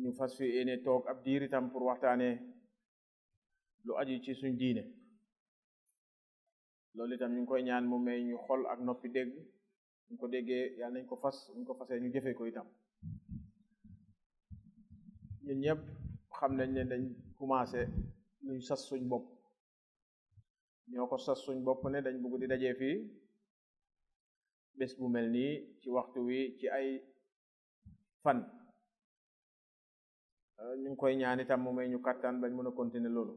ñu fas fi yéene toog ab diir itam pour waxtaane lu aju ci suñ diine loolu itam ñu ngi koy ñaan mu may ñu xol ak noppi dégg ñu ko déggee yàlla nañ ko fas ñu ko fasee ñu jëfee ko itam ñun ñëpp xam nañ ne dañ commencé luñ sas suñ bopp ñoo ko sas suñ bopp ne dañ bëgg di dajee fii bés bu mel nii ci waxtu wi ci ay fan ñu ngi koy ñaan itam mu may ñu kattan bañ mën a continuer loolu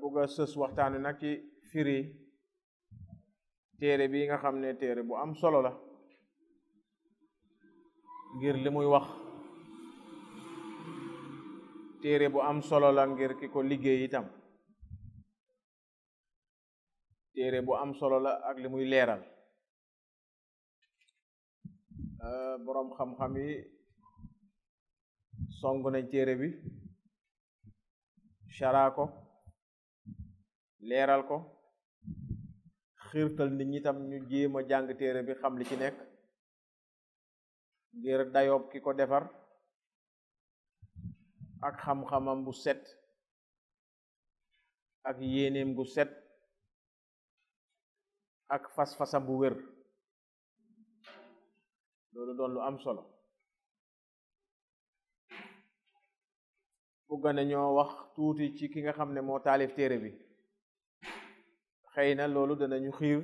bugg a sës waxtaan wi nag ci firi téere bi nga xam ne téere bu am solo la ngir li muy wax téere bu am solo la ngir ki ko liggéey itam téere bu am solo la ak li muy leeral euh, boroom xam-xam yi song nañ téere bi sharaa ko leeral ko xiirtal nit ñi tam ñu jéem a jàng téere bi xam li ci nekk ngir dayoob ki ko defar ak xam-xamam bu set ak yéeneem gu set ak fas-fasam bu wér loolu doon lu am solo bëgg nañoo wax tuuti ci ki nga xam ne moo taalif téere bi xëy na loolu danañu xiir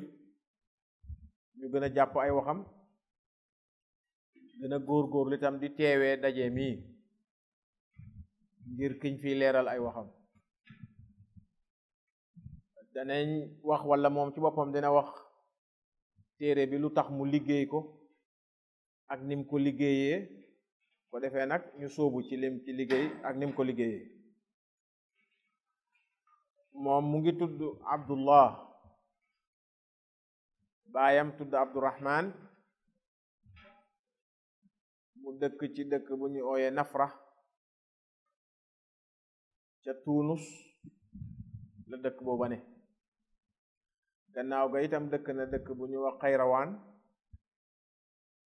ñu gën a jàpp ay waxam gën a góorgóorlu itam di teewee daje mii ngir kiñ fi leeral ay waxam danañ wax wala moom ci boppam dina wax téere bi lu tax mu liggéey ko ak nim ko liggéeyee ko defee nag ñu sóobu ci lim ci liggéey ak nim ko liggéeyee moom mu ngi tudd Abdullah baayam tudd Abdurahman mu dëkk ci dëkk bu ñu ooyee Nafra ca Tuunus la dëkk booba ne gannaaw ga itam dëkk na dëkk bu ñu wax Xayrawaan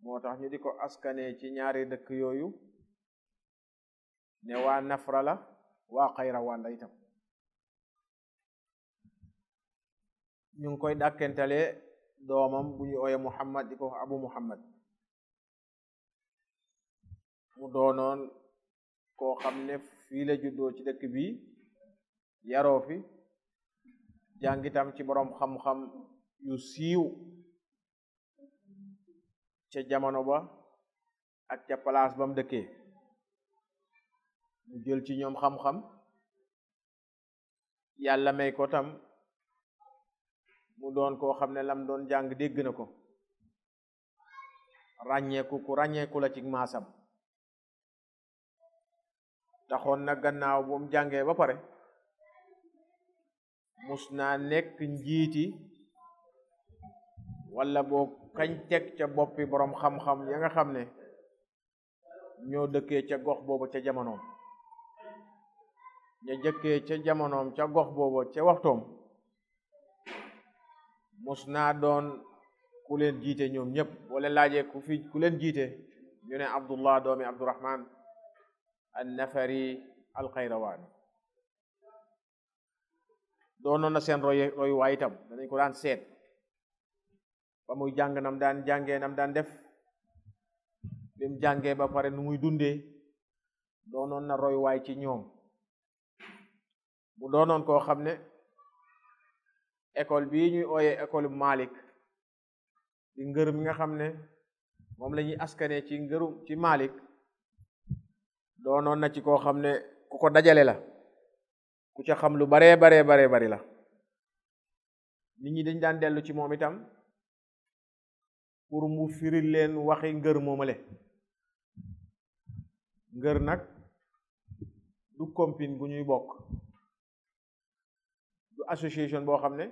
moo tax ñu di ko askane ci ñaari dëkk yooyu ne waa Nafra la waa Xayrawaan la itam ñu ngi koy dàkkentale doomam bu ñu ooye Muhammad di ko wax Abu Muhammad mu doonoon koo xam ne fii la juddoo ci dëkk bi yaroo fi jàngitam ci boroom xam-xam yu siiw ca jamono ba ak ca palaas ba mu dëkkee mu jël ci ñoom xam-xam yàlla may ko tam mu doon koo xam ne lam doon jàng dégg na ko ràññeeku ku ràññeeku la ci maasam taxoon na gannaaw bu mu jàngee ba pare mus naa nekk njiiti wala boo kañ teg ca boppi boroom xam-xam ya nga xam ne ñoo dëkkee ca gox boobu ca jamonoom ña jëkkee ca jamonoom ca gox boobu ca waxtoom mos naa doon ku leen jiite ñoom ñëpp wala laajee ku fi ku leen jiite ñu ne abdullah doomi abdurahman an nafari alxayrawaani doonoon na seen roy roy waay itam danañ ko daan seet ba muy jàng nam daan jàngee nam daan def bi mu jàngee ba pare nu muy dundee doonoon na roy waay ci ñoom mu doonoon koo xam ne école bii ñuy ooyee école Malik di ngër mi nga xam ne moom la ñuy askanee ci ngërum ci Malik doonoon na ci koo xam ne ku ko dajale la ku ca xam lu baree baree baree bari la nit ñi dañ daan dellu ci moom itam pour mu firi leen waxi ngër moomale ngër nag du compine bu ñuy bokk du association boo xam ne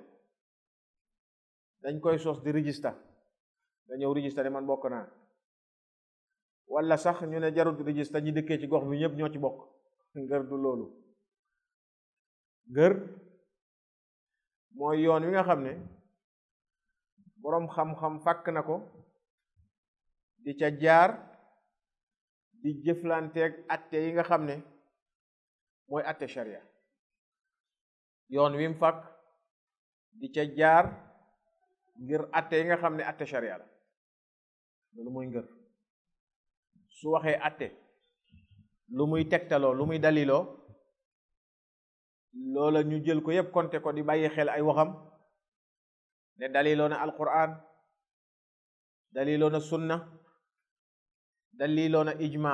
dañ koy sos di register nga ñëw register ne man bokk naa wala sax ñu ne jarut register ñi dëkkee ci gox bi ñëpp ñoo ci bokk ngër du loolu ngër mooy yoon wi nga xam ne boroom xam-xam fàkk na ko di ca jaar di jëflanteeg atte yi nga xam ne mooy atte sharia yoon wi mu fàkk di ca jaar ngir atte yi nga xam ne atte sharia la loolu mooy ngër su waxee atte lu muy tegtaloo lu muy daliloo loola ñu jël ko yépp konte ko di bàyyi xel ay waxam ne daliloo na alquran daliloo na sunna daliloo na ijma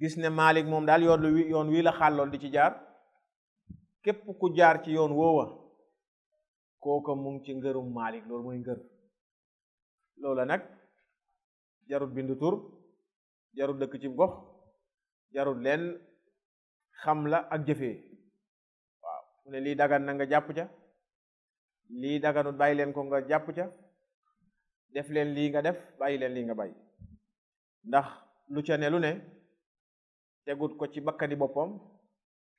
gis ne Malik moom daal yoon wi yoon wii la xàlloon di ci jaar képp ku jaar ci yoon woowa kooka mu ngi ci ngërum Malik loolu mooy ngër loola nag jarut bindu tur jarut dëkk ci gox jarut leen xam la ak jëfee waaw mu ne lii dagan na nga jàpp ca lii daganut bàyyi leen ko nga jàpp ca def leen lii nga def bàyyi leen lii nga bàyyi ndax lu ca ne lu ne tegut ko ci bakkani boppam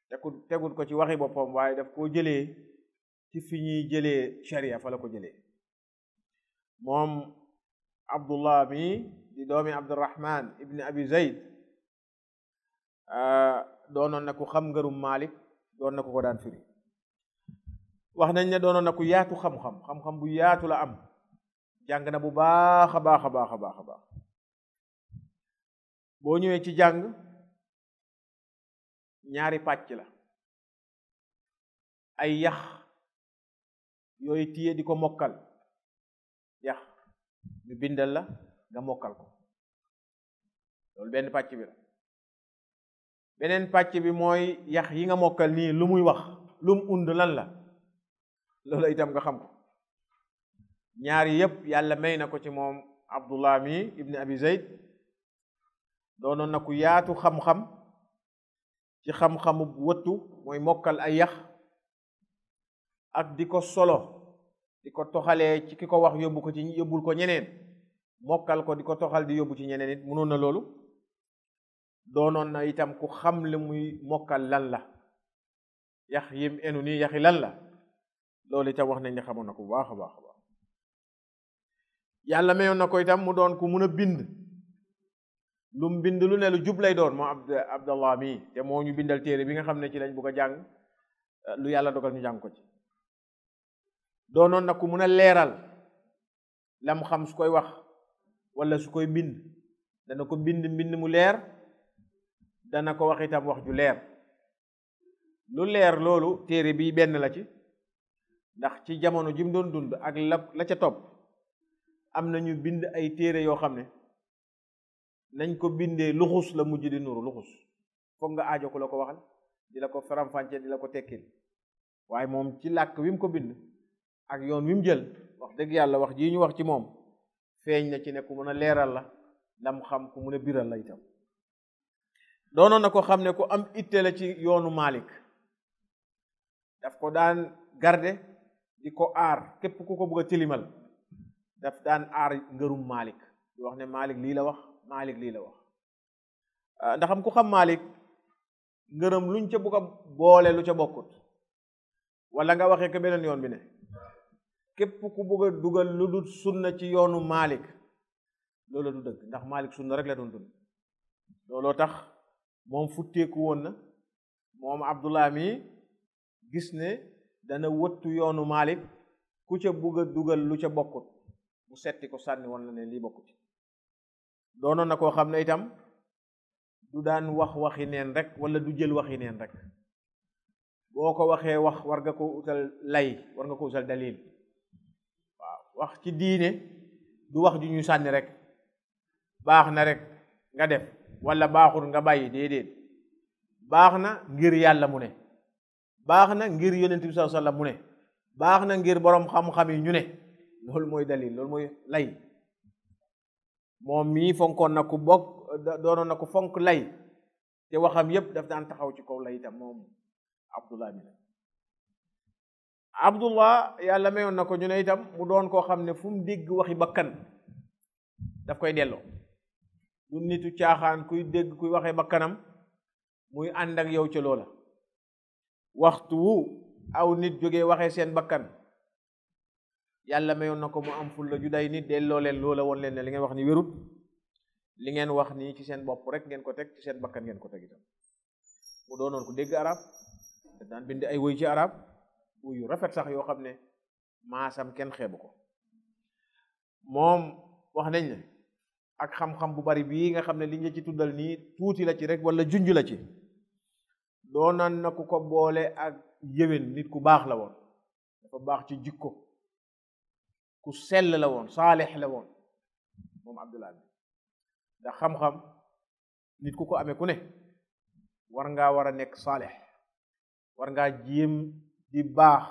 tegut tegut ko ci waxi boppam waaye daf koo jëlee ci fi ñuy jëlee sharia fa la ko jëlee moom abdullah mi di doomi abdurahman ibni abi zayd doonoon na ku xam ngërum malik doon na ku ko daan firi wax nañ ne doonoon na ku yaatu xam-xam xam-xam bu yaatu la am jàng na bu baax a baax a baax a baax a baax boo ñëwee ci jàng ñaari pàcc la ay yax yooyu téye di ko mokkal yax ñu bindal la nga mokkal ko loolu benn pàcc bi la beneen pàcc bi mooy yax yi nga mokkal nii lu muy wax lu mu und lan la loolu itam nga xam ko ñaar yëpp yàlla may na ko ci moom abdullah mi ibni abi zayd doonoon na ku yaatu xam-xam ci xam-xamu wëttu mooy mokkal ay yax ak di ko solo di ko toxalee ci ki ko wax yóbbu ko ci yóbbul ko ñeneen mokkal ko di ko toxal di yóbbu ci ñeneen it mënoon na loolu doonoon na itam ku xam li muy mokkal lan la yax yim enu nii yaxi lan la loolu itam wax nañ ne xamoon na ko bu baax a baax a baax yàlla mayoon na ko itam mu doon ku mun a bind lu mu bind lu ne lu jub lay doon moo abd abdallah mii te moo ñu bindal téere bi nga xam ne ci lañ bugg a jàng lu yàlla dogal ñu jàng ko ci doonoon na ku mun a leeral lam xam su koy wax wala su koy bind dana ko bind mbind mu leer dana ko wax itam wax ju leer lu leer loolu téere bi benn la ci ndax ci jamono ji mu doon dund ak la la ca topp am na ñu bind ay téere yoo xam ne nañ ko bindee luxus la mujj di nuru luxus foog nga aajo ku la ko waxal di la ko faramfàcce di la ko tekkil waaye moom ci làkk wi mu ko bind ak yoon wi mu jël wax dëgg yàlla wax jii ñu wax ci moom feeñ na ci ne ku mën a leeral la lam xam ku mën a biral la itam doonoon na ko xam ne ku am itte la ci yoonu Malik daf ko daan garde di ko aar képp ku ko bëgg a tilimal daf daan aar ngërum Malik di wax ne Malik lii la wax Malik lii la wax ndax am ku xam Malik ngërëm luñ ca bëgg a boole lu ca bokkut wala nga waxee ko beneen yoon bi ne képp ku bëgg a dugal lu dul sunna ci yoonu Malik loolu du dëgg ndax Malik sunna rek la doon dund looloo tax moom futteeku woon na moom Abdullah mi gis ne dana wëttu yoonu Malik ku ca bëgg a dugal lu ca bokkut mu setti ko sànni woon la ne lii bokku ci doonoon na koo xam ne itam du daan wax waxi neen rek wala du jël waxi neen rek boo ko waxee wax war nga ko utal lay war nga ko utal dalil waaw wax ci diine du wax ju ñu sànni rek baax na rek nga def wala baaxul nga bàyyi déedéet baax na ngir yàlla mu ne baax na ngir yonent bi sallallahu alayhi wasallam mu ne baax na ngir borom xam-xam yi ñu ne loolu mooy dalil loolu mooy lay moom mii fonkoon na ku bokk doonoon na ku fonk lay te waxam yépp daf daan taxaw ci kaw lay itam moom abdullah mi abdullah yàlla mayoon na ko ñu ne itam mu doon koo xam ne fu mu dégg waxi bakkan daf koy delloo du nitu caaxaan kuy dégg kuy waxee bakkanam muy ànd ak yow ca loola waxtu wu aw nit jógee waxee seen bakkan yàlla mayoon na ko mu am fulla ju day nit delloo leen loola woon leen ne li ngeen wax ni wérut li ngeen wax nii ci seen bopp rek ngeen ko teg ci seen bakkan ngeen ko teg itam mu doonoon ku dégg arab te daan bind ay woy ci arab woy yu rafet sax yoo xam ne maasam kenn xeebu ko moom wax nañ ne ak xam-xam bu bari bii nga xam ne liñ la ci tuddal nii tuuti la ci rek wala junj la ci doonan na ku ko boole ak yéwén nit ku baax la woon dafa baax ci jikko ku sell la woon saalix la woon moom Abdul Amin ndax xam-xam nit ku ko amee ku ne war ngaa war a nekk saalix war ngaa jéem di baax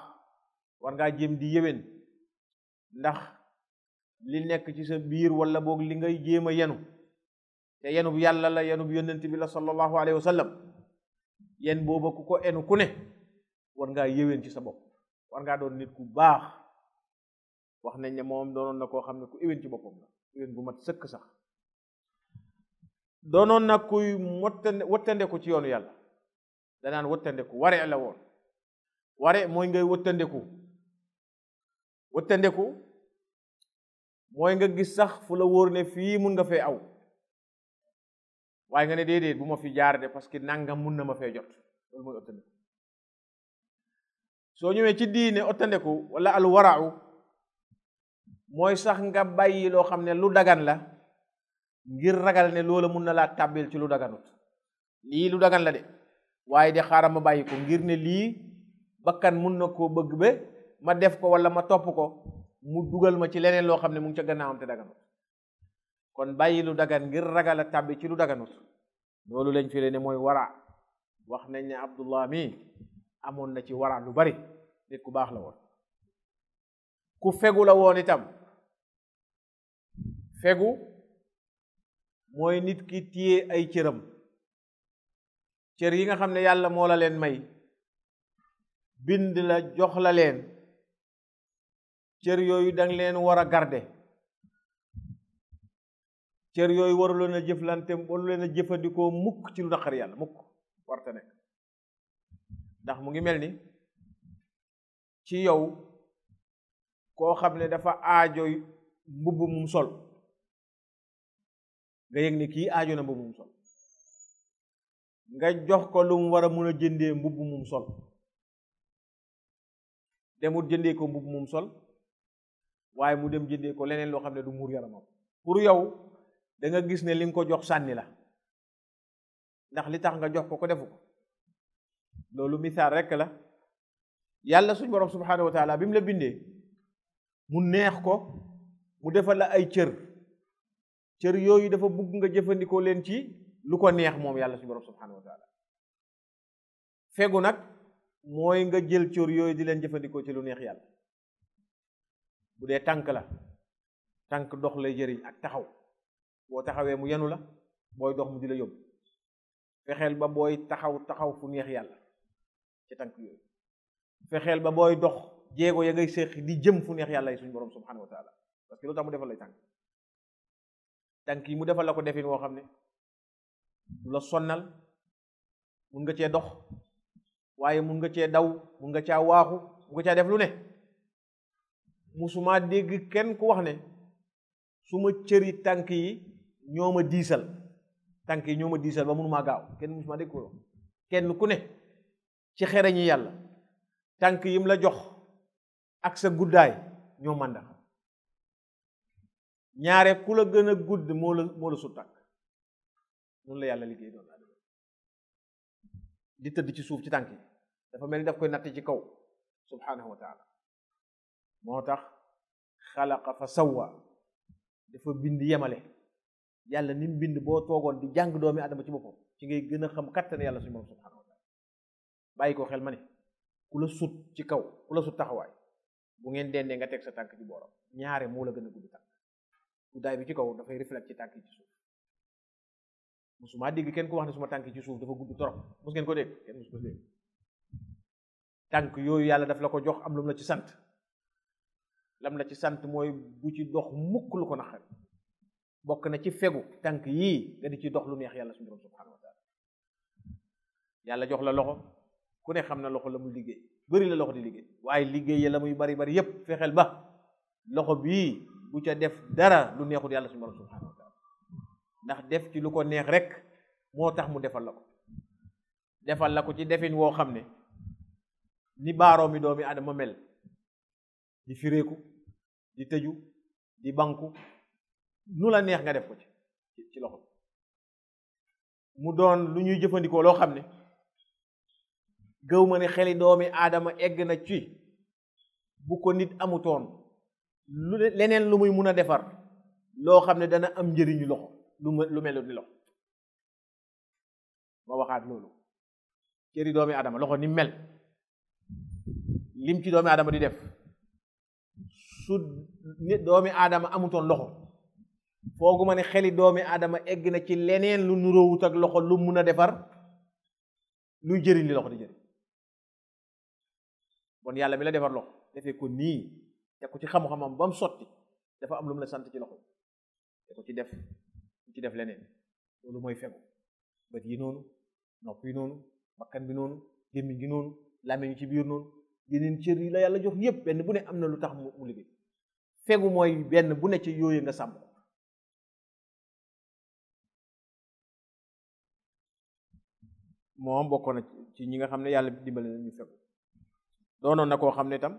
war ngaa jéem di yéwén ndax li nekk ci sa biir wala boog li ngay jéem a yenu te yenub yàlla la yenub yonent bi la sallallahu alayhi wa sallam yen booba ku ko enu ku ne war ngaa yéwén ci sa bopp war ngaa doon nit ku baax wax nañ ne moom doonoon na koo xam ne ku éwén ci boppam la éwén bu mat sëkk sax doonoon na kuy mottande wëttandeku ci yoonu yàlla danaan wëttandeku ware la woon ware mooy ngay wëttandeku wëttandeku mooy nga gis sax fu la wóor ne fii mun nga fee aw waaye nga ne déedéet bu ma fi jaar de parce que nangam mun na ma fee jot loolu mooy ottandiku soo ñëwee ci diine ottandiku wala al warau mooy sax nga bàyyi loo xam ne lu dagan la ngir ragal ne loola mun na laa tàbbil ci lu daganut lii lu dagan la de waaye de xaaral ma bàyyi ko ngir ne lii bakkan mun na koo bëgg ba ma def ko wala ma topp ko mu dugal ma ci leneen loo xam ne mu ngi ca gannaawam te daganut kon bàyyi lu dagan ngir ragal a tàbbi ci lu daganut loolu lañ fi ne mooy wara wax nañ ne abdullah mi amoon na ci wara lu bari nit ku baax la woon ku fegu la woon itam fegu mooy nit ki téye ay cëram cër yi nga xam ne yàlla moo la leen may bind la jox la leen cër yooyu danga leen war a garde cër yooyu waru leen a jëflante waru leen a jëfandikoo mukk ci lu naqar yàlla mukk warta nekk ndax mu ngi mel ni ci yow koo xam ne dafa aajo mbubb mum sol nga yëg ne kii aajo na mbubb mum sol nga jox ko lu mu war a mun a jëndee mbubb mum sol demut jëndee ko mbubb mum sol waaye mu dem jëndee ko leneen loo xam ne du muur yaramam pour yow da nga gis ne li nga ko jox sànni la ndax li tax nga jox ko ko defu ko loolu misaal rekk la yàlla suñ borom subhanahu wa taala bi mu la bindee mu neex ko mu defal la ay cër cër yooyu dafa bugg nga jëfandikoo leen ci lu ko neex moom yàlla suñ borom subhanahu wa taala fegu nag mooy nga jël cër yooyu di leen jëfandikoo ci lu neex yàlla bu dee tànk la tànk dox lay jëriñ ak taxaw boo taxawee mu yenu la booy dox mu di la yóbbu fexeel ba booy taxaw taxaw fu neex yàlla ci tànk yooyu fexeel ba booy dox jéego ya ngay séq di jëm fu neex yàlla yi suñu borom subhanahu wa taala parce que lu tax mu defal lay tànk tànk yi mu defal la ko defin woo xam ne du la sonnal mun nga cee dox waaye mun nga cee daw mun nga caa waaxu mun nga caa def lu ne musuma dégg kenn ku wax ne su ma cëri tànk yi ñoo ma diisal tànk yi ñoo ma diisal ba mënumaa gaaw kenn musuma dégg ko kenn ku ne ci xereñi yàlla tànk yim la jox ak sa guddaay ñoo màndax ñaare ku la gën a gudd moo la moo la su tànk noonu la yàlla liggéey doon adama di tëdd ci suuf ci tànk yi dafa mel ni daf koy natt ci kaw subhanahu wa taala moo tax xalaqa fa sawwa dafa bind yemale yàlla ni mu bind boo toogoon di jàng doomi adama ci boppam ci ngay gën a xam kattan yàlla suñu borom subhanahu wa taala bàyyi ko xel ma ne ku la sut ci kaw ku la sut taxawaay bu ngeen dendee nga teg sa tànk ci booram ñaare moo la gën a gudd tànk guddaay bi ci kaw dafay reflet ci tànk yi ci suuf musuma dégg kenn ko wax ne suma tànk yi ci suuf dafa gudd trop mos ngeen ko dégg kenn mos ko dégg tànk yooyu yàlla daf la ko jox am lu mu la ci sant lam la ci sant mooy bu ci dox mukk lu ko naqari bokk na ci fegu tànk yii nga di ci dox lu neex yàlla suñu borom subhanahu wa taala yàlla jox la loxo ku ne xam na loxo la mu liggéey bëri la loxo di liggéey waaye liggéey ya la muy bari bari yépp fexeel ba loxo bii bu ca def dara lu neexul yàlla suñu borom subhanahu wa taala ndax def ci lu ko neex rek moo tax mu defal la ko defal la ko ci defin woo xam ne ni baaroo mi doomi adama mel di fireeku di tëju di banku nu la neex nga def ko ci ci loxo mu doon lu ñuy jëfandikoo loo xam ne gëw ma ne xeli doomi aadama egg na ci bu ko nit amutoon lu leneen lu muy mun a defar loo xam ne dana am njëriñu loxo lu lu melu ni loxo ma waxaat loolu cëri doomi adama loxo ni mel lim ci doomi adama di def su nit doomi adama amutoon loxo fooguma ne xeli doomi adama egg na ci leneen lu nuróowut ak loxo lu mun a defar luy jëriñ li loxo di jëriñ bon yàlla mi la defar loxo defee ko nii te ko ci xam-xamam ba mu sotti dafa am lu mu la sant ci loxo te ko ci def ku ci def leneen loolu mooy fegu bët yi noonu nopp yi noonu bakkan bi noonu gémmiñ gi noonu làmmiñ ci biir noonu yeneen cër yi la yàlla jox yépp benn bu ne am na lu tax mu liggéey fegu mooy benn bu ne ci yooyu nga sàmm ko moom bokkoon na ci ñi nga xam ne yàlla dimbale na ñu fegu doonoon na koo xam ne tam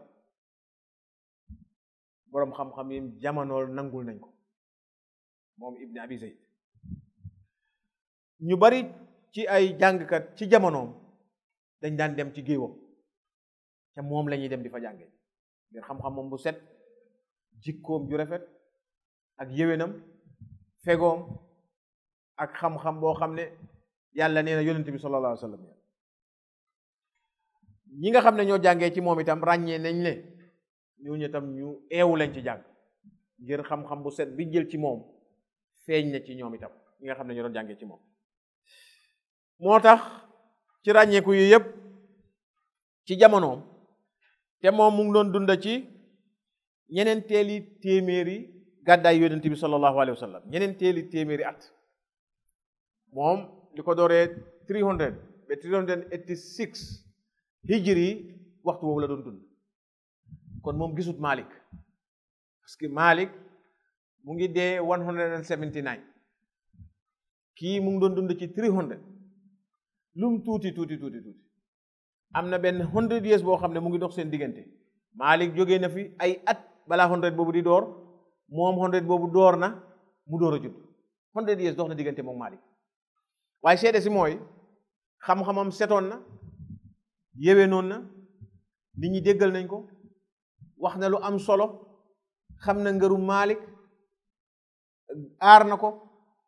boroom xam-xam yi jamonool nangul nañ ko moom ibn abi zayd ñu bari ci ay jàngkat ci jamonoom dañ daan dem ci géewam te moom la ñuy dem di fa jànge ngir xam-xam moom bu set jikkoom ju rafet ak yéwénam fegoom ak xam-xam boo xam ne yàlla nee na yonent bi sallallahu alayhi wa sallam ñi nga xam ne ñoo jàngee ci moom itam ràññee nañ ne ñooñu tam ñu eewu lañ ci jàng ngir xam-xam bu set bi jël ci moom feeñ na ci ñoom itam ñi nga xam ne ñu doon jàngee ci moom moo tax ci ràññeeku yi yépp ci jamonoom te moom mu ngi doon dunda ci ñeneen teeli téeméeri gàddaay yonent bi sallallahu alayhi wa sallam ñeneen teeli téeméeri at moom li ko dooree 300 ba 386 hijri yi waxtu woowu la doon dund kon moom gisut Malik parce que Malik mu ngi dee one hundred and seventy nine kii mu ngi doon dund ci three hundred lum tuuti tuuti tuuti tuuti am na benn hundred years boo xam ne mu ngi dox seen diggante Malik jógee na fi ay at balaa hundred boobu di door moom hundred boobu door na mu door a judd hundred years dox na diggante moom Malik waaye seede si mooy xam-xamam setoon na yéwénoon na nit ñi déggal nañ ko wax na lu am solo xam na ngëru Malik aar na ko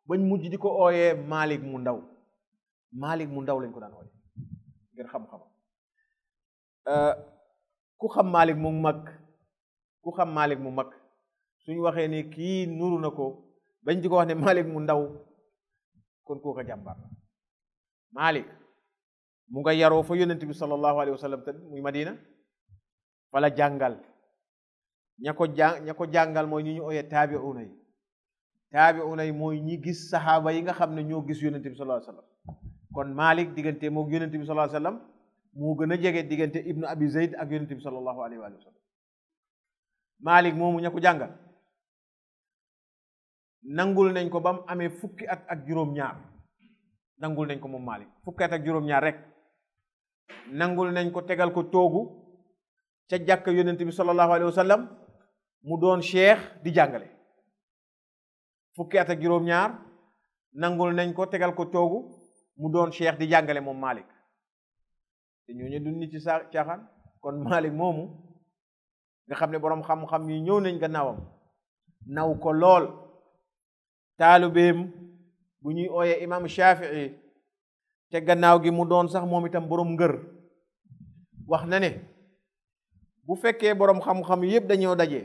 bañ mujj di ko ooyee Malik mu ndaw Malik mu ndaw lañ ko daan ooyee ngir xam-xamam ku xam Malik mu mag ku xam Malik mu mag suñu waxee ni kii nuru na ko bañ di ko wax ne Malik mu ndaw kon koo ko jàmbaar Malik mu nga yaroo fa yonent bi sallallahu alayhi wa sallam te muy Madina fala jàngal ña ko jàng ña ko jàngal mooy ñu ñu ooyee taabi'una yi taabi'una yi mooy ñi gis saxaaba yi nga xam ne ñoo gis yonente bi sallallahu alayhi kon Malik diggante moog yonente bi sallallahu alayhi moo gën a jege diggante ibnu abi zayd ak yonente bi sallallahu alayhi wa sallam Malik moomu ña ko jàngal nangul nañ ko ba mu amee fukki at ak juróom-ñaar nangul nañ ko moom Malik fukki at ak juróom-ñaar rek nangul nañ ko tegal ko toogu ca jàkk yonent bi sallallahu alayhi wa sallam mu doon cheikh di jàngale fukki at ak juróom-ñaar nangul nañ ko tegal ko toogu mu doon cheikh di jàngale moom Malik te ñooñu duñ nit ci saa caaxaan kon Malik moomu nga xam ne boroom xam-xam yi ñëw nañ gannaawam naw ko lool taalubeem bu ñuy ooyee imam Shafii te gannaaw gi mu doon sax moom itam boroom ngër wax na ne bu fekkee boroom xam-xam yépp dañoo daje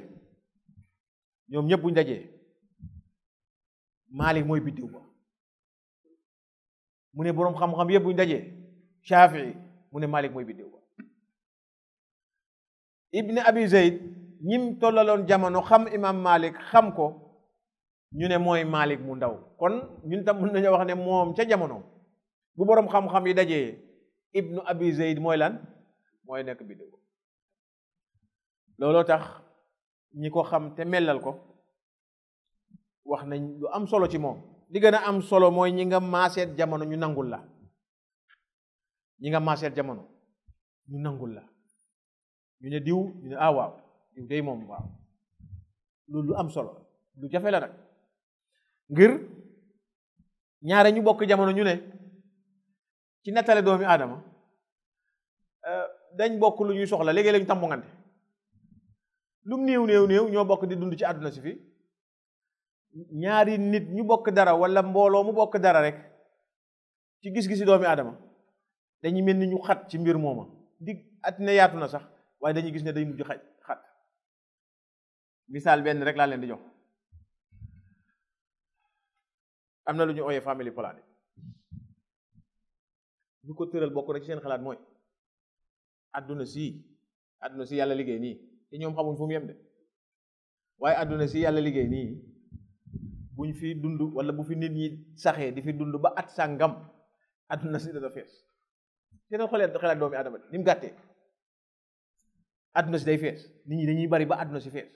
ñoom ñëpp buñ dajee Maalik mooy biddiw ba mu ne boroom xam-xam yëpp buñ dajee Shafii mu ne Maalik mooy biddiw ba ibni abi zeyd ñim tollaloon jamono xam imam malik xam ko ñu ne mooy malik mu ndaw kon ñun tam mën nañoo wax ne moom ca jamono bu boroom xam-xam yi dajee ibnu abi zeyd mooy lan mooy nekk bi dëgg looloo tax ñi ko xam te mellal ko wax nañ lu am solo ci moom li gën a am solo mooy ñi nga maaseet jamono ñu nangul la ñi nga maaseet jamono ñu nangul la ñu ne diw ñu ne ah waaw diw day moom waaw loolu lu am solo lu jafe la nag ngir ñaare ñu bokk jamono ñu ne ci nettale doomi aadama dañ bokk lu ñuy soxla léegi lañu tàmbu ngante lum néew néew néew ñoo bokk di dund ci àdduna si fi ñaari nit ñu bokk dara wala mbooloo mu bokk dara rek ci gis-gisi doomi aadama dañuy mel ni ñu xat ci mbir mooma di àddina yaatu na sax waaye dañuy gis ne day mujj xaj xat misaal benn rek laa leen di jox am na lu ñu ooyee family planning ñu ko tëral bokk na ci seen xalaat mooy àdduna si àdduna si yàlla liggéey nii te ñoom xamuñ fu mu yem de waaye àdduna si yàlla liggéey nii buñ fi dund wala bu fi nit ñi saxee di fi dund ba at sàngam àdduna si dana fees te na xoolee xalaat doomi aadama ni mu gàttee àdduna si day fees nit ñi dañuy bari ba àdduna si fees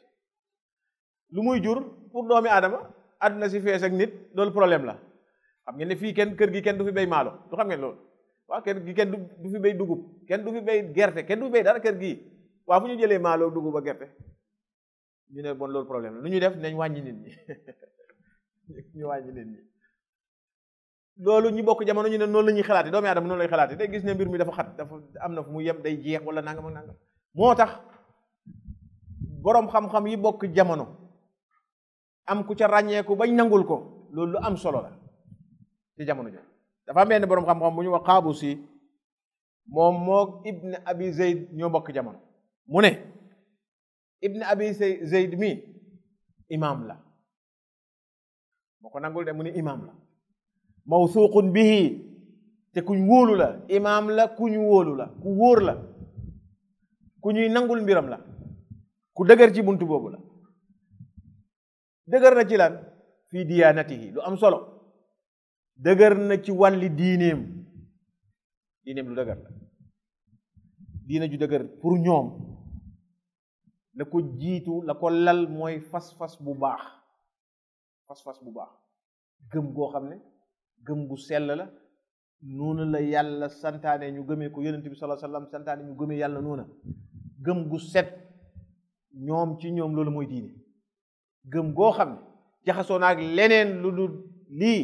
lu muy jur pour doomi aadama àdduna si fees ak nit loolu problème la xam ngeen ne fii kenn kër gi kenn du fi béy maalo du xam ngeen loolu waaw kër gi kenn du fi béy dugub kenn du fi béy gerte kenn du fi béy dara kër gii waaw fu ñu jëlee maalo dugub a gerte ñu ne bon loolu problème la lu ñuy def nañ wàññi nit ñi ñu wàññi nit ñi loolu ñu bokk jamono ñu ne noonu la ñuy xalaate doomu aadama noonu lay xalaate day gis ne mbir mi dafa xat dafa am na fu mu yem day jeex wala nangam ak nangam moo tax boroom xam-xam yi bokk jamono am ku ca ràññeeku bañ nangul ko loolu lu am solo la ci jamono jooju dafa am benn boroom xam-xam bu ñu wax xaabu si moom moog ibn abi zeyd ñoo bokk jamono mu ne ibn abi zeyd mi imaam la moo ko nangul de mu ne imaam la mawsuuqun bihi te kuñ wóolu la imaam la kuñ wóolu la ku wóor la ku ñuy nangul mbiram la ku dëgër ci buntu boobu la dëgër na ci lan fii diyaanatihi lu am solo dëgër na ci wàlli diineem diineem lu dëgër la diine ju dëgër pour ñoom la ko jiitu la ko lal mooy fas-fas bu baax fas-fas bu baax gëm goo xam ne gëm gu sell la noonu la yàlla santaane ñu gëmee ko yonent bi sallallahu alayhi wasallam santaane ñu gëmee yàlla noona gëm gu set ñoom ci ñoom loolu mooy diine gëm goo xam ne jaxasoo naag leneen lu dul lii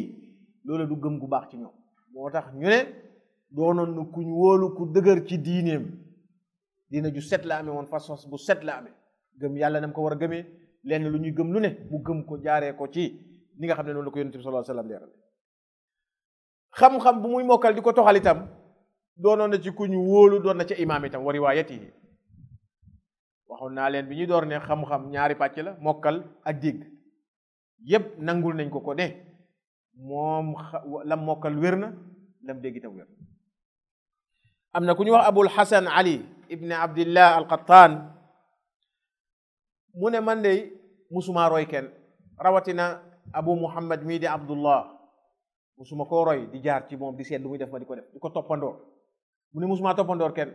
loolu du gëm gu baax ci ñoom moo tax ñu ne doonoon na kuñ wóolu ku dëgër ci diineem diina ju set la amee woon fas-fas bu set la amee gëm yàlla nam ko war a gëmee lenn lu ñuy gëm lu ne mu gëm ko jaaree ko ci ni nga xam ne noonu la ko yonent bi sallallahu alayhi wasallam leeral xam-xam bu muy mokkal di ko toxal itam doonoon na ci ku ñu wóolu doon na ca imaam itam wa riwaayat yi waxoon naa leen bi ñuy door ne xam-xam ñaari pàcc la mokkal ak dégg yépp nangul nañ ko ko ne moom lam mokkal wér na lam dégg itam wér am na ku ñu wax abul xasan ali ibni abdillah alqattaan mu ne man de musuma roy kenn rawatina abu muhammad mii di abdullah musuma koo roy di jaar ci moom di seet lu muy def ma di ko def di ko toppandoor mu ne musuma toppandoor kenn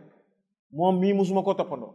moom mii musuma koo toppandoor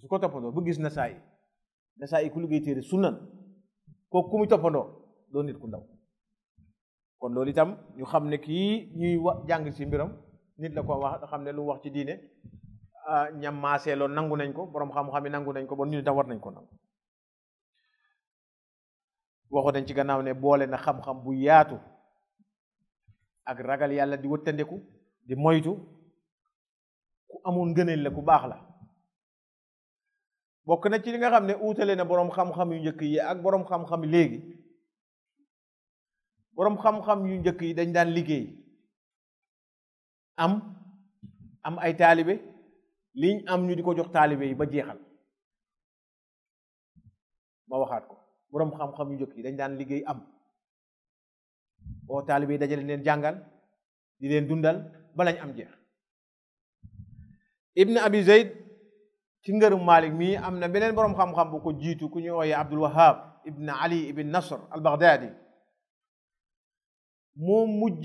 su ko toppandoo bu gis nasaa yi nasaa yi ku liggéey téere sunan kooku ku muy toppandoo doo nit ku ndaw kon loolu itam ñu xam ne kii ñuy wa jàng ci mbiram nit la ko wax xam ne lu wax ci diine ñam maasee loolu nangu nañ ko borom xam-xam yi nangu nañ ko bon ñu itam war nañ ko nangu waxoon nañ ci gannaaw ne boole na xam-xam bu yaatu ak ragal yàlla di wëttandeku di moytu ku amoon ngëneel la ku baax la bokk na ci li nga xam ne uutale na boroom xam-xam yu njëkk yi ak boroom xam-xam léegi boroom xam-xam yu njëkk yi dañ daan liggéey am am ay taalibe liñ am ñu di ko jox taalibe yi ba jeexal ma waxaat ko boroom xam-xam yu njëkk yi dañ daan liggéey am oo taalibe yi dajale leen jàngal di leen dundal ba lañ am jeex ibn abi zayd ci ngërum malik mii am na beneen boroom xam-xam bu ko jiitu ku ñuy ooyee abdul wahab ibn ali ibn nasr al baghdadi moo mujj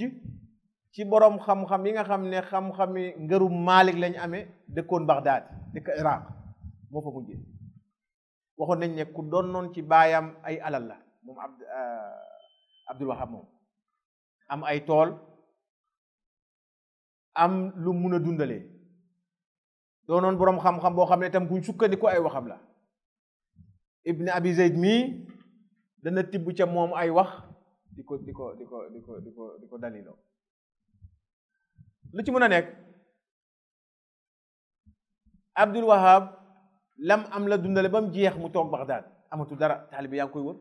ci boroom xam-xam yi nga xam ne xam-xami ngërum malik lañ amee dëkkoon baghdadi dëkk iraq moo fa mujjee waxoon nañ ne ku donnoon ci baayam ay alal la moom abd abdul wahab moom am ay tool am lu mun a dundalee doonoon boroom xam-xam boo xam ne itam kuñ sukkandiku ay waxam la ibn abi zayd mii dana tibb ca moom ay wax di ko di ko di ko di ko di ko di ko daliloo lu ci mën a nekk abdul wahab lam am la dundale ba mu jeex mu toog baxdaad amatul dara taalibe yaa ngi koy wër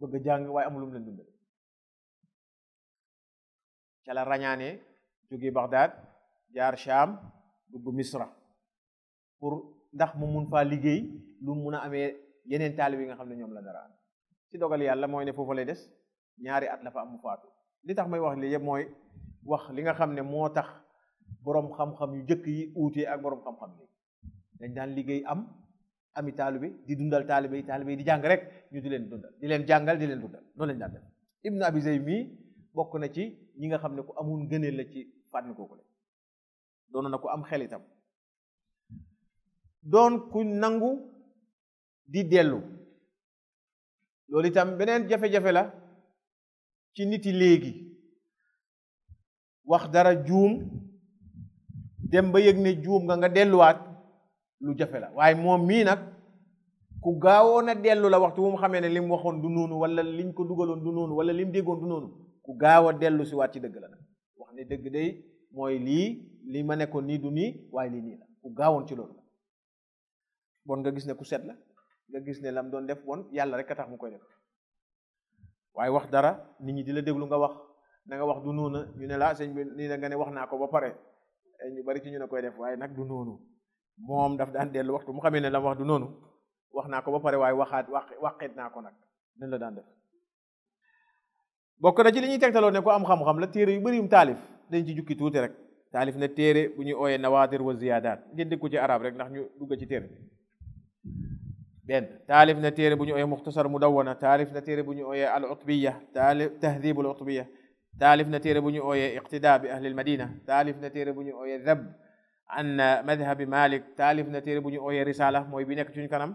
bëgg a jàng waaye amul lu mu leen dundale ca la rañaane jóge Bagdad jaar Sham dugg Misra pour ndax mu mun faa liggéey lu mun a amee yeneen taalib yi nga xam ne ñoom la dara ci dogal yàlla mooy ne foofu lay des ñaari at la fa am mu faatu li tax may wax li yëpp mooy wax li nga xam ne moo tax boroom xam-xam yu jëkk yi uutee ak boroom xam-xam yi dañ daan liggéey am ami taalibe di dundal taalibe yi taalibe yi di jàng rek ñu di leen dundal di leen jàngal di leen dundal noonu lañ daan def ibnu abi zey mii bokk na ci ñi nga xam ne ku amoon gëneel la ci fànn kooku la doon na ku am xel itam doon ku nangu di dellu loolu itam beneen jafe-jafe la ci nit yi léegi wax dara juum dem ba yëg ne juum nga nga delluwaat lu jafe la waaye moom mii nag ku gaawoon a dellu la waxtu bu mu xamee ne li mu waxoon du noonu wala liñ ko dugaloon du noonu wala li mu déggoon du noonu ku gaaw a dellu si waat ci dëgg la nag wax ne dëgg day mooy lii li ma nekkoon nii du nii waaye lii nii la ku gaawoon ci loolu la bon nga gis ne ku set la nga gis ne lam doon def bon yàlla rek a tax mu koy def waaye wax dara nit ñi di la déglu nga wax na nga wax du noonu ñu ne laa sëñ bi nii la nga ne wax naa ko ba pare ñu bari ci ñu ne koy def waaye nag du noonu moom daf daan dellu waxtu mu xamee ne la wax du noonu wax naa ko ba pare waaye waxaat wax waxeet naa ko nag nan la daan def bokk na ci li ñuy tegtaloo ne ko am xam-xam la téere yu bëri yum taalif dañ ci jukki tuuti rek taalif na téere bu ñuy ooyee nawaadir wa ziyaadaat ngeen dégg ko ci arab rek ndax ñu dugg ci téere benn taalif na téere bu ñu ooyee muxtasar mudawwana taalif na téere bu ñu ooyee al utbiya taalif tahdibul utbiya taalif na téere bu ñu ooyee iqtidaa bi ahlil madina taalif na téere bu ñu ooyee zab an madhabi malik taalif na téere bu ñu ooyee risala mooy bi nekk ci ñu kanam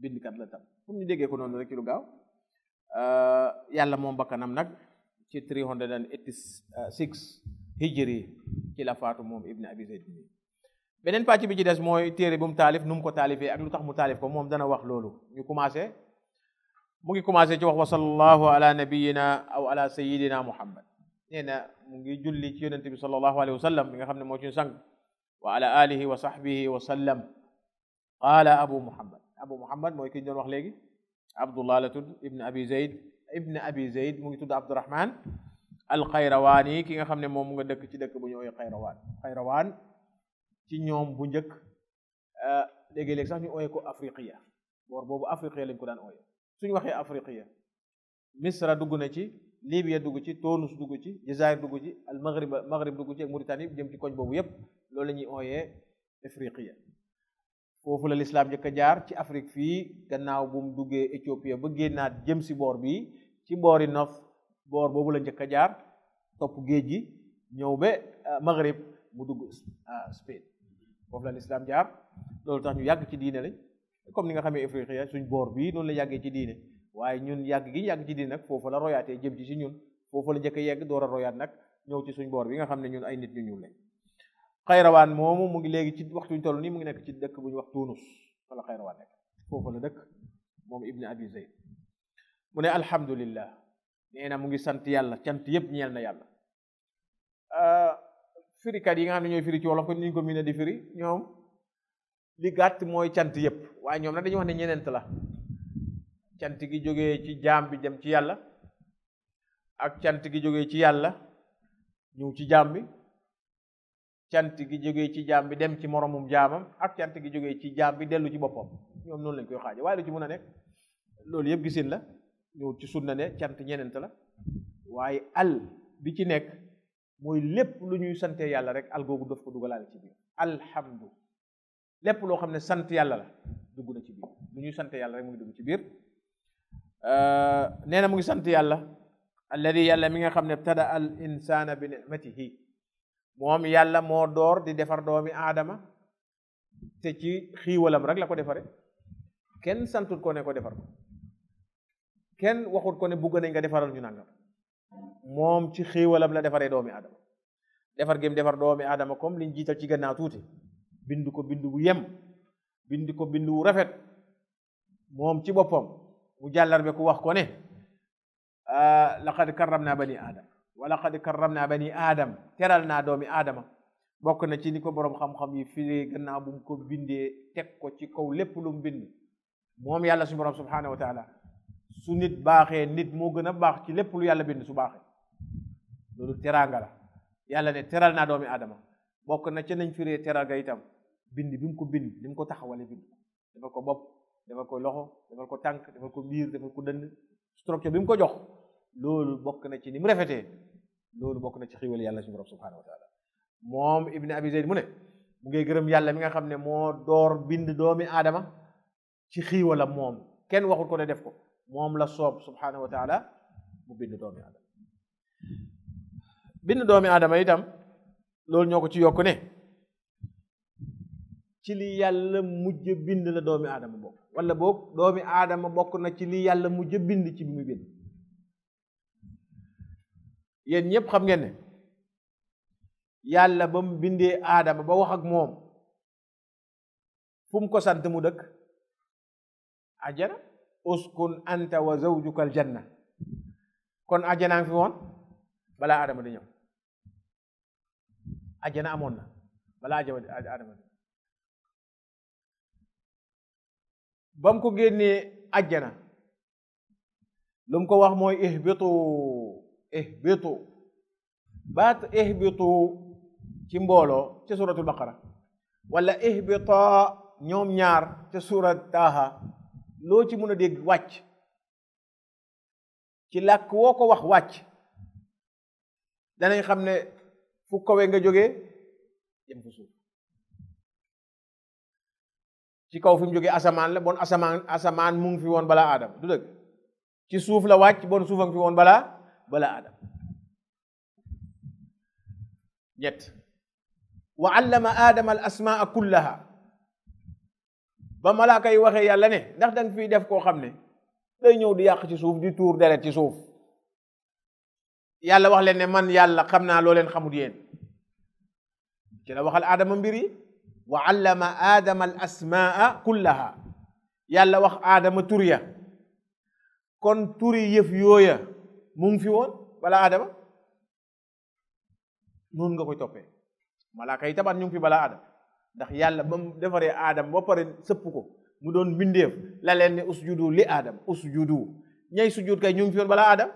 bindkat la tam pour ñu déggee ko noonu rek ci lu gaaw euh, yàlla moom bakkanam nag ci 386 hijri ci la faatu moom ibn abi zayd bi beneen pàcc bi ci des mooy téere bu mu taalif nu mu ko taalifee ak lu tax mu taalif ko moom dana wax loolu ñu commencé mu ngi commencé ci wax wa sallallahu ala nabiyina aw ala sayidina muhammad nee na mu ngi julli ci yonente bi sallallahu alayhi wa sallam bi nga xam ne moo ci sang wa ala alihi wa sahbihi wa sallam qaala abu muhammad abu muhammad mooy ki ñu doon wax léegi abdullah la tudd ibn abi zayd ibn abi zayd mu ngi tudd abdurahman alxayrawaan yi ki nga xam ne moom mu nga dëkk ci dëkk bu ñu ooyee xayrawaan xayrawaan ci ñoom bu njëkk léegi-léeg sax ñu ooyee ko afriqiya boor boobu afriqiya lañ ko daan ooyee suñu waxee afriqiya misra dugg na ci Libya dugg ci Tunis dugg ci Jazair dugg ci al Maghrib Maghrib dugg ci ak Mauritanie jëm ci koñ boobu yépp loolu la ñuy ooyee Afriqiya foofu la lislaam njëkk a jaar ci Afrique fii gannaaw bu mu duggee Éthiopie ba génnaat jëm si boor bi ci boori North boor boobu la njëkk a jaar topp géej gi ñëw ba euh, Maghrib mu dugg euh, Spain foofu la lislaam jaar loolu tax ñu yàgg ci diine lañ comme ni nga xamee Ifriqiya suñ boor bii noonu la yàggee ci diine waaye ñun yàgg gi yàgg ci diine nag foofu la royaatee jëm ci si ñun foofu la njëkk a yegg door a royaat nag ñëw ci suñ boor bi nga xam ne ñun ay nit ñu ñuul lañ xayrawaan moomu mu ngi léegi ci waxtu ñu toll nii mu ngi nekk ci dëkk bu ñu wax Tuunus fa la xayrawaan nekk foofu la dëkk moom Ibn Abi Zayd mu ne alhamdulillah nee na mu ngi sant yàlla cant yëpp ñeel na yàlla firikat yi nga xam ne ñooy firi ci wolof ko ni ñu ko mën a di firi ñoom li gàtt mooy cant yépp waaye ñoom nag dañuy wax ne ñeneent la cant gi jógee ci jaam bi jëm ci yàlla ak cant gi jógee ci yàlla ñëw ci jaam bi cant gi jógee ci jaam bi dem ci moromum jaamam ak cant gi jógee ci jaam bi dellu ci boppam ñoom noonu lañ koy xaaje waaye lu ci mën a nekk loolu yëpp gisin la ñëw ci sunna ne cant ñeneent la waaye al bi ci nekk mooy lépp lu ñuy sante yàlla rek al googu daf ko dugalaale ci biir alhamdu lépp loo xam ne sant yàlla la dugg na ci biir lu ñuy sante yàlla rek mu ngi dugg ci biir euh, nee na mu ngi sant yàlla alladi yàlla mi nga xam ne ibtada al insana bi nicmatihi moom yàlla moo door di defar doomi aadama te ci xiiwalam rek la ko defare kenn santut ko ne ko defar ko kenn waxut ko ne bugg nañ nga defaral ñu nangam moom ci xiiwalam la defaree doomi aadama defar gém defar doomi aadama comme liñ jiital ci gannaaw tuuti bind ko bind bu yem bind ko bind bu rafet moom ci boppam mu jàllarbe ku wax ko ne laqad karram naa bani aadam wa laqad karram naa bani aadam teral naa doomi aadama bokk na ci ni ko boroom xam-xam yi firi gannaaw bu mu ko bindee teg ko ci kaw lépp lu mu bind moom yàlla suñu boroom subhaanahu wa taala su nit baaxee nit moo gën a baax ci lépp lu yàlla bind su baaxee loolu teraanga la yàlla ne teral naa doomi aadama bokk na ca nañ firee teral ga itam bind bi mu ko bind li mu ko taxawale bind defal ko bopp defal ko loxo defal ko tànk defal ko biir defal ko dënn structure bi mu ko jox loolu bokk na ci ni mu rafetee loolu bokk na ci xiwal yàlla suñu borom subhanahu wa taala moom ibni abi zayd mu ne mu ngay gërëm yàlla mi nga xam ne moo door bind doomi aadama ci xiiwalam moom kenn waxul ko ne def ko moom la soob subhanahu wa taala mu bind doomi aadama bind doomi aadama itam loolu ñoo ko ci yokk ne ci li yàlla mujj bind la doomi aadama bokk wala boog doomi aadama bokk na ci li yàlla mujj bind ci bi mu bind yéen ñëpp xam ngeen ne yàlla ba mu bindee aadama ba wax ak moom fu mu ko sant mu dëkk ajjana uskun anta wa zawjuka aljanna kon ajjanaa ngi fi woon balaa aadama di ñëw ajjana amoon na balaa ajama adama ba mu ko génnee ajjana lu mu ko wax mooy ihbitu ihbitu baat ihbitu ci mbooloo ci suratul baqara wala ihbita ñoom ñaar ci surat taaha loo ci mën a dégg wàcc ci làkk woo ko wax wàcc danañ xam ne fu kawe nga jógee jëm fu suuf ci kaw fi mu jógee asamaan la bon asamaan asamaan mu ngi fi woon balaa aadama du dëgg ci suuf la wàcc bon suuf a ngi fi woon balaa balaa aadama ñett wa allama aadama al asmaa kullaha ba malaaka yi waxee yàlla ne ndax danga fiy def koo xam ne day ñëw di yàq ci suuf di tuur deret ci suuf yàlla wax leen ne man yàlla xam naa loo leen xamut yéen ci la waxal aadama mbir yi wa allama aadama al asmaa kullaha yàlla wax aadama tur ya kon turi yëf yooya mu ngi fi woon wala aadama noonu nga koy toppee malaaka yi tabaat ñu ngi fi balaa aadam ndax yàlla ba mu defaree aadam ba pare sëpp ko mu doon mbindeef la leen ne usjudu li aadam usjudu ñay sujud kay ñu ngi fi woon balaa aadam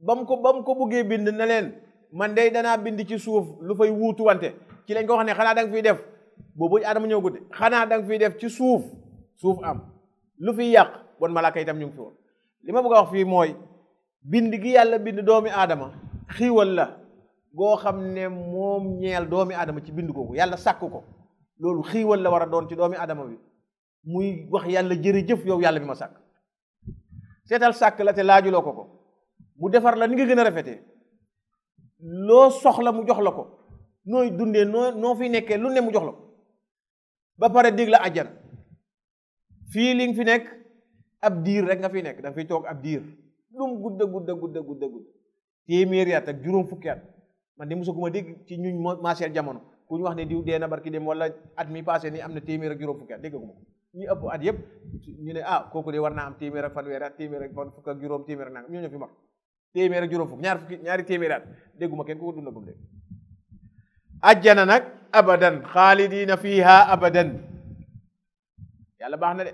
ba mu ko ba mu ko buggee bind ne leen man day danaa bind ci suuf lu fay wuutu wante ci lañ ko wax ne xanaa da nga fiy def boobu aadama ñëw gudde xanaa da nga fiy def ci suuf suuf am lu fiy yàq bon malaaka itam ñu ngi fi woon li ma bëgg a wax fii mooy bind gi yàlla bind doomi aadama xiiwal la goo xam ne moom ñeel doomi aadama ci bind googu yàlla sàkk ko loolu xiiwal la war a doon ci doomi aadama bi muy wax yàlla jërëjëf yow yàlla bi ma sàkk seetal sàkk la te laajuloo ko ko mu defar la ni nga gën a rafetee loo soxla mu jox la ko nooy dundee noo noo fi nekkee lu ne mu jox la ko ba pare dig la àjjana fii li nga fi nekk ab diir rek nga fi nekk da nga fiy toog ab diir lum gudda gudda gudda gudda gudda téeméeri at ak juróom fukki at man de mosaguma dégg ci ñuñ maaseel jamono ku ñu wax ne diw dee na barki dem wala at mi passé ni am na téeméer ak juróom fukki at déggaguma ko ñu ëpp at yëpp ñu ne ah kooku de war naa am téeméer ak fanweer ak téeméer ak fan fukk ak juróom téeméer ak nangam ñoo ñoo fi mag téeméer ak juróom fukk ñaar fukki ñaari téeméer at dégguma kenn ku ko dundagum de ajjana nag abadan xaalidina fiha abadan yàlla baax na de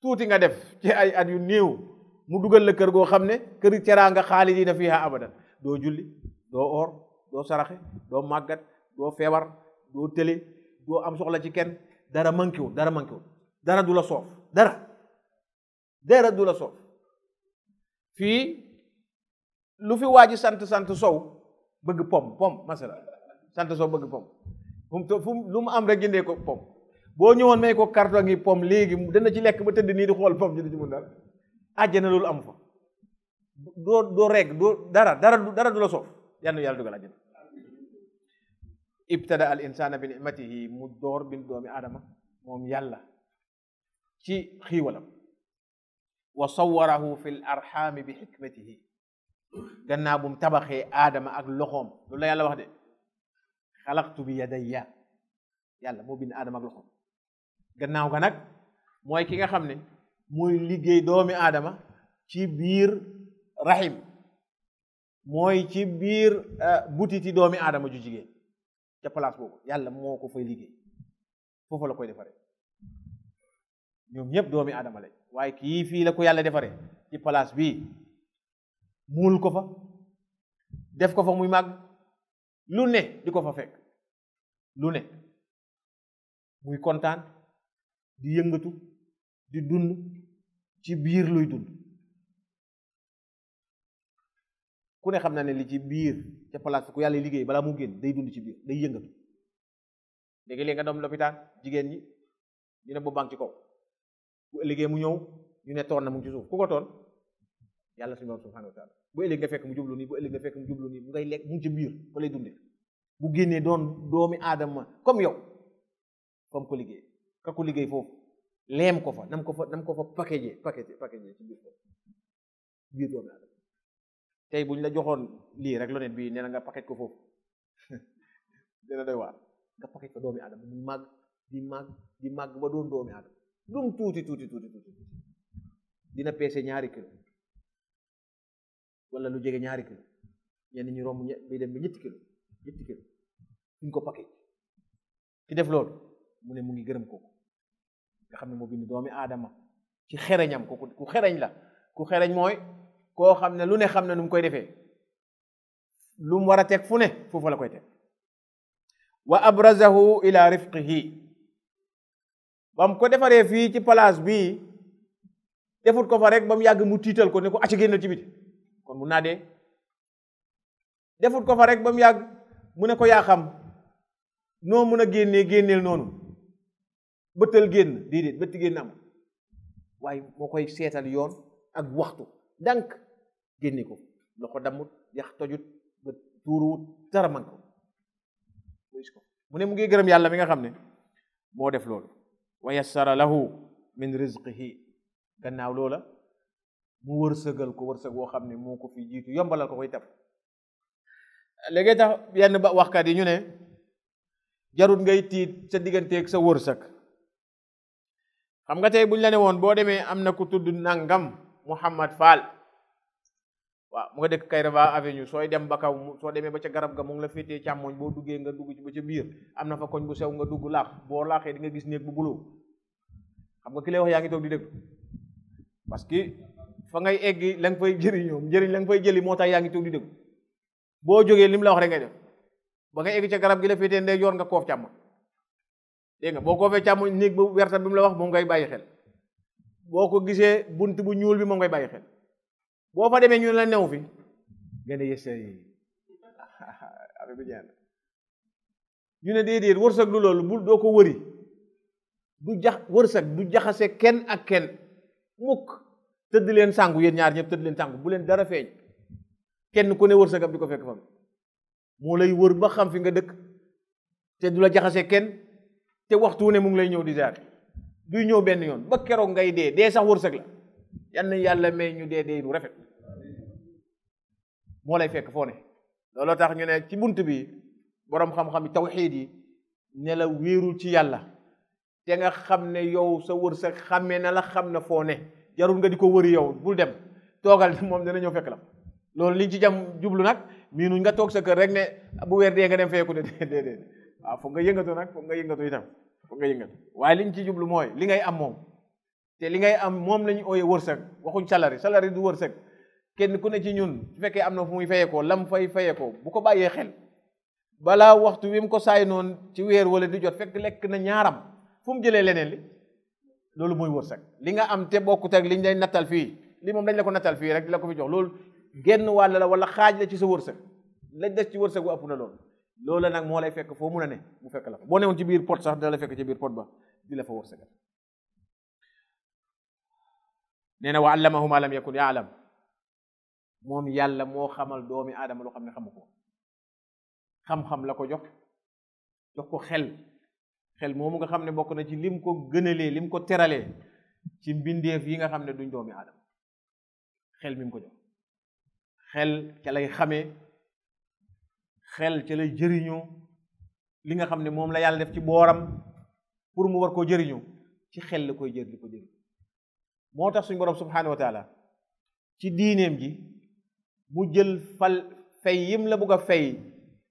tuuti nga def ci ay at yu néew mu dugal la kër goo xam ne kër ceraa nga xaalidina fiha abadan doo julli doo oor doo saraxe doo màggat doo feebar doo tële doo am soxla ci kenn dara manquéwul dara manquéwul dara du la soof dara deret du la soof fii lu fi waa ji sant sant sow bëgg pom pom masala sant sow bëgg pom fu mu to- fu mu lu mu am rek jëndee ko pom boo ñëwoon may ko carton ngi pom léegi dana ci lekk ba tëdd nii di xool pom ji du ci mun dara àjjana loolu am fa doo doo reg doo dara dara du dara du la soof yal na yàlla dugal àjjana ibtada al insana bi nimatihi mu door bin doomi aadama moom yàlla ci xiiwalam wa sawarahu fi l arxaami bi xikmatihi gannaaw bum tabaxee aadama ak loxoom loolu la yàlla wax de xalaqtu bi yadayya yàlla moo bind aadama ak loxoom gannaaw ga nag mooy ki nga xam ne mooy liggéey doomi aadama ci biir raxim mooy ci biir butiti doomi aadama ju jigéen ca place boobu yàlla moo ko fay liggéey foofu la koy defaree ñoom ñëpp doomi aadama lañ waaye kii fii la ko yàlla defaree ci place bii muul ko fa def ko fa muy màgg lu ne di ko fa fekk lu ne muy kontaan di yëngatu di dund ci biir luy dund ku ne xam na ne li ci biir ca place ku yàlla liggéey balaa mu génn day dund ci biir day yëngatu léegi léegi nga doom lopitaan jigéen ñi ñu ne bu banque ci kaw bu ëllëgee mu ñëw ñu ne toon na mu ngi ci suuf ku ko toon yàlla suñu borom subhanahu wa taala bu ëllëg nga fekk mu jublu nii bu ëllëg nga fekk mu jublu nii mu ngay lekk mu ngi ci biir fa lay dunde bu génnee doon doomi aadama comme yow fa mu ko liggéey ka ko liggéey foofu leem ko fa nam ko fa nam ko fa packagé packagé packagé ci biir foofu biir doomi aadama tey buñ la joxoon lii rek lonet bii nee na nga paquet ko foofu dina doy waar nga paquet ko doomi aadama mu màgg di màgg di màgg ba doon doomi aadama lum tuuti tuuti tuuti tuuti dina peese ñaari kilo wala lu jege ñaari kilo ñenn ñu romb bi dem ba ñetti kilo ñetti kilo suñ ko paquet ki def loolu mu ne mu ngi gërëm kooku nga xam ne moo bind doomi aadama ci xereñam kooku ku xereñ la ku xereñ mooy koo xam ne lu ne xam ne nu mu koy defee lu mu war a teg fu ne foofu la koy teg wa abrazahu ila rifqihi bam ko defaree fii ci place bii defut ko fa rek ba mu yàgg mu tiital ko ne ko acca génnal ci biti kon mun naa dee defut ko fa rek ba mu yàgg mu ne ko yaa xam noo mun a génnee génneel noonu bëttal génn déedéet bëtt génn am waaye moo koy seetal yoon ak waxtu dank génne ko loxo dammut yax tojut ba tuuruwut dara man ko mu ne mu ngi gërëm yàlla mi nga xam ne moo def loolu wa yassara lahu min rizqihi gannaaw loola mu wërsëgal ko wërsëg woo xam ne moo ko fi jiitu yombalal ko koy taf léegi tax yenn ba waxkat yi ñu ne jarut ngay tiit sa digganteeg sa wërsëg xam nga tey buñ la ne woon boo demee am na ku tudd nangam Muhammad Fall waaw mu nga dëkk Kayraba avenue sooy dem ba kaw mu- soo demee ba ca garab ga mu ngi la féetee càmmoñ boo duggee nga dugg ci ba ca biir am na fa koñ bu sew nga dugg laax boo laaxee di nga gis néeg bu buloo xam nga ki lay wax yaa ngi toog di dégg parce que fa ngay eggi la nga fay jëriñoo njëriñ la nga fay jëli moo tax yaa ngi toog di dégg boo jógee lim la wax rek ngay def ba nga egg ca garab gi la féetee ndey yoon nga koof càmmoñ dégg nga boo koofee càmmoñ néeg bu werta bi mu la wax moom ngay bàyyi xel boo ko gisee bunt bu ñuul bi moom ngay bàyyi xel boo fa demee ñu la new fi nga ne yëse yi affaire bi jeex na ñu ne déedéet wërsëg lu loolu bul doo ko wëri du jax wërsëg du jaxase kenn ak kenn mukk tëdd leen sàngu yéen ñaar ñëpp tëdd leen sàngu bu leen dara feeñ kenn ku ne wërsëgam di ko fekk fam moo lay wër ba xam fi nga dëkk te du la jaxase kenn te waxtu wu ne mu ngi lay ñëw di ziar duy ñëw benn yoon ba keroog ngay dee dee sax wërsëg la yal na yàlla may ñu dee dee lu rafet moo lay fekk foo ne looloo tax ñu ne ci bunt bi boroom xam-xam yi tawxiid yi ne la wéerul ci yàlla te nga xam ne yow sa wërsëg xàmmee na la xam na foo ne jarul nga di ko wëri yow bul dem toogal moom dana ñëw fekk la loolu liñ ci jam jublu nag miinuñ nga toog sa kër rek ne bu weer dee nga dem feeku de déedéet waaw foog nga yëngatu nag foog nga yëngatu itam foog nga yëngatu waaye liñ ci jublu mooy li ngay am moom te li ngay am moom la ñu ooyee wërsëg waxuñ salari salari du wërsëg kenn ku ne ci ñun su fekkee am na fu muy fayekoo lam fay fayekoo bu ko bàyyee xel balaa waxtu wi mu ko saay noonu ci weer wala di jot fekk lekk na ñaaram fu mu jëlee leneen li loolu mooy wërsëg li nga am te bokkut ak liñ lay nattal fii li moom dañ la ko nattal fii rek la ko fi jox loolu genn wàll la wala xaaj la ci sa wërsëg lañ des ci wërsëg bu ëpp na loolu loolu nag moo lay fekk foo mun a ne mu fekk la fa boo newoon ci biir pot sax dina la fekk ci biir pot ba di la fa wërsëgal nee na wa allamahu ma lam yakun yaalam moom yàlla moo xamal doomi aadama loo xam ne xamu ko xam-xam la ko jox jox ko xel xel moomu nga xam ne bokk na ci lim ko gënalee lim ko teralee ci mbindeef yi nga xam ne duñ doomi aadama xel mi mu ko jox xel ca lay xamee xel ca lay jëriñoo li nga xam ne moom la yàlla def ci booram pour mu war koo jëriñoo ci xel la koy jër li ko jëriñ moo tax suñu borom subhanahu wa taala ci diineem ji mu jël fal fay yim la bugg a fay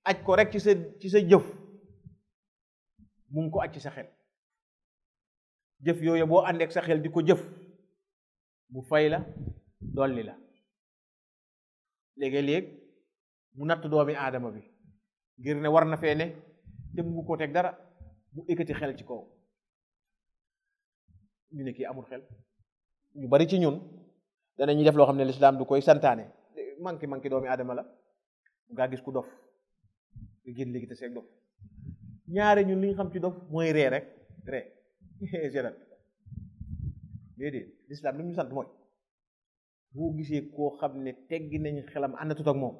aj ko rek ci sa ci sa jëf mu ngi ko aj ci sa xel jëf yooyu boo àndeek sa xel di ko jëf mu fay la dolli la léegi-léeg mu natt doomi aadama bi ngir ne war na fee ne te mu ko teg dara mu ekkati xel ci kaw ñu ne kii amul xel ñu bari ci ñun danañu def loo xam ne lislaam du koy santaane manki manki doomi aadama la ngaa gis ku dof nga génn léegi te seeg dof ñaare ñun li ñu xam ci dof mooy ree rek ree général déedéet lislaam li ñu sant mooy boo gisee koo xam ne teggi nañ xelam àndatut ak moom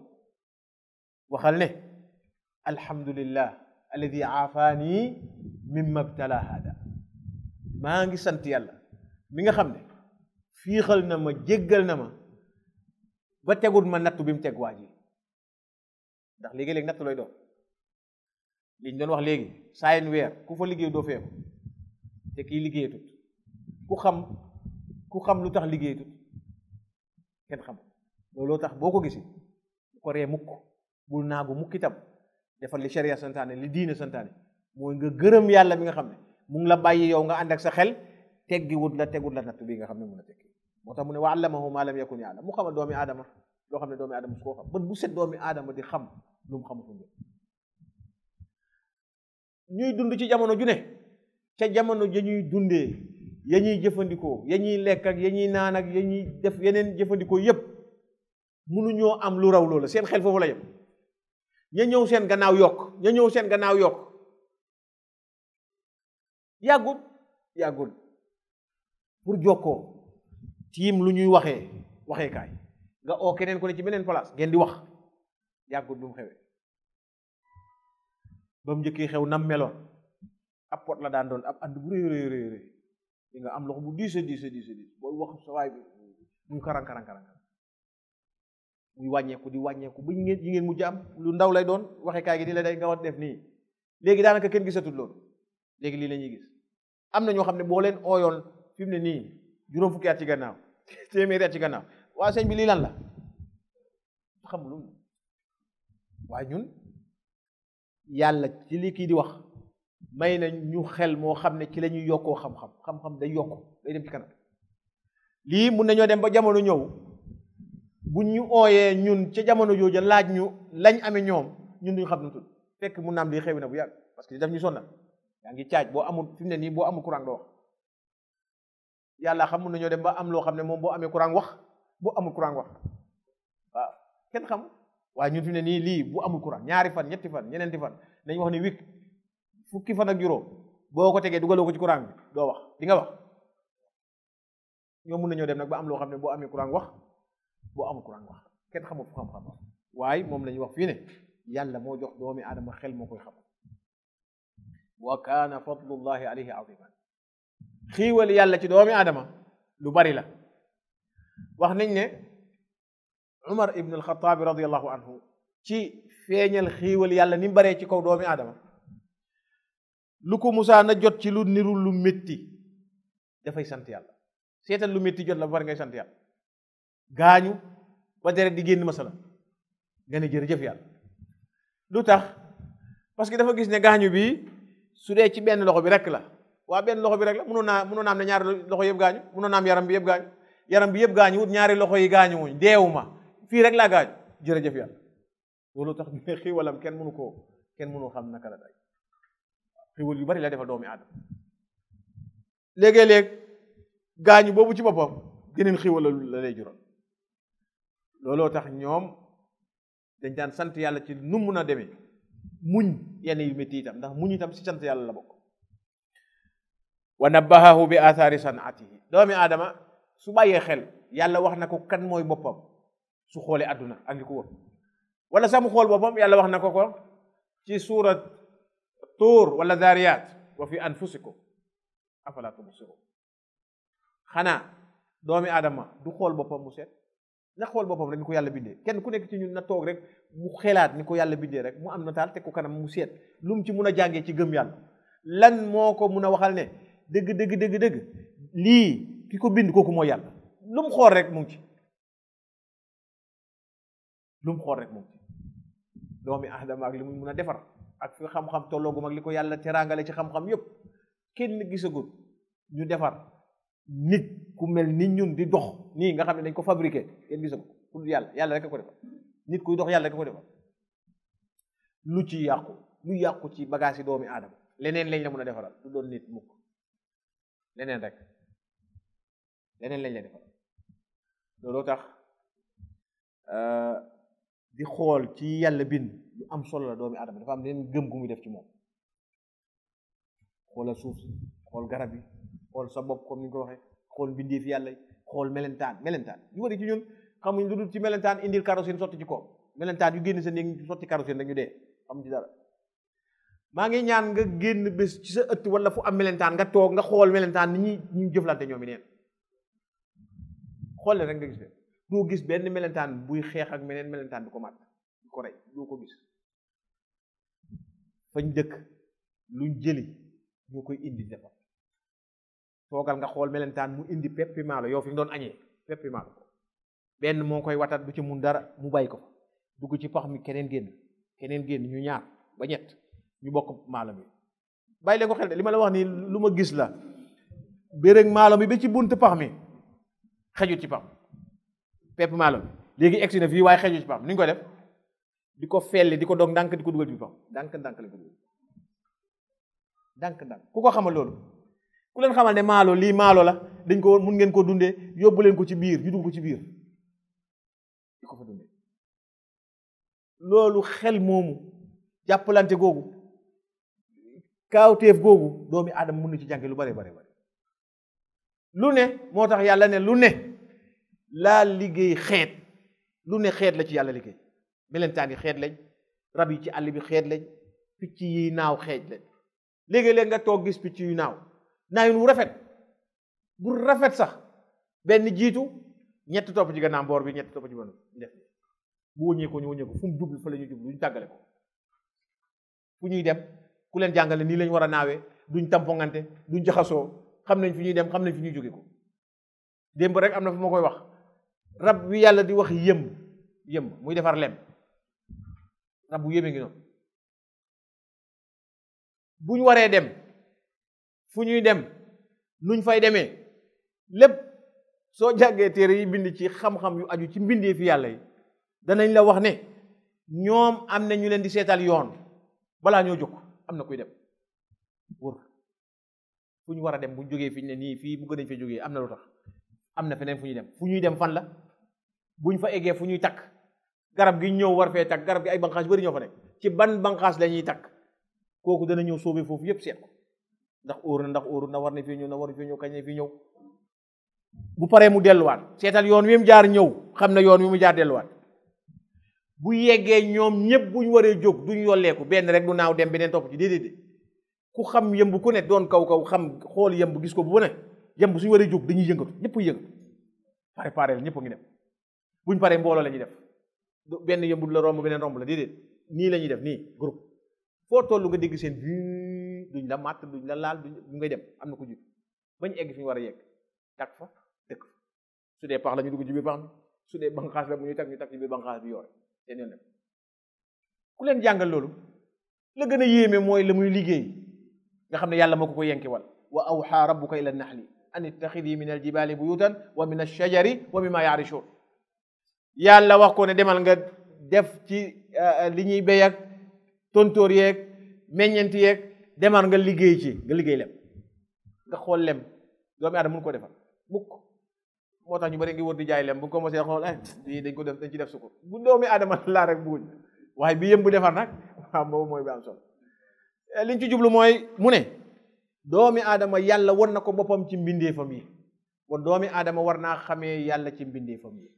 waxal ne alhamdulillah alladi aafaani mimma btala hada maa ngi sant yàlla mi nga xam ne fiixal na ma jéggal na ma ba tegul ma nattu bi mu teg waa ji ndax léegi-léegi nattu lay doon liñ doon wax léegi saa yu weer ku fa liggéey doo feeku te kii liggéeyatut ku xam ku xam lu tax liggéeyatut kenn xam looloo tax boo ko gisee bu ko ree mukk bul naagu mukk itam defal li sharia santaane li diine santaane mooy nga gërëm yàlla mi nga xam ne mu ngi la bàyyi yow nga ànd ak sa xel teggi wut la tegul la natt bi nga xam ne mun a tekki moo tax mu ne wa allamahu ma lam yakun ya'lam mu xamal doomi aadama loo xam ne doomi aadama su koo xam bët bu set doomi aadama di xam lu mu xamutu njëkk ñuy dund ci jamono ju ne ca jamono ja ñuy dundee ya ñuy jëfandikoo ya ñuy lekk ak ya ñuy naan ak ya ñuy def yeneen jëfandikoo yépp mënuñoo am lu raw loola seen xel foofu la yem ña ñëw seen gannaaw yokk ña ñëw seen gannaaw yokk yàggul yàggul pour jokkoo tiim lu ñuy waxee waxee kaay nga oo keneen ko ne ci beneen place ngeen di wax yàggul bi mu xewee ba mu njëkkee xew nam meloon ab pot la daan doon ab ànd bu rëy rëy rëy rëy di nga am loxo bu diise diise diise diise booy wax sa waay bi muy karan karan karan muy wàññeeku di wàññeeku ba ñu ngeen yi ngeen mujj am lu ndaw lay doon waxee kaay gi nii la day nga war def nii léegi daanaka kenn gisatul loolu léegi lii la ñuy gis am na ñoo xam ne boo leen ooyoon fi mu ne nii juróom fukki at ci gannaaw téeméeri at ci gannaaw waa sëñ bi lii lan la xam lu waaye ñun yàlla ci li kii di wax may na ñu xel moo xam ne ci la ñuy yokkoo xam-xam xam-xam day yokk day dem ci kanam lii mun nañoo dem ba jamono ñëw bu ñu ooyee ñun ca jamono jooja laaj ñu lañ amee ñoom ñun duñu xam nu tudd fekk mun na am lii xewi na bu yàgg parce que daf ñu sonna yaa ngi caaj boo amul fi mu ne nii boo amul courant doo wax yàlla xam mun nañoo dem ba am loo xam ne moom boo amee courant wax bu amul courant wax waaw kenn xam waaye ñun fi mu ne nii lii bu amul courant ñaari fan ñetti fan ñeneenti fan nañ wax ne wik fukki fan ak juróom boo ko tegee dugaloo ko ci courant bi doo wax di nga wax ñoom mun nañoo dem nag ba am loo xam ne boo amee courant wax boo amul courant wax kenn xamul fu xam-xam waaye moom la ñuy wax fii ne yàlla moo jox doomi aadama xel moo koy xam wa kaana fadlullahi alayhi azima xiiwal yàlla ci doomi aadama lu bari la wax nañ ne umar ibn alxataabi radiallahu anhu ci feeñal xiiwal yàlla ni mu baree ci kaw doomi aadama lu ko musaa na jot ci lu niru lu métti dafay sant yàlla seetal lu métti jot la ba pare ngay sant yàlla gaañu ba deret di génn masala nga ne jërëjëf yàlla lu tax parce que dafa gis ne gaañu bi su dee ci benn loxo bi rek la waa benn loxo bi rek la mënoon naa mënoon naa am ne ñaari loxo yëpp gaañu mënoon naa am yaram bi yëpp gaañu yaram bi yëpp gaañu wut ñaari loxo yi gaañu wuñ deewuma fii rek laa gaañu jërëjëf yàlla loolu tax ne xiwalam kenn mënu koo kenn mënu xam naka la day xiwal yu bari la defal doomi aadama léegi-léeg gaañu boobu ci boppam geneen xiwal la lay jural looloo tax ñoom dañ daan sant yàlla ci nu mun a demee muñ yenn yu métti itam ndax muñ itam si sant yàlla la bokk wa nabbahahu bi athari sanatihi doomi aadama su bàyyee xel yàlla wax na ko kan mooy boppam su xoolee àdduna ak li ko wër wala sax mu xool boppam yàlla wax na ko ko ci suurat tuur wala zaariyaat wa fi anfusikum afala tubsirun xanaa doomi aadama du xool boppam mu seet na xool boppam rek ni ko yàlla bindee kenn ku nekk ci ñun na toog rek mu xelaat ni ko yàlla bindee rek mu am nataal teg ko kanam mu seet lu mu ci mun a jàngee ci gëm yàlla lan moo ko mun a waxal ne dëgg dëgg dëgg dëgg lii ki ko bind kooku mooy yàlla lu mu xool rek mu ngi ci lu mu xool rek mu ngi ci doomi aadama ak li muy mun a defar ak fi xam-xam tolloogum ak li ko yàlla teraangale ci xam-xam yëpp kenn gisagul ñu defar nit ku mel ni ñun di dox nii nga xam ne dañ ko fabriqué kenn gisagul ku dul yàlla yàlla rek a ko defar nit kuy dox yàlla rek a ko defar lu ci yàqu lu yàqu ci bagage yi doomi aadama leneen lañ la mën a defaral lu doon nit mukk leneen rek leneen lañ la defaral looloo tax di xool ci yàlla bind lu am solo la doomi aadama dafa am leneen gëm gu muy def ci moom xoolal suuf si xool garab yi xool sa bopp comme ni nga ko waxee xool mbindeef yàlla yi xool melentaan melentaan yu bari ci ñun xamuñ lu dul ci melentaan indil carosine sotti ci koom melentaan yu génn sa néeg ñu sotti carosine rek ñu dee xamuñ ci dara maa ngi ñaan nga génn bés ci sa ëtt wala fu am melentaan nga toog nga xool melentaan ni ñuy ñu jëflante ñoom i neen xool leen rek nga gis leen doo gis benn melentaan buy xeex ak meneen melentaan du ko màtt du ko rey doo ko gis fañ dëkk luñ jëli ñoo koy indi defar toogal nga xool melentaan mu indi peppi maalo yow fi nga doon añee peppi maalo benn moo koy watat du ci mun dara mu bàyyi ko fa dugg ci pax mi keneen génn keneen génn ñu ñaar ba ñett ñu bokk maalo bi bàyyi leen ko xel de li ma la wax nii lu ma gis la béréeg maalo mi ba ci buntu pax mi xejut ci pax pepp maalo mi léegi egsi na fii waaye xejut ci pax mi ni ñu koy def di ko felli di ko dog ndànk di ko dugal ci pax ndànk ndànk la ko dugal ndànk ndànk ku ko xamal loolu ku leen xamal ne maalo lii maalo la dañ ko mun ngeen ko dundee yóbbu leen ko ci biir ñu dugg ko ci biir di ko fa dundee loolu xel moomu jàppalante googu kaawteef googu doomi aadama mën na ci jànge lu bare bare bare lu ne moo tax yàlla ne lu ne laa liggéey xeet lu ne xeet la ci yàlla liggéey melentaan yi xeet lañ rab yi ci àll bi xeet lañ picc yi naaw xeet lañ léegi-léeg nga toog gis picc yu naaw naayin wu rafet bu rafet sax benn jiitu ñett topp ci gannaaw boor bi ñett topp ci man def bu wëññee ko ñu wëññee ko fu mu jublu fa la ñu jublu duñ tàggale ko fu ñuy dem ku leen jàngale nii lañ war a naawee duñ tampongante duñ jaxasoo xam nañ fi ñuy dem xam nañ fi ñuy jóge ko démb rek am na fu ma koy wax rab wi yàlla di wax yëm yëm muy defar lem rab bu yëme ngi noonu buñ waree dem fu ñuy dem nuñ fay demee lépp soo jàggee téere yi bind ci xam-xam yu aju ci mbindee fi yàlla yi danañ la wax ne ñoom am na ñu leen di seetal yoon balaa ñoo jóg am na kuy dem wër fu ñu war a dem bu ñu jógee fi ñu ne nii fii bu gën a fa jógee am na lu tax am na feneen fu ñuy dem fu ñuy dem fan la buñ fa eggee fu ñuy takk garab gi ñëw war fee takk garab gi ay banqaas bari ñoo fa nekk ci ban banqaas la ñuy takk kooku dana ñëw soobee foofu yëpp seet ko ndax óor na ndax óoru na war na fii ñëw na war na fii ñëw kañ na fii ñëw bu paree mu delluwaat seetal yoon wi mu jaar ñëw xam na yoon wi mu jaar delluwaat bu yeggee ñoom ñëpp bu ñu waree jóg duñ yolleeku benn rek du naaw dem beneen topp ci déedéet ku xam yëmb ku ne doon kaw kaw xam xool yëmb gis ko bu ne yëmb suñu waree jóg dañuy yëngatu ñëpp yëngatu pare pare la ñëpp a ngi dem buñ paree mbooloo la ñuy def benn yëmb du la romb beneen romb la déedéet nii la ñuy def nii groupe foo toll nga dégg seen bi duñ la màtt duñ la laal duñ ngay dem am na ko jiitu bañ egg fi ñu war a yegg takk fa dëkk fa su dee pax la ñu dugg ci biir pax mi su dee banqaas la mu ñuy takk ñu takk ci biir banqaas bi yoore te neen nag ku leen jàngal loolu la gën a yéeme mooy la muy liggéey nga xam ne yàlla moo ko ko yenki wal wa awxaa rabbuka ila naxli an ittaxidi min aljibaali buyutan wa min alshajari wa mimma yaarishun yàlla wax ko ne demal nga def ci li ñuy béy ak tontóor yeeg meññent yeeg demal nga liggéey ci nga liggéey lem nga xool lem doomi aadama mun ko defal mukk moo tax ñu bari ngi wër di jaay lem bu commencé xool ah lii dañ ko def dañ ci def sukur bu doomi aadama laa rek buuñ waaye bi yëmb defar nag waaw boobu mooy bi am solo liñ ci jublu mooy mu ne doomi aadama yàlla won na ko boppam ci mbindeefam yi kon doomi aadama war naa xamee yàlla ci mbindeefam yi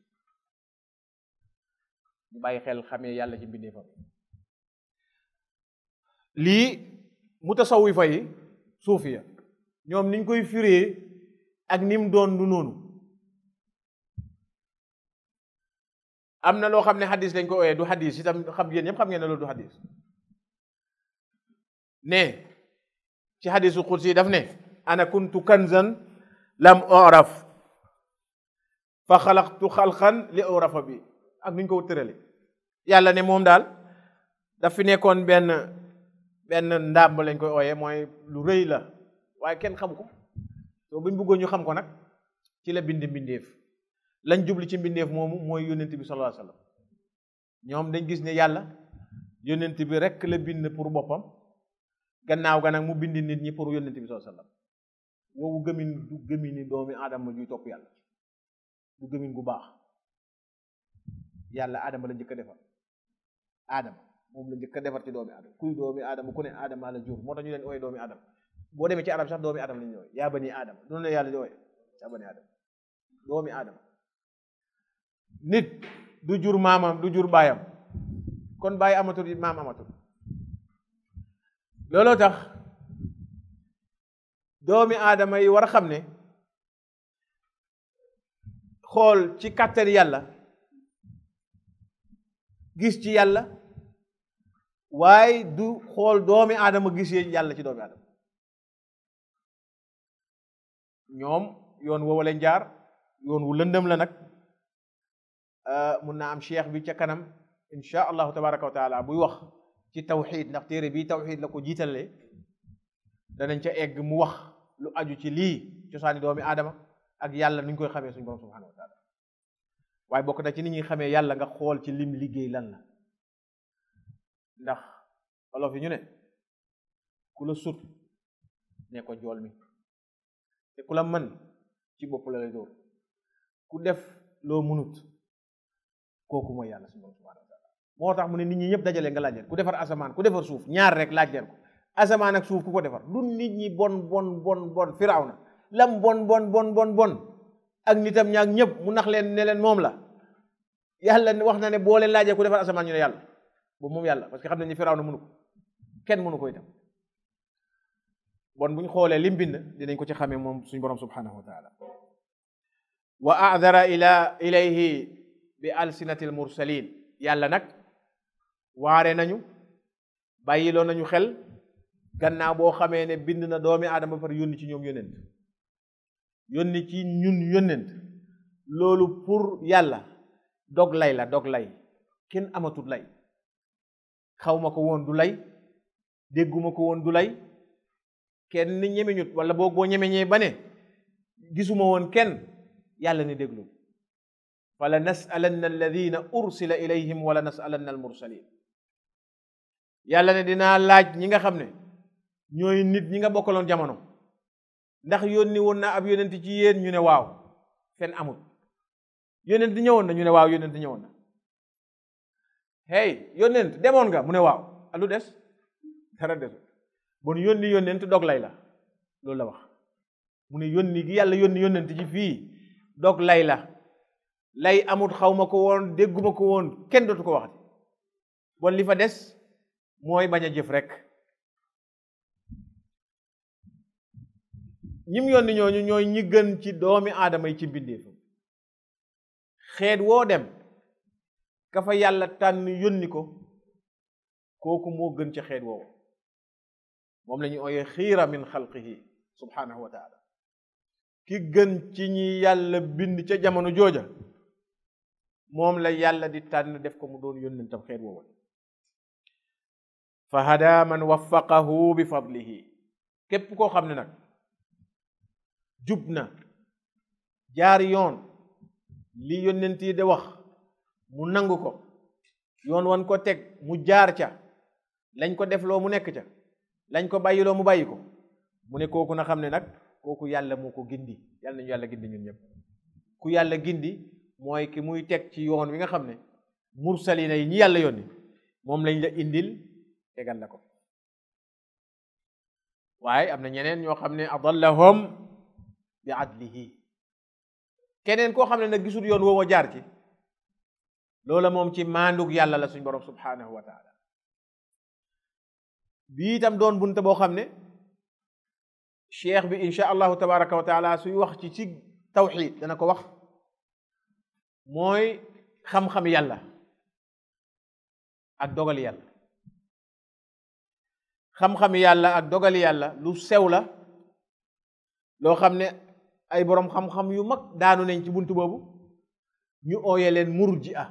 ñu bàyyi xel xamee yàlla ci mbindeefam yi lii mutasawifa yi suufiya ñoom niñ koy firee ak nim doon du noonu am na loo xam ne xadis lañ ko ooyee du xadis itam xam yéen ñëpp xam ngeen ne loolu du xadis ne ci xadisu xudsi daf ne ana kuntu kanzan lam oraf fa xalaqtu xalqan li orafa bi ak nuñ ko tërale yàlla ne moom daal daf fi nekkoon benn benn ndàmb lañ koy ooyee mooy lu rëy la waaye kenn xamu ko soo buñ bëggoon ñu xam ko nag ci la bind mbindeef lañ jubli ci mbindeef moomu mooy yónnent bi sallallahu alayhi wasallam ñoom dañ gis ne yàlla yónnent bi rekk la bind pour boppam gannaaw ga nag mu bind nit ñi pour yónnent bi sallallahu alayhi wasallam woowu gëmin du gëmin ni doomi aadama juy topp yàlla du gëmin gu baax yàlla aadama la njëkk a defar aadama moom la njëkk a defar ci doomi aadama kuy doomi aadama ku ne aadama la jur moo tax ñu leen ooy doomi aadama boo demee ci arab sax doomi aadama la ñu ooy yaa bani aadama noonu la yàlla di ooy yaa bani aadama doomi aadama nit du jur maamam du jur baayam kon baay amatul it maam amatul looloo tax doomi aadama yi war a xam ne xool ci kàttan yàlla gis ci yàlla waaye du xool doomi aadama gis yàlla ci doomi aadama ñoom yoon woowu leen jaar yoon wu lëndëm la nag mun naa am cheikh bi ca kanam insha allahu tabaraka wa taala buy wax ci tawxid ndax téere bi tawxid la ko jiitale danañ ca egg mu wax lu aju ci lii cosaani doomi aadama ak yàlla nuñ koy xamee suñu borom subhanahu wa taala waaye bokk na ci ni ñuy xamee yàlla nga xool ci lim liggéey lan la ndax olof yi ñu ne ku la sut ne ko jool mi te ku la man ci bopp la lay dóor ku def loo mënut kooku mooy yàlla suñu borom subhanahu wa taala moo tax mu ne nit ñi ñëpp dajale nga laaj leen ku defar asamaan ku defar suuf ñaar rek laaj leen ko asamaan ak suuf ku ko defar lu nit ñi bon bon bon bon firaw na lam bon bon bon bon bon ak nitam ñaak ñëpp mu nax leen ne leen moom la yàlla wax na ne boo leen laajee ku defar asamaan ñu ne yàlla boobu moom yàlla parce que xam nañ ne firaw na mënu ko kenn mënu ko itam bon buñ xoolee lim bind dinañ ko ci xamee moom suñ borom subhanahu wa taala wa aadara ila ilayhi bi alsinati al mursalin yàlla nag waare nañu bàyyiloo nañu xel gannaaw boo xamee ne bind na doomi aadama ba pare yónni ci ñoom yónent yónni ci ñun yónent loolu pour yàlla dog lay la dog lay kenn amatul lay xaw ma ko woon du lay dégguma ko woon du lay kenn ñemeñut wala boog boo ñemeñee ba ne gisuma woon kenn yàlla ne déglu fala nasalanna alladina ursila ilayhim wala nasalanna almursalin yàlla ne dinaa laaj ñi nga xam ne ñooy nit ñi nga bokkaloon jamono ndax yónni woon naa ab yonent ci yéen ñu ne waaw fen amul yonent ñëwoon na ñu ne waaw yonent ñëwoon na hey yónnent demoon nga mu ne waaw a lu des dara des bon yónni yónnent dog lay la loolu la wax mu ne yónni gi yàlla yónni yónnent ci fii dog lay la lay amut xaw ma ko woon dégguma ko woon kenn dootu ko waxati bon li fa des mooy bañ a jëf rek ñim yónni ñooñu ñooy ñi gën ci doomi aadama yi ci mbindeefam xeet woo dem ka fa yàlla tànn yónni ko kooku moo gën ca xeet woowu moom la ñuy ooyee xiira min xalqihi subhanahu wa taala ki gën ci ñi yàlla bind ca jamono jooja moom la yàlla di tànn def ko mu doon yónnentam xeet woowu fa hada man waffaqahu bi fadlihi képp koo xam ne nag jub na jaar yoon li yonent yi de wax mu nangu ko yoon wan ko teg mu jaar ca lañ ko def loo mu nekk ca lañ ko bàyyi loo mu bàyyi ko mu ne kooku na xam ne nag kooku yàlla moo ko gindi yàlla nañu yàlla gindi ñun ñëpp ku yàlla gindi mooy ki muy teg ci yoon wi nga xam ne mursalina yi ñi yàlla yónni moom lañ la indil tegal la ko waaye am na ñeneen ñoo xam ne adallahum bi adlihi keneen koo xam ne nag gisul yoon woowa jaar ci loola moom ci maandug yàlla la suñ borom subhanahu wa taala bii itam doon bunte boo xam ne cheikh bi insha allahu tabaraka wa taala suy wax ci ci tawxid dana ko wax mooy xam-xam yàlla ak dogal yàlla xam-xam yàlla ak dogal yàlla lu sew la loo xam ne ay boroom xam-xam yu mag daanu nañ ci bunt boobu ñu ooye leen murji'a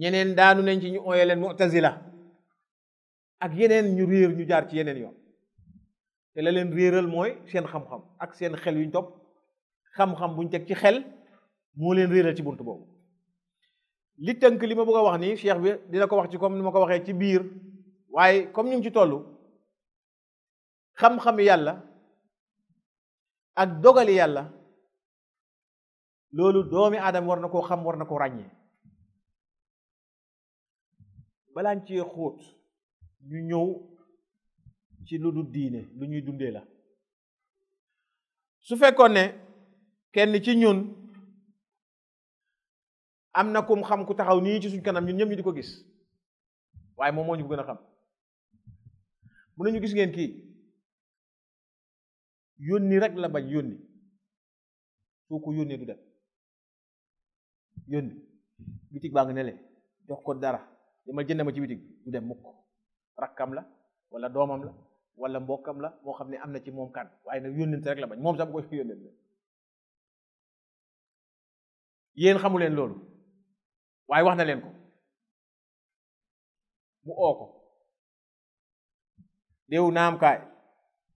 ñeneen daanu nañ ci ñu ooye leen mu'tazila ak yeneen ñu réer ñu jaar ci yeneen yoon te la leen réeral mooy seen xam-xam ak seen xel yuñ topp xam-xam buñ teg ci xel moo leen réeral ci bunt boobu li tënk li ma bëgg a wax nii cheikh bi dina ko wax ci comme ni ma ko waxee ci biir waaye comme ñu ngi ci toll xam-xami yàlla ak dogali yàlla loolu doomi aadama war na koo xam war na koo ràññee balaañ cee xóot ñu ñëw ci lu du diine lu ñuy dundee la su fekkoon ne kenn ci ñun am na kum xam ku taxaw nii ci suñ kanam ñun ñëpp ñu di ko gis waaye moom moo ñu ko gën a xam mun nañu gis ngeen kii yónni rek la bañ yónni soo ko yónnee du dem yónni bitig baa nga ne le jox ko dara dama jënd ma ci bitig du dem mukk rakkam la wala doomam la wala mbokkam la moo xam ne am na ci moom kan waaye nag yónnente rek la bañ moom sax bu ko yónnente yéen xamu leen loolu waaye wax na leen ko mu oo ko diw naam kaay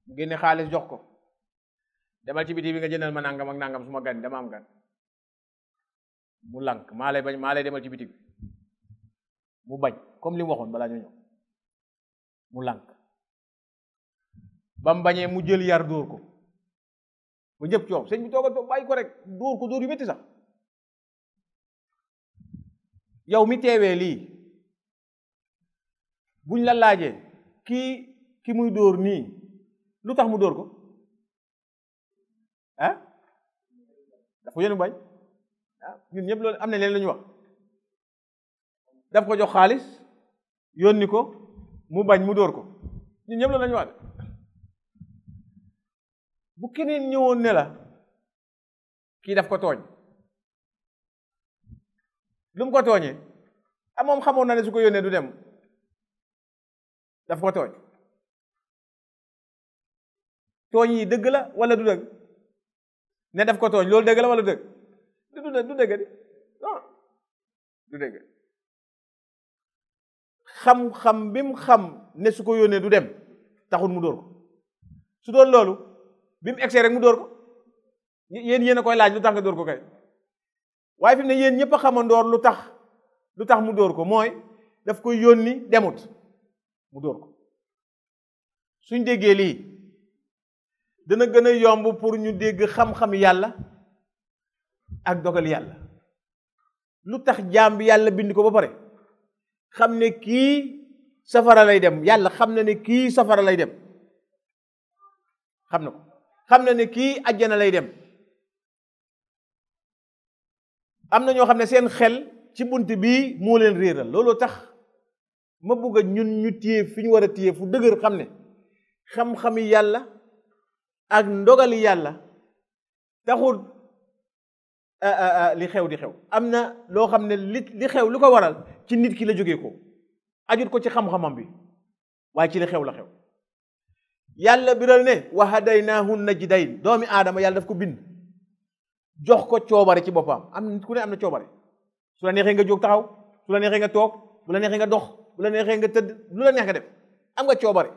mu génne xaalis jox ko demal ci biti bi nga jëndal ma nangam ak nangam su ma gan dama am gan mu lank maa lay bañ maa lay demal ci biti bi mu bañ comme li mu waxoon balaa ñu ñëw mu lank ba mu bañee mu jël yar dóor ko ba ñëpp coow sëñ bi toogal toog bàyyi ko rek dóor ko dóor yu métti sax yow mi teewee lii buñ la laajee kii ki muy dóor nii lu tax mu dóor ko ah dafa yéen bañ ah ñun ñëpp loolu am na leen lu ñu wax daf ko jox xaalis yónni ko mu bañ mu dóor ko ñun ñëpp loolu la ñu wax de bu keneen ñëwoon ne la kii daf ko tooñ lu mu ko tooñee ah moom xamoon na ne su ko yónnee du dem daf ko tooñ tooñ yi dëgg la wala du dëgg ne daf ko tooñ loolu dëgg la wala du dëgg du du du dëgg di non du dëgg xam-xam bi mu xam ne su ko yónnee du dem taxul mu dóor ko su doon loolu bi mu egsee rek mu dóor ko yéen yéen a koy laaj lu tax nga dóor ko kay waaye fi mu ne yéen ñëpp a xamandoor lu tax lu tax mu dóor ko mooy daf koy yónni demut mu dóor ko suñ déggee lii dana gën a yomb pour ñu dégg xam-xam yàlla ak dogal yàlla lu tax jaam bi yàlla bind ko ba pare xam ne kii safara lay dem yàlla xam na ne kii safara lay dem xam na ko xam na ne kii àjjana lay dem am na ñoo xam ne seen xel ci bunt bii moo leen réeral looloo tax ma bugg a ñun ñu téye fi ñu war a téye fu dëgër xam ne xam-xami yàlla ak ndogali yàlla taxul li xew di xew am na loo xam ne li li xew lu ko waral ci nit ki la jógee ko ajut ko ci xam-xamam bi waaye ci li xew la xew yàlla biral ne wa hadaynaahu najdayn doomi aadama yàlla daf ko bind jox ko coobare ci boppam am nit ku ne am na coobare su la neexee nga jóg taxaw su la neexee nga toog bu la neexee nga dox bu la neexee nga tëdd lu la neex nga def am nga coobare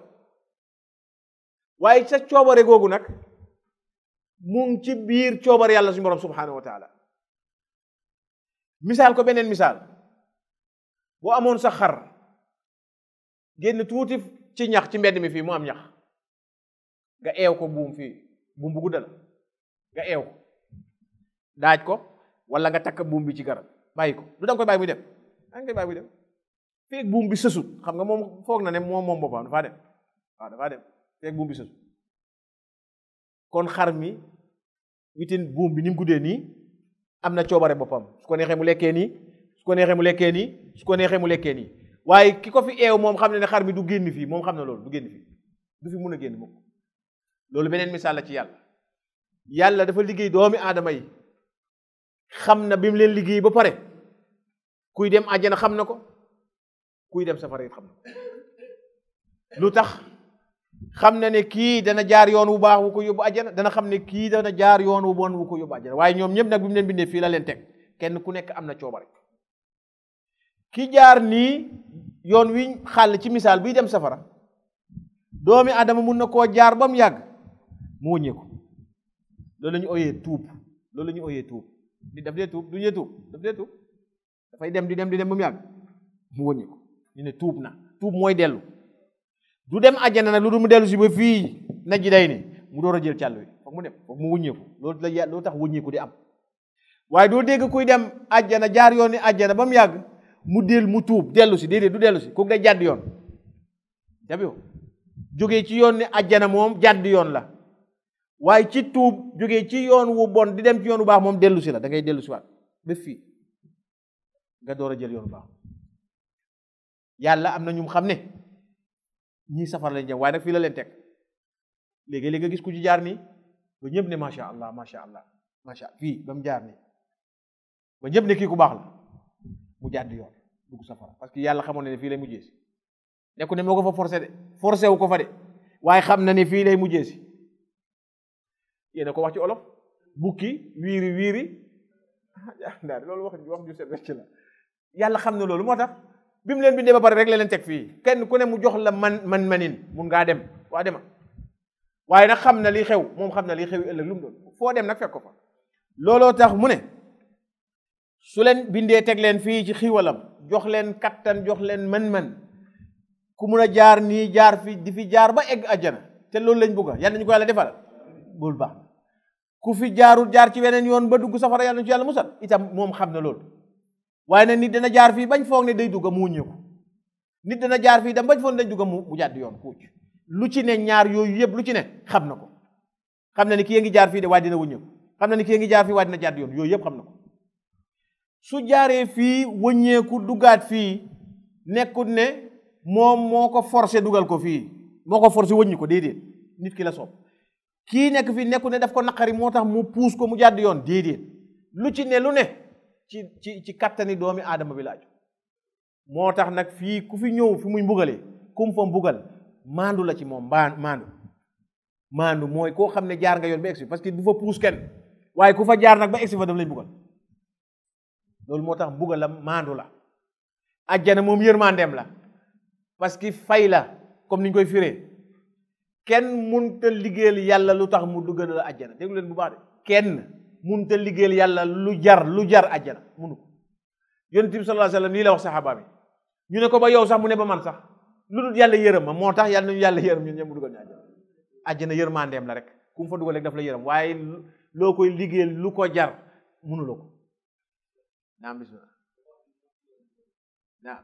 waaye sa coobare googu nag mu ngi ci biir coobare yàlla suñu borom subhanahu wa taala misaal ko beneen misaal boo amoon sa xar génn tuuti ci ñax ci mbedd mi fii mu am ñax nga eew ko buum fii buum bu gudda la nga eew ko daaj ko wala nga takk buum bi ci garab bàyyi ko du da nga koy bàyyi muy dem da nga koy bàyyi muy dem feeg buum bi sësu xam nga moom foog na ne moom moom boppam dafaa dem waaw dafaa dem feeg buum bi sësu kon xar mi witin buum bi ni mu guddee nii am na coobare boppam su ko neexee mu lekkee nii su ko neexee mu lekkee nii su ko neexee mu lekkee nii waaye ki ko fi eew moom xam ne ne xar mi du génn fii moom xam ne loolu du génn fii du fi mun a génn moom loolu beneen misaal la ci yàlla yàlla dafa liggéey doomi aadama yi xam na bi mu leen liggéey ba pare kuy dem àjjana xam na ko kuy dem safara it xam na lu tax xam na ne kii dana jaar yoon wu baax wu ko yóbbu àjjana dana xam ne kii dana jaar yoon wu bon wu ko yóbbu àjjana waaye ñoom ñëpp nag bi mu leen bindee fii la leen teg kenn ku nekk am na coobare ki jaar nii yoon wi xàll ci misaal biy dem safara doomi adama mun na koo jaar ba mu yàgg mu wëññeeku loolu la ñu oyee tuub loolu la ñu oyee tuub di daf dee tuub du dee tuub daf dee tuub dafay dem di dem di dem ba mu yàgg mu wëññi ko ñu ne tuub na tuub mooy dellu du dem àjjana nag lu dul mu dellu si ba fii naj ji day ni mu door a jël càll wi foog mu dem foog mu wëññeeku loolu la loolu tax wëññeeku di am waaye doo dégg kuy dem àjjana jaar yoon ni àjjana ba mu yàgg mu del mu tuub dellu si déedéet du dellu si kooku day jàdd yoon jabi jógee ci yoon ni àjjana moom jàdd yoon la waaye ci tuub jógee ci yoon wu bon di dem ci yoon wu baax moom dellu si la da ngay dellu si waat ba fii nga door a jël yoon wu baax yàlla am na ñu xam ne ñii safar lañ jëm waaye nag fii la leen teg léegi-léegi nga gis ku ci jaar nii ba ñëpp ne macha allah macha allah macha allah fii ba mu jaar nii ba ñëpp ne kii ku baax la mu jàdd yoon dugg safara parce que yàlla xamoon ne fii lay mujjee si nekku ne moo ko fa forcé de forcé wu ko fa de waaye xam na ni fii lay mujjee si yéena ko wax ci olof bukki wiiri wiiri ndaa loolu wax wax ju set wecc la yàlla xam na loolu moo tax bi mu leen bindee ba pare rek la leen teg fii kenn ku ne mu jox la man man manin mun ngaa dem waa dema waaye nag xam na li xew moom xam na li xew ëllëg lu mu doon foo dem nag fekk ko fa looloo tax mu ne su leen bindee teg leen fii ci xiiwalam jox leen kattan jox leen mën-mën ku mun a jaar nii jaar fi di fi jaar ba egg àjjana te loolu lañ bëgg yal nañu ko yàlla defal bul baax ku fi jaarul jaar ci weneen yoon ba dugg safara yàlla nañu ci yàlla musal itam moom xam na loolu waaye nag nit dana jaar fii bañ foog ne day dugg mu wuññeeku nit dana jaar fii dem bañ foog ne day dugg mu mu jàdd yoon kuuc lu ci ne ñaar yooyu yëpp lu ci ne xam na ko xam na ni kii ngi jaar fii de waaye dina wëññeeku xam na ni kii ngi jaar fii waaye dina jàdd yoon yooyu yëpp xam na ko su jaaree fii wëññeeku duggaat fii nekkut ne moom moo ko forcé dugal ko fii moo ko forcé wëññi ko déedéet nit ki la soob kii nekk fii nekkut ne daf ko naqari moo tax mu puus ko mu jàdd yoon déedéet lu ci ne lu ne ci ci ci kattani doomi aadama bi laaju moo tax nag fii ku fi ñëw fi muy mbugale kum fa mbugal maandu la ci moom mbaa maandu maandu mooy koo xam ne jaar nga yoon ba egsi parce que du fa puus kenn waaye ku fa jaar nag ba egsi fa daf lay mbugal loolu moo tax mbugalam maandu la ajjana moom yërmandeem la parce que fay la comme ni ñu koy firee kenn munta liggéeyal yàlla lu tax mu duggal la ajjana déglu leen bu baax de kenn munta liggéeyal yàlla lu jar lu jar ajjana munu ko yonent bi sallallahu alayhi wasallam lii la wax saxaaba bi ñu ne ko ba yow sax mu ne ba man sax lu dul yàlla yërëm ma moo tax yàlla nañu yàlla yërëm ñun ñëpp mu dugal ñu àjjana àjjana yërmandeem la rek ku mu fa dugal rek daf la yërëm waaye loo koy liggéeyal lu ko jar mënuloo ko naam bismillah naam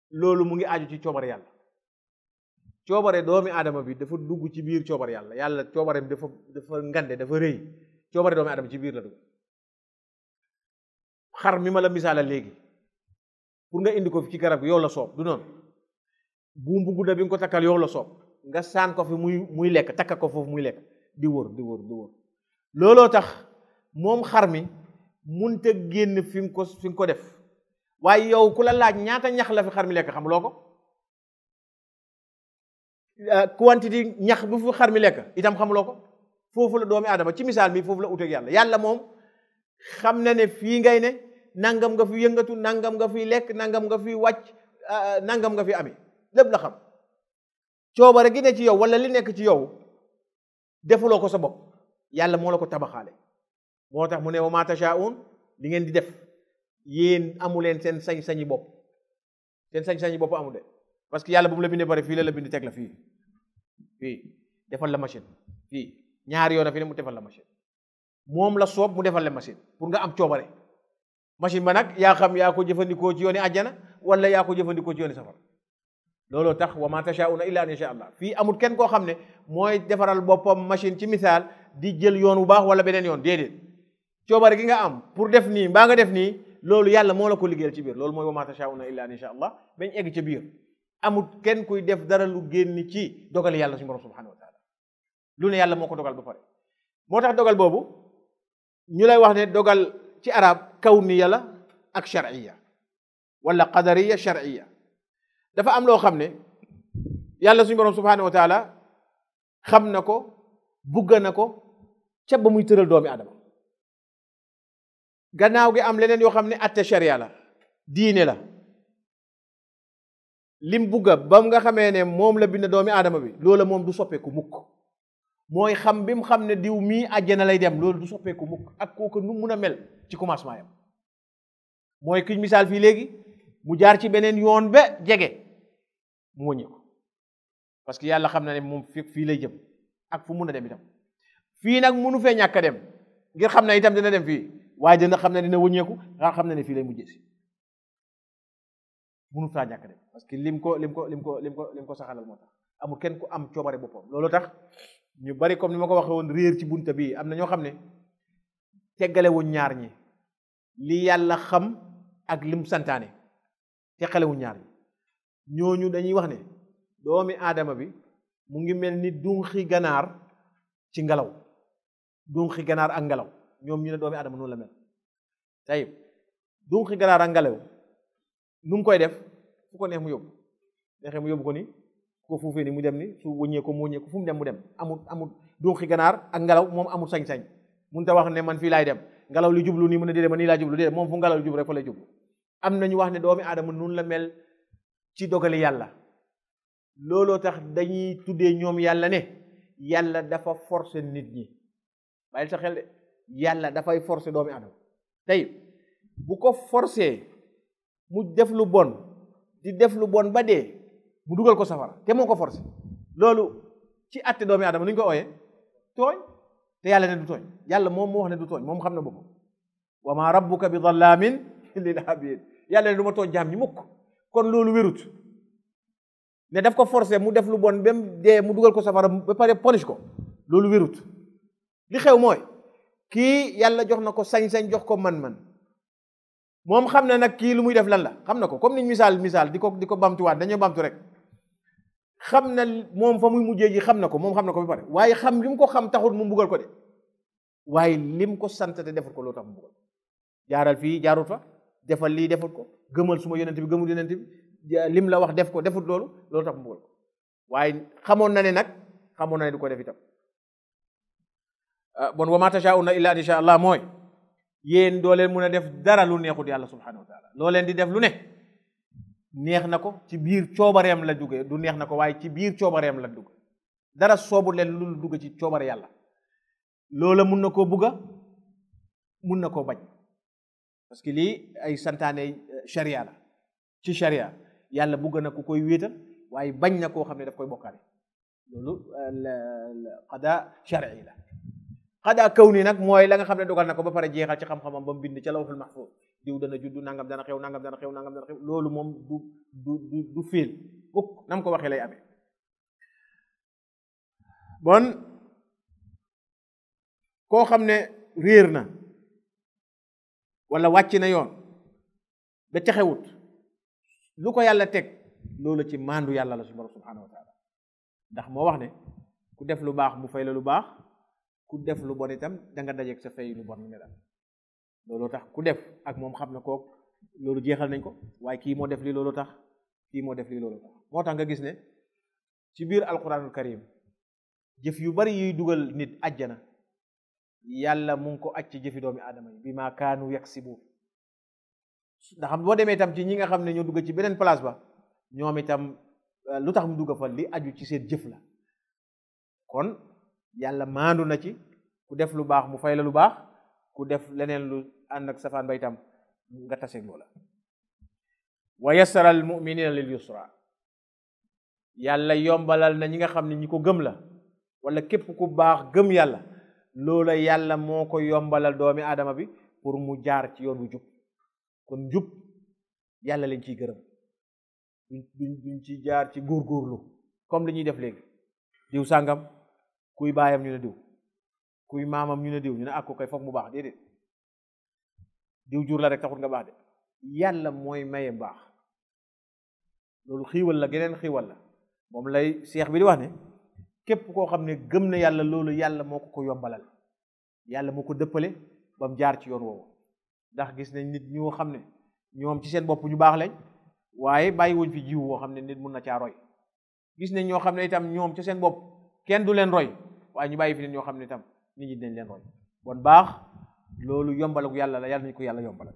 loolu mu ngi aju ci coobare yàlla coobare doomi aadama bi dafa dugg ci biir coobare yàlla yàlla coobare bi dafa dafa ngande dafa rëy coobare doomi aadama ci biir la dugg xar mi ma la misaala léegi pour nga indi ko fi ci garab gi yow la soob du noonu buum bu gudda bi nga ko takkal yow la soob nga saan ko fi muy muy lekk takka ko foofu muy lekk di wër di wër di wër looloo tax moom xar mi munta génn fi nga ko fi nga ko def waaye yow ku la laaj ñaata ñax la fi xar mi lekk xamuloo ko quantité ñax bu fi xar mi lekk itam xamuloo ko foofu la doomi aadama ci misaal mi foofu la uteeg yàlla yàlla moom xam na ne fii ngay ne nangam nga fi yëngatu nangam nga fi lekk nangam nga fi wàcc nangam nga fi amee lépp la xam coobare gi ne ci yow wala li nekk ci yow defuloo ko sa bopp yàlla moo la ko tabaxaale moo tax mu ne wa ma tashaa'uun li ngeen di def yéen amu leen seen sañ-sañi bopp seen sañ-sañi bopp amu de parce que yàlla bu mu la bindee pare fii la la bind teg la fii fii defal la machine fii ñaari yoon a fi ne mu defal la machine moom la soob mu defal la machine pour nga am coobare machine ba nag yaa xam yaa ko jëfandikoo ci yooni àjjana wala yaa ko jëfandikoo ci yooni safar looloo tax wa ma tashauna illa an yasha allah fii amul kenn koo xam ne mooy defaral boppam machine ci misaal di jël yoon bu baax wala beneen yoon déedéet coobare gi nga am pour def nii mbaa nga def nii loolu yàlla moo la ko liggéeyal ci biir loolu mooy wa ma tashauna illa an yasha allah bañ egg ca biir amul kenn kuy def dara lu génn ci dogal yàlla suñu borom subhanahu wa taala lu ne yàlla moo ko dogal ba pare moo tax dogal boobu ñu lay wax ne dogal ci arab kawniya la ak sharciya wala qadariya sharciya dafa am loo xam ne yàlla suñu borom subhanahu wa taala xam na ko bugga na ko ca ba muy tëral doomi adama gannaaw gi am leneen yoo xam ne atte sharia la diine la lim bugga ba nga xamee ne moom la bind doomi aadama bi loola moom du soppeeku mukk mooy xam bi mu xam ne diw mii àjjana lay dem loolu du soppeeku mukk ak kooku nu mun a mel ci commencement yam mooy kiñ misaal fii léegi mu jaar ci beneen yoon ba jege mu wëññi ko parce que yàlla xam na ne moom fi fii lay jëm ak fu mun a dem itam fii nag munu fee ñàkk a dem ngir xam na itam dina dem fii waaye dina xam ne dina wëññeeku nga xam ne ne fii lay mujjee si munu faa ñàkk dem parce que lim ko lim ko lim ko lim ko lim ko saxalal moo tax amul kenn ku am coobare boppam loolu tax ñu bari comme ni ma ko waxee woon réer ci bunta bii am na ñoo xam ne teggale wuñ ñaar ñi li yàlla xam ak lim santaane teqale wuñ ñaar ñi ñooñu dañuy wax ne doomi aadama bi mu ngi mel ni dunxi ganaar ci ngelaw dunqi ganaar ak ngelaw ñoom ñu ne doomi adama noonu la mel tayib dunqi ganaar ak ngelaw nu mu koy def fu ko neex mu yóbbu neexee mu yóbbu ko ni ku ko fuufee ni mu dem ni su wëññee ko mu wëññee ko fu mu dem mu dem amul amul dunqi ganaar ak ngelaw moom amul sañ-sañ mun ta wax ne man fii laay dem ngelaw li jublu nii mu ne déedéet man nii laa jublu déedéet moom fu ngelaw li jublu rek fa lay jublu am nañu wax ne doomi aadama noonu la mel ci dogali yàlla looloo tax dañuy tuddee ñoom yàlla ne yàlla dafa forcé nit ñi bàyyil sa xel de yàlla dafay forcé doomi adama tey bu ko forcé mu def lu bon di def lu bon ba dee mu dugal ko safara te moo ko forcé loolu ci àtte doomi adama lu ñu ko ooyee tooñ te yàlla ne du tooñ yàlla moom moo wax ne du tooñ moom xam na boppam wa ma rabbuka bi dallaamin lil abid yàlla ne du ma tooñ jaam ñi mukk kon loolu wérut ne daf ko forcé mu def lu bon ba mu dee mu dugal ko safara ba pare punish ko loolu wérut li xew mooy kii yàlla jox na ko sañ-sañ jox ko man-man moom xam na nag kii lu muy def lan la xam na ko comme niñ misaal misaal di ko di ko bamtuwaat dañoo bamtu rek xam na moom fa muy mujjee ji xam na ko moom xam na ko ba pare waaye xam li mu ko xam taxul mu mbugal ko de waaye lim ko sant te defut ko loo tax mu bëggal jaaral fii jaarut fa defal lii defut ko gëmal suma yonent bi gëmul yonent bi lim la wax def ko defut loolu loolu tax mu bëggal ko waaye xamoon na ne nag xamoon na ne du ko def itam bon wa ma tashaa'una illa an yasha allah mooy yéen doo leen mun a def dara lu neexut yàlla subhanahu wa taala loo leen di def lu ne neex na ko ci biir coobareem la jóge du neex na ko waaye ci biir coobareem la dugg dara soobu leen lu dul dugg ci coobare yàlla loola mun na koo bugga mun na koo bañ parce que lii ay santaane sharia la ci sharia yàlla bugg na ku koy wéetal waaye bañ na koo xam ne daf koy bokkaale loolu qada shar'i la qada kawni nag mooy la nga xam ne dogal na ko ba pare jeexal ci xam-xamam ba mu bind ca lawhul mahfuz diw dana juddu nangam dana xew nangam dana xew nangam dana xew loolu moom du du du du féel mukk nam ko waxee lay amee bon koo xam ne réer na wala wàcc na yoon ba texewut lu ko yàlla teg loolu ci maandu yàlla la su borom subhanahu wa taala ndax moo wax ne ku def lu baax mu fay la lu baax ku def lu bon itam da nga dajeeg sa fay lu bon mu ne la looloo tax ku def ak moom xam na kook loolu jeexal nañ ko waaye kii moo def lii loolu tax kii moo def lii loolu tax moo tax nga gis ne ci biir alquranul karim jëf yu bari yuy dugal nit ajjana yàlla mu ngi ko aj ci jëfi doomi aadama yi bi ma kaanu yaksibu ndax xam boo demee itam ci ñi nga xam ne ñoo dugg ci beneen place ba ñoom itam lu tax mu dugg fa li aju ci seen jëf la kon yàlla maandu na ci ku def lu baax mu fay la lu baax ku def leneen lu ànd ak safaan ba itam nga taseeg loola wa yassara al muminina lil yusra yàlla yombalal na ñi nga xam ne ñi ko gëm la wala képp ku baax gëm yàlla loola yàlla moo ko yombalal doomi aadama bi pour mu jaar ci yoon wu jub kon jub yàlla lañ ciy gërëm duñ duñ ci jaar ci góorgóorlu comme li ñuy def léegi diw sàngam kuy baayam ñu ne diw kuy maamam ñu ne diw ñu ne ak ko koy foog mu baax déedéet diw jur la rek taxut nga baax de yàlla mooy maye baax loolu xiiwal la geneen xiiwal la moom lay seex bi di wax ne képp koo xam ne gëm na yàlla loolu yàlla moo ko ko yombalal yàlla moo ko dëppale ba mu jaar ci yoon woowu ndax gis nañ nit ñoo xam ne ñoom ci seen bopp ñu baax lañ waaye bàyyiwuñ fi jiw woo xam ne nit mun na caa roy gis nañ ñoo xam ne itam ñoom ci seen bopp kenn du leen roy waaye ñu bàyyi fi nit ñoo xam ne itam nit ñi dinañ leen roy bon baax loolu yombal ak yàlla la yàlla nañ ko yàlla yombal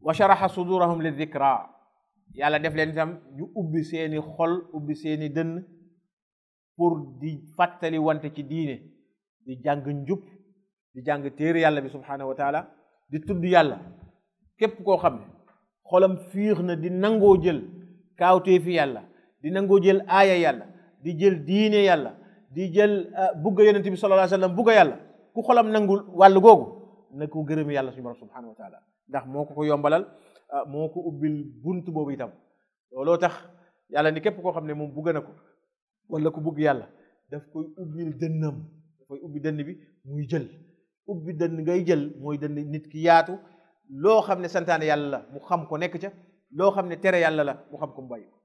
wa sharaha sudurahum li dhikra yàlla def leen itam ñu ubbi seeni xol ubbi seeni dënn pour di fàttali wante ci diine di jàng njub di jàng téere yàlla bi subhanahu wa taala di tudd yàlla képp koo xam ne xolam fiix na di nangoo jël kaawtee fi yàlla di nangoo jël aaya yàlla di jël diine yàlla di jël bugga yonente bi sallallahu alayhi wa sallam bugga yàlla ku xolam nangul wàll googu na ko gërëm yàlla suñu borom subhanahu wa taala ndax moo ko ko yombalal moo ko ubbil bunt boobu itam looloo tax yàlla ni képp koo xam ne moom bugg na ko wala ku bugg yàlla daf koy ubbil dënnam dafay ubbi dënn bi muy jël ubbi dënn ngay jël mooy dënn nit ki yaatu loo xam ne santaane yàlla la mu xam ko nekk ca loo xam ne tere yàlla la mu xam ko mu bàyyi ko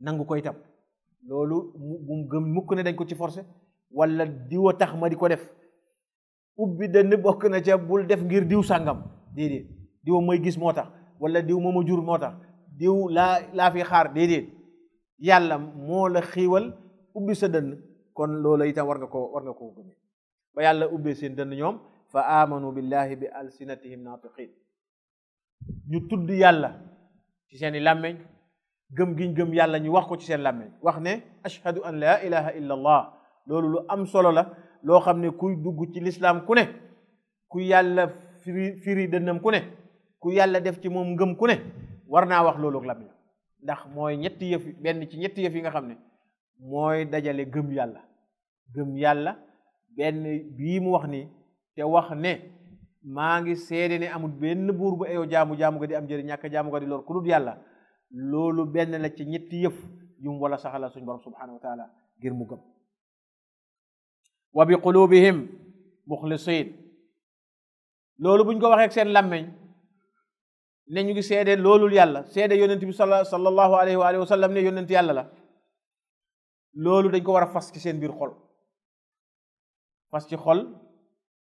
nangu ko itam loolu mu gëm mukk ne dañ ko ci forcé wala diwa tax ma di ko def ubbi dënn bokk na ca bul def ngir diw sàngam déedéet diw mooy gis moo tax wala diw mooma jur moo tax diw laa laa fi xaar déedéet yàlla moo la xiiwal ubbi sa dënn kon loola itam war nga ko war nga koo gëme ba yàlla ubbee seen dënn ñoom fa amanu billahi bi alsinatihim naatiqin ñu tudd yàlla ci seeni làmmeñ gëm giñ gëm yàlla ñu wax ko ci seen làmmeñ wax ne ashhadu an laa ilaha illa allah loolu lu am solo la loo xam ne kuy dugg ci lislaam ku ne ku yàlla firi firi dënnam ku ne ku yàlla def ci moom ngëm ku ne war naa wax loolu ak làmmeñ ndax mooy ñetti yëf benn ci ñetti yëf yi nga xam ne mooy dajale gëm yàlla gëm yàlla benn bii mu wax ni te wax ne maa ngi seede ne amul benn buur bu eyo jaamu jaamu ga di am jëriñ ñàkk jaamu ga di lor ku dul yàlla loolu benn la ci ñetti yëf yu mu wala saxala suñ borom subhanahu wa taala ngir mu gëm wa bi qulubihim muxlisin loolu buñ ko waxee ak seen làmmeñ ne ñu ngi seede loolul yàlla seede yonent bi sala sallallahu alayhi wa alihi wa sallam ne yonent yàlla la loolu dañ ko war a fas ci seen biir xol fas ci xol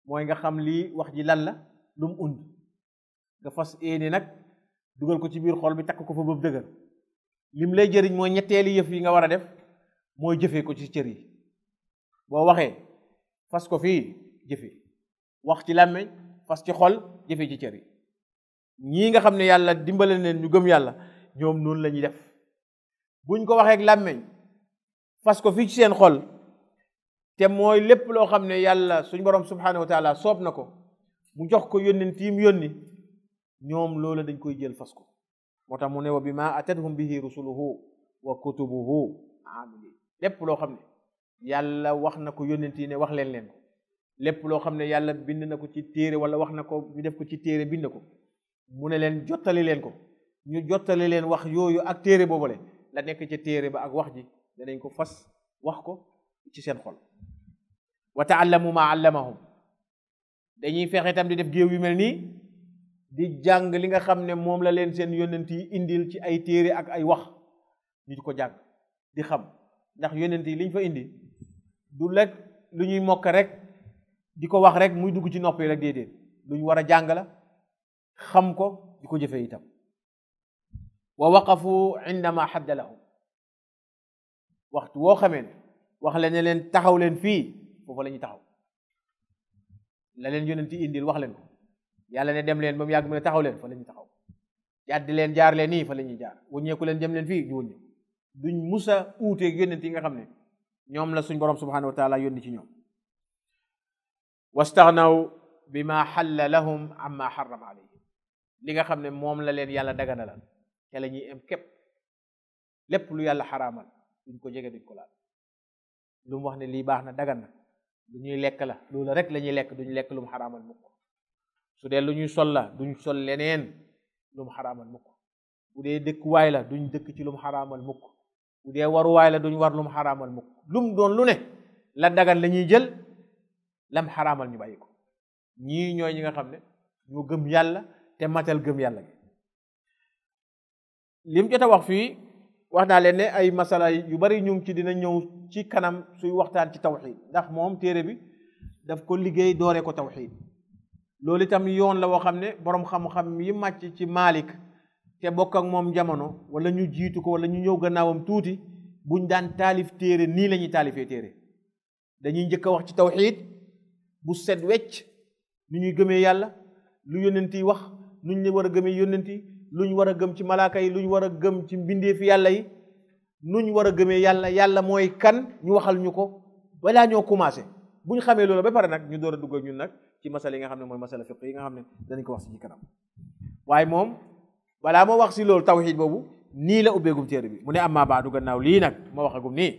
mooy nga xam lii wax ji lan la lu mu und nga fas yéene nag dugal ko ci biir xol bi takk ko fa ba dëgër lim lay jëriñ mooy ñetteeli yëf yi nga war a def mooy jëfee ko ci cër yi boo waxee fas ko fii jëfe wax ci làmmeñ fas ci xol jëfe ci cër yi ñii nga xam ne yàlla dimbale leen ñu gëm yàlla ñoom noonu la ñuy def buñ ko waxee ak làmmeñ fas ko fii ci seen xol te mooy lépp loo xam ne yàlla suñ borom subhanahu wa taala soob na ko mu jox ko yónnin tiim yónni ñoom loola dañ koy jël fas ko moo tax mu ne wa bi ma atathum bihi rusuluhu wa kutubuhu amilin lépp loo xam ne yàlla wax na ko yónnent yi ne wax leen leen ko lépp loo xam ne yàlla bind na ko ci téere wala wax na ko ñu def ko ci téere bind ko mu ne leen jottali leen ko ñu jottali leen wax yooyu ak téere boobale la nekk ca téere ba ak wax ji danañ ko fas wax ko ci seen xol wa taallamu ma allamahum dañuy fexe itam di def géew yu mel nii di jàng li nga xam ne moom la leen seen yonent yi indil ci ay téere ak ay wax ñu di ko jàng di xam ndax yonent yi liñ fa indi du lekk lu ñuy mokk rek di ko wax rek muy dugg ci nopp yi rek déedéet lu ñu war a jàng la xam ko di ko jëfee itam wa waqafu indama xadda lahum waxtu woo xamee ne wax la ne leen taxaw leen fii foofu la ñuy taxaw la leen yonent yi indil wax leen ko yàlla ne dem leen ba mu yàgg mu ne taxaw leen fa la ñuy taxaw yàddi leen jaar leen nii fa la ñuy jaar wëññeeku leen jëm leen fii ñu wëññeeku duñ musa uuteeg yónnent yi nga xam ne ñoom la suñ borom subhanahu wa taala yónni ci ñoom wastaxnaw bi ma xalla lahum amma xarama alayhim li nga xam ne moom la leen yàlla daganalal te la ñuy em képp lépp lu yàlla xaraamal duñ ko jege duñ ko laal lu mu wax ne lii baax na dagan na lu ñuy lekk la loolu rek la ñuy lekk duñ lekk lu mu xaraamal mukk su dee lu ñuy sol la duñ sol leneen lu mu xaraamal mukk bu dee dëkkuwaay la duñ dëkk ci lu mu xaraamal mukk bu dee waruwaay la duñ war lu mu xaraamal mukk lu mu doon lu ne la dagan la ñuy jël lam xaraamal ñu bàyyi ko ñii ñooy ñi nga xam ne ñoo gëm yàlla te matal gëm yàlla gi lim jot a wax fii wax naa leen ne ay masala yu bari ñu ngi ci dina ñëw ci kanam suy waxtaan ci tawxid ndax moom téere bi daf ko liggéey dooree ko tawxid loolu itam yoon la woo xam ne borom xam-xam yi màcc ci Malik te bokk ak moom jamono wala ñu jiitu ko wala ñu ñëw gannaawam tuuti buñ daan taalif téere nii la ñuy taalifee téere dañuy njëkk a wax ci tawxiid bu set wecc nu ñuy gëmee yàlla lu yónnent yi wax nu ñu war a gëmee yónnent yi lu ñu war a gëm ci malaaka yi lu ñu war a gëm ci mbindeefi yàlla yi nu ñu war a gëmee yàlla yàlla mooy kan ñu waxal ñu ko balaa ñoo commencé bu ñu xamee loolu ba pare nag ñu door a dugg ñun nag ci masal yi nga xam ne mooy masala fiq yi nga xam ne danañ ko wax si ci kanam waaye moom balaa moo wax si loolu tawxiid boobu nii la ubbeegum téere bi mu ne amma baadu gannaaw lii nag ma waxagum nii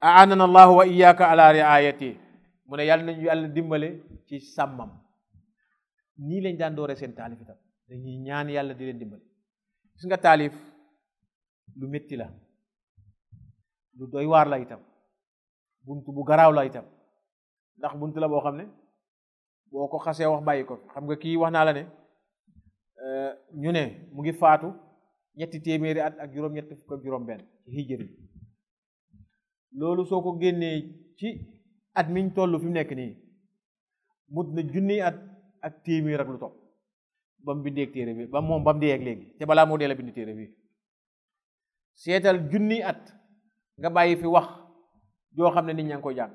aanana allahu wa iyaaka ala riayati mu ne yàlla nañu yàlla dimbale ci sàmmam nii lañ daan dooree seen taalif itam dañuy ñaan yàlla di leen dimbale gis nga taalif lu métti la lu doy waar la itam bunt bu garaaw la itam ndax bunt la boo xam ne boo ko xasee wax bàyyi ko xam nga kii wax naa la ne ñu ne mu ngi faatu ñetti téeméeri at ak juróom-ñetti fukk ak juróom-benn ci hijri loolu soo ko génnee ci at miñ toll fi mu nekk nii mut na junni at ak téeméer ak lu topp ba mu bindee téere bi ba moom ba mu dee ak léegi te balaa moo dee la bind téere bi seetal junni at nga bàyyi fi wax joo xam ne nit ñaa ngi koy jàng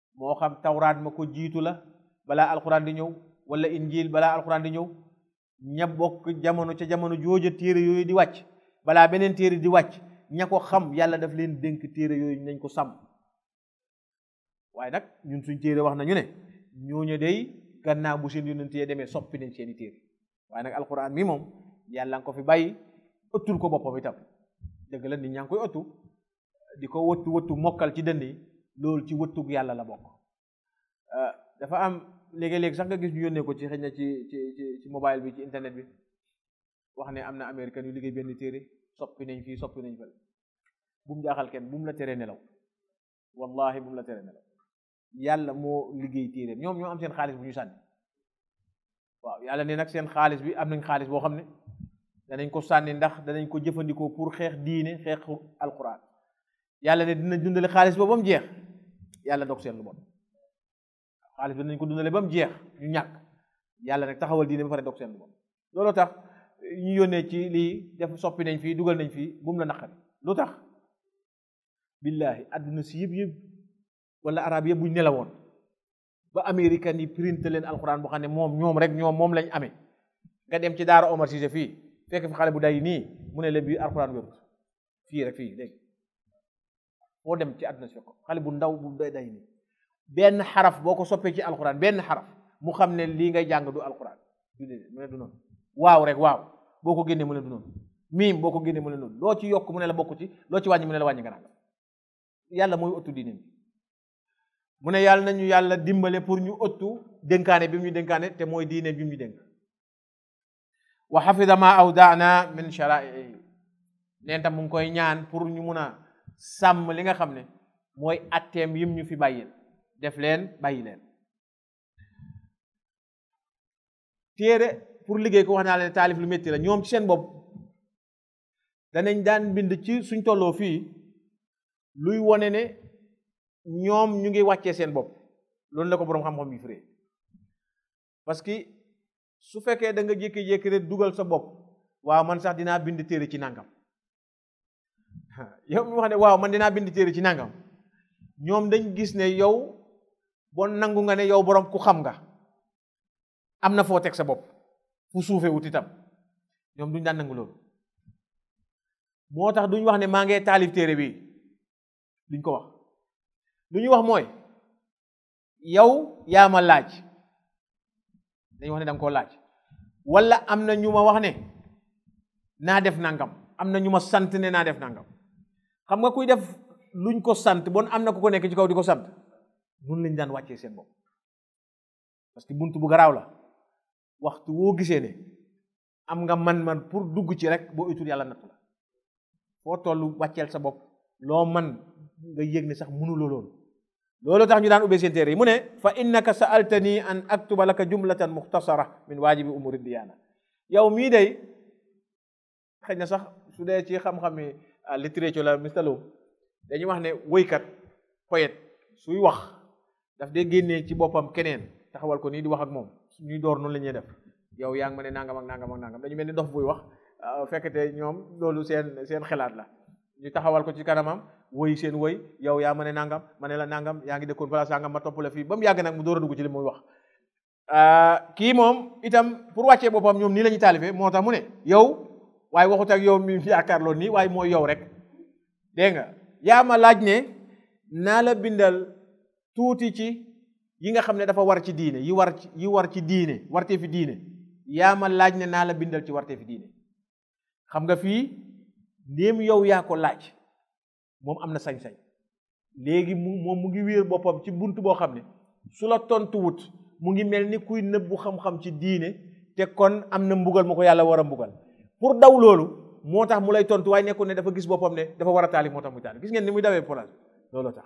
moo xam tawraat ma ko jiitu la balaa alxuraan di ñëw wala injil balaa alxuraan di ñëw ña bokk jamono ca jamono jooja téere yooyu di wàcc balaa beneen téere di wàcc ña ko xam yàlla daf leen dénk téere yooyu nañ ko sàmm waaye nag ñun suñ téere wax nañu ne ñooñu day gannaaw bu seen yonent yee demee soppi nañ seeni téere waaye nag alxuraan mi moom yàlla nga ko fi bàyyi ëttul ko boppam itam dëgg la nit ñaa ngi koy ëttu di ko wëttu wëttu mokkal ci dënd yi loolu ci wëttug yàlla la bokk dafa am léegi-léegi sax nga gis ñu yónnee ko ci xëy na ci ci ci mobile bi ci internet bi wax ne am na américain yu liggéey benn téere soppi nañ fii soppi nañ fële bu mu jaaxal kenn bu mu la teree nelaw wallahi bu mu la teree nelaw yàlla moo liggéey téere ñoom ñoo am seen xaalis bu ñu sànni waaw yàlla ne nag seen xaalis bi am nañ xaalis boo xam ne danañ ko sànni ndax danañ ko jëfandikoo pour xeex diine xeex alquran yàlla ne dinañ dundale xaalis boobu ba mu jeex yàlla dog seen lu bon xaalis bi dinañ ko dundale ba mu jeex ñu ñàkk yàlla nag taxawal diine ba pare dog seen lu bon looloo tax ñu yónnee ci lii def soppi nañ fii dugal nañ fii bu mu la naqari lu tax billaahi adduna si yëpp yëpp wala arab yëpp buñ nelawoon ba américain yi print leen alxuraan boo xam ne moom ñoom rek ñoom moom lañ amee nga dem ci daara Omar Cissé fii fekk fi xale bu day nii mu ne la bii alxuraan wérut fii rek fii léegi foo dem ci àdduna si fekk xale bu ndaw bu day day nii benn xaraf boo ko soppee ci alxuraan benn xaraf mu xam ne lii ngay jàng du alxuraan du déedéet mu ne du noonu waaw rek waaw boo ko génnee mu ne du noonu miim boo ko génnee mu ne noonu loo ci yokk mu ne la bokku ci loo ci wàññi mu ne la wàññi nga naan yàlla mooy ëttu diine bi mu ne yàlla nañu yàlla dimbale pour ñu ëttu dénkaane bi mu ñu dénkaane te mooy diine bi mu ñu dénk wa xafida ma awdaana min sharaaihi neen tam mu ngi koy ñaan pour ñu mun a sàmm li nga xam ne mooy atteem yim ñu fi bàyyil def leen bàyyi leen téere pour liggéey ko wax naa leen taalif lu métti la ñoom ci seen bopp danañ daan bind ci suñ tolloo fii luy wone ne ñoom ñu ngi wàccee seen bopp loolu la ko boroom xam-xam yi firee parce que su fekkee da nga jékki-jékki rek dugal sa bopp waaw man sax dinaa bind téere ci nangam yow mi wax ne waaw man dinaa bind téere ci nangam ñoom dañ gis ne yow bon nangu nga ne yow boroom ku xam nga am na foo teg sa bopp fu suufee wut itam ñoom duñ daan nangu loolu moo tax duñ wax ne maa ngee taalif téere bi duñ ko wax lu ñu wax mooy yow yaa ma laaj dañu wax ne danga koo laaj wala am na ñu ma wax ne naa def nangam am na ñu ma sant ne naa def nangam xam nga kuy def luñ ko sant bon am na ku ko nekk ci kaw di ko sant noonu lañ daan wàccee seen bopp parce que bunt bu garaaw la waxtu woo gisee ne am nga man-man pour dugg ci rek boo utul yàlla natt la foo toll wàcceel sa bopp loo man nga yëg ne sax mënuloo loolu loolu tax ñu daan ubbee seen téere yi mu ne fa innaka sa'altani an aktuba laka jumlatan muxtasara min waajibi umuri diyaana yow mii day xëy na sax su dee ci xam-xami littérature la misalum dañuy wax ne woykat poète suy wax daf dee génnee ci boppam keneen taxawal ko nii di wax ak moom ñuy door noonu la ñuy def yow yaa ngi ma ne nangam ak nangam ak nangam dañu mel ni dof buy wax fekkete ñoom loolu seen seen xalaat la ñu taxawal ko ci kanamam woy seen woy yow yaa ma ne nangam ma ne la nangam yaa ngi dëkkoon balaa sangam ma topp la fii ba mu yàgg nag mu door a dugg ci li muy wax kii moom itam pour wàccee boppam ñoom nii la ñuy taalibe moo tax mu ne yow waaye waxut ak yow mi yaakaar loon nii waaye mooy yow rek dégg nga yaa ma laaj ne naa la bindal tuuti ci yi nga xam ne dafa war ci diine yi war ci yi war ci diine wartee fi diine yaa ma laaj ne naa la bindal ci wartee fi diine xam nga fii ndéem yow yaa ko laaj moom am na sañ-sañ léegi mu moom mu ngi wéer boppam ci bunt boo xam ne su la tontuwut mu ngi mel ni kuy nëbbu xam-xam ci diine te kon am na mbugal mu ko yàlla war a mbugal pour daw loolu moo tax mu lay tontu waaye nekkul ne dafa gis boppam ne dafa war a taali moo tax muy taali gis ngeen ni muy dawee forage looloo tax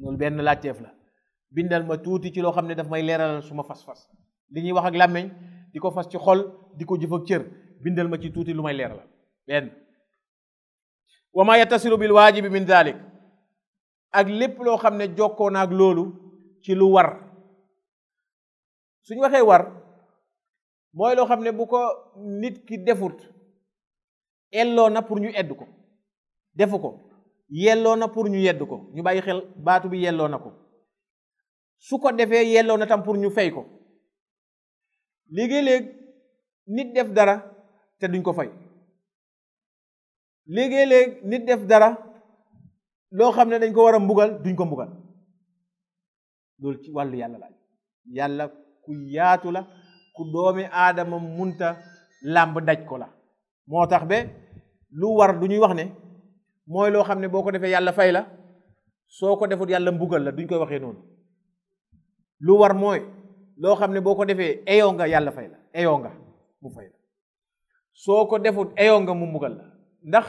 loolu benn laajteef la bindal ma tuuti ci loo xam ne daf may leeralal su ma fas-fas li ñuy wax ak làmmiñ di ko fas ci xol di ko jëf ak cër bindal ma ci tuuti lu may leeralal benn wa ma yattasilu bil waajibi min dalik ak lépp loo xam ne jokkoo na ak loolu ci lu war suñu waxee war mooy loo xam ne bu ko nit ki defut elloo na pour ñu edd ko defu ko yelloo na pour ñu yedd ko ñu bàyyi xel baatu bi yelloo na ko su ko defee yelloo na tam pour ñu fay ko léegi-léeg nit def dara te duñ ko fay léegi-léeg nit def dara loo xam ne dañ ko war a mbugal duñ ko mbugal loolu ci wàllu yàlla laaj yàlla ku yaatu la ku doomi aadama munta làmb daj ko la moo tax ba lu war du ñuy wax ne mooy loo xam ne boo ko defee yàlla fay la soo ko defut yàlla mbugal la duñ koy waxee noonu lu war mooy loo xam ne boo ko defee eyoo nga yàlla fay la eyoo nga mu fay la soo ko defut eyoo nga mu mbugal la ndax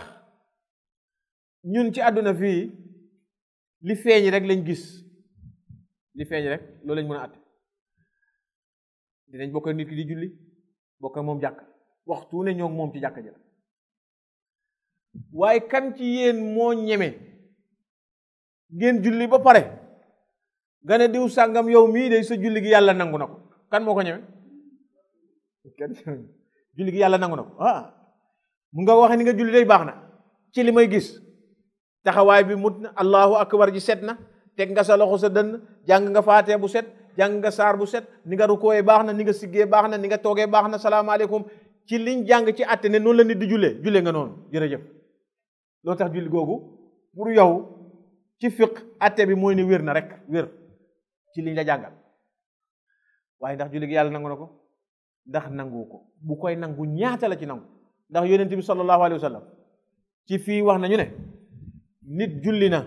ñun ci àdduna fii li feeñ rek lañ gis li feeñ rek loolu lañ mën a àtte dinañ bokk ak nit ki di julli bokk ak moom jàkk waxtu ne ñoo moom ci jàkk ji la waaye kan ci yéen moo ñeme ngeen julli ba pare nga ne diw sàngam yow mii day sa julli gi yàlla nangu na ko kan moo ko ñeme kenn julli gi yàlla nangu na ko ah mun nga waxee ni nga julli day baax na ci li may gis taxawaay bi mut na allahu akbar ji set na teg nga sa loxo sa dënn jàng nga faatee bu set jàng nga saar bu set ni nga rukooyee baax na ni nga siggee baax na ni nga toogee baax na salaamaaleykum ci liñ jàng ci àtte ne noonu la nit di jullee jullee nga noonu jërëjëf loo tax julli googu pour yow ci fiq àtte bi mooy ne wér na rek wér ci liñ la jàngal waaye ndax julli gi yàlla nangu na ko ndax nangu ko bu koy nangu ñaata la ci nangu ndax yonent bi sallallahu alayhi wa sallam ci fii wax nañu ne nit julli na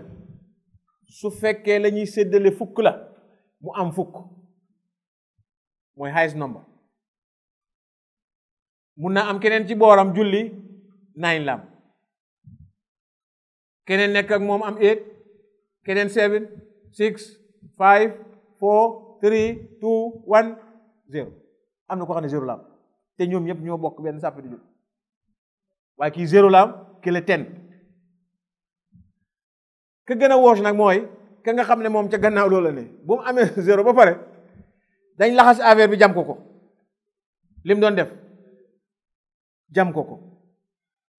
su fekkee la ñuy séddale fukk la mu am fukk mooy highest number mun na am keneen ci booram julli nine la am keneen nekk ak moom am eight keneen seven six five four three two one zero am na ko xam ne zero la am te ñoom ñëpp ñoo bokk benn sàpp di jul waaye kii zero la am ki la ten ka gën a woos nag mooy ka nga xam ne moom ca gannaaw loola ne bu mu amee zéro ba pare dañ laxas affaire bi jam ko ko lim doon def jam ko ko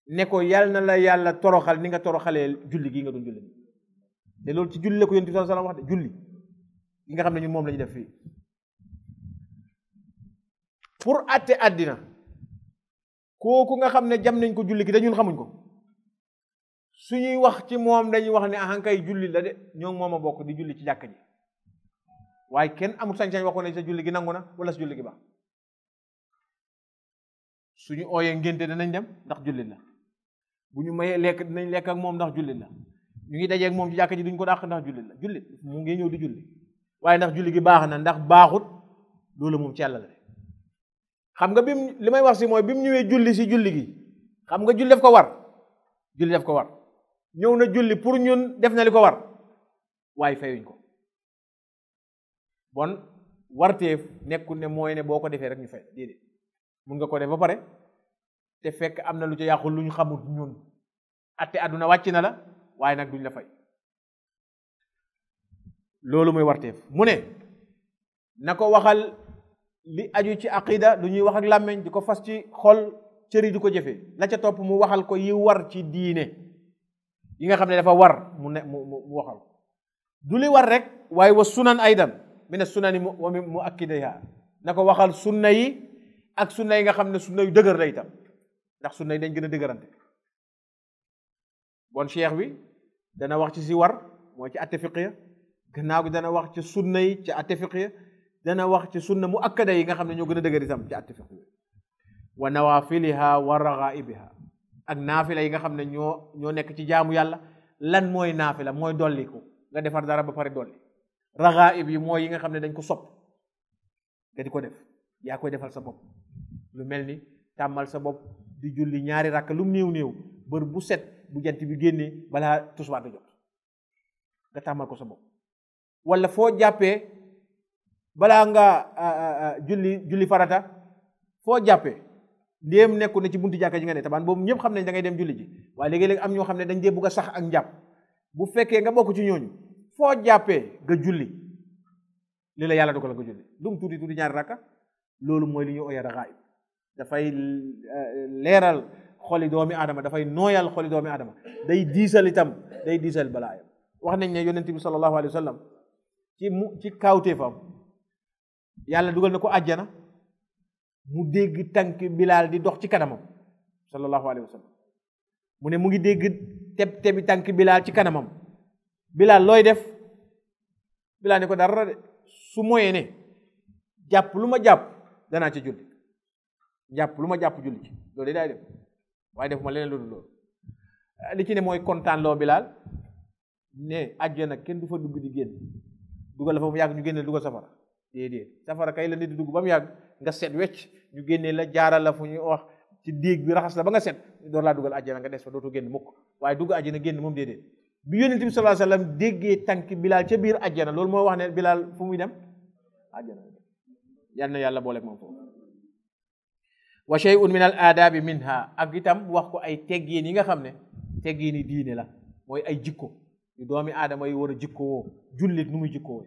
ne ko yàlla na la yàlla toroxal ni nga toroxalee julli gi nga doon julli te loolu ci julli la ko yonent bi sallallahu alayhi wasallam wax de julli gi nga xam ne ñun moom la ñu def fii pour àtte àddina kooku nga xam ne jam nañ ko julli gi te ñun xamuñ ko suñuy wax ci moom dañuy wax ne ahankay julli la de ñoo ngi moom a bokk di julli ci jàkk ji waaye kenn amul sañ-sañ waxoon ne sa julli gi nangu na wala sa julli gi baax suñu ooyee ngénte dinañ dem ndax jullit la bu ñu mayee lekk dinañ lekk ak moom ndax jullit la ñu ngi dajeeg moom ci jàkk ji duñ ko dàq ndax jullit la jullit mu ngi ñëw di julli waaye ndax julli gi baax na ndax baaxut loolu moom ci àlla la xam nga bim li may wax si mooy bi mu ñëwee julli si julli gi xam nga julli def ko war julli def ko war ñëw na julli pour ñun def na li ko war waaye fayuñ ko bon warteef nekkul ne mooy ne boo ko defee rek ñu fay déedéet mun nga ko def ba pare te fekk am na lu ca yàqul lu ñu xamul ñun atte àdduna wàcc na la waaye nag duñ la fay loolu mooy warteef mu ne na ko waxal li aju ci aqida lu ñuy wax ak làmmeñ di ko fas ci xol cëri di ko jëfee la ca topp mu waxal ko yi war ci diine yi nga xam ne dafa war mu ne mu mu waxal ko du li war rek waaye wa sunan aydan min a sunani wa min mu akkideha na ko waxal sunna yi ak sunna yi nga xam ne sunna yu dëgër la itam ndax sunna yi dañ gën a dëgërante bon cheikh bi dana wax ci si war mooy ci atte fiqiya gannaaw gi dana wax ci sunna yi ci atte fiqiya dana wax ci sunna mu akkada yi nga xam ne ñoo gën a dëgër itam ci atte fiqiya wa nawaafiliha wa raxaaibiha ak naafila yi nga xam ne ñoo ñoo nekk ci jaamu yàlla lan mooy naafila mooy dolliku nga defar dara ba pare dolli raxaaib yi mooy yi nga xam ne dañ ko sopp nga di ko def yaa koy defal sa bopp lu mel ni tàmmal sa bopp di julli ñaari rakk lu néew néew bër bu set bu jant bi génnee balaa tusbaar di jot nga tàmmal ko sa bopp wala foo jàppee balaa nga julli julli farata foo jàppee ndéem nekku ne ci buntu jàkka ji nga ne tabaan boobu ñëpp xam nañ da ngay dem julli ji waaye léegi-léegi am ñoo xam ne dañ dee bugg a sax ak njàpp bu fekkee nga bokk ci ñooñu foo jàppee nga julli li la yàlla dogal nga julli dum tuuti tuuti ñaari rakka loolu mooy li ñu oyee raxaayib dafay euh, leeral xoli doomi aadama dafay nooyal xoli doomi aadama day diisal itam day diisal balaa wax nañ ne yonent bi sallallahu alayhi wa sallam ci mu ci kaawteefam yàlla dugal na ko àjjana mu dégg tànk bilaal di dox ci kanamam sallallahu alayhi wa sallam mu ne mu ngi dégg teb tebi tànk bilaal ci kanamam bilaal looy def bilaal ne ko dara de su moyee ne jàpp lu ma jàpp danaa ci julli jàpp lu ma jàpp julli ci loolu daay def waaye def ma leneen lu dul loolu li ci ne mooy kontaan loo bilaal ne àjjana kenn du fa dugg di génn dugal la fa mu yàgg ñu génne dugal safara déedéet safara kay la nit di dugg ba mu yàgg nga set wecc ñu génnee la jaaral la fu ñuy wax ci déeg bi raxas la ba nga set door laa dugal àjjana nga des fa dootu génn mukk waaye dugg àjjana génn moom déedéet bi yonent bi sallallahu alayhi wasallam déggee tànk bilaal ca biir àjjana loolu moo wax ne bilaal fu muy dem àjjana yal na yàlla booleeg moom foofu wa shay'un min al aadaabi minha ak itam wax ko ay teggiin yi nga xam ne teggiin yi diine la mooy ay jikko yu doomi aadama yi war a jikko woo jullit nu muy jikko woo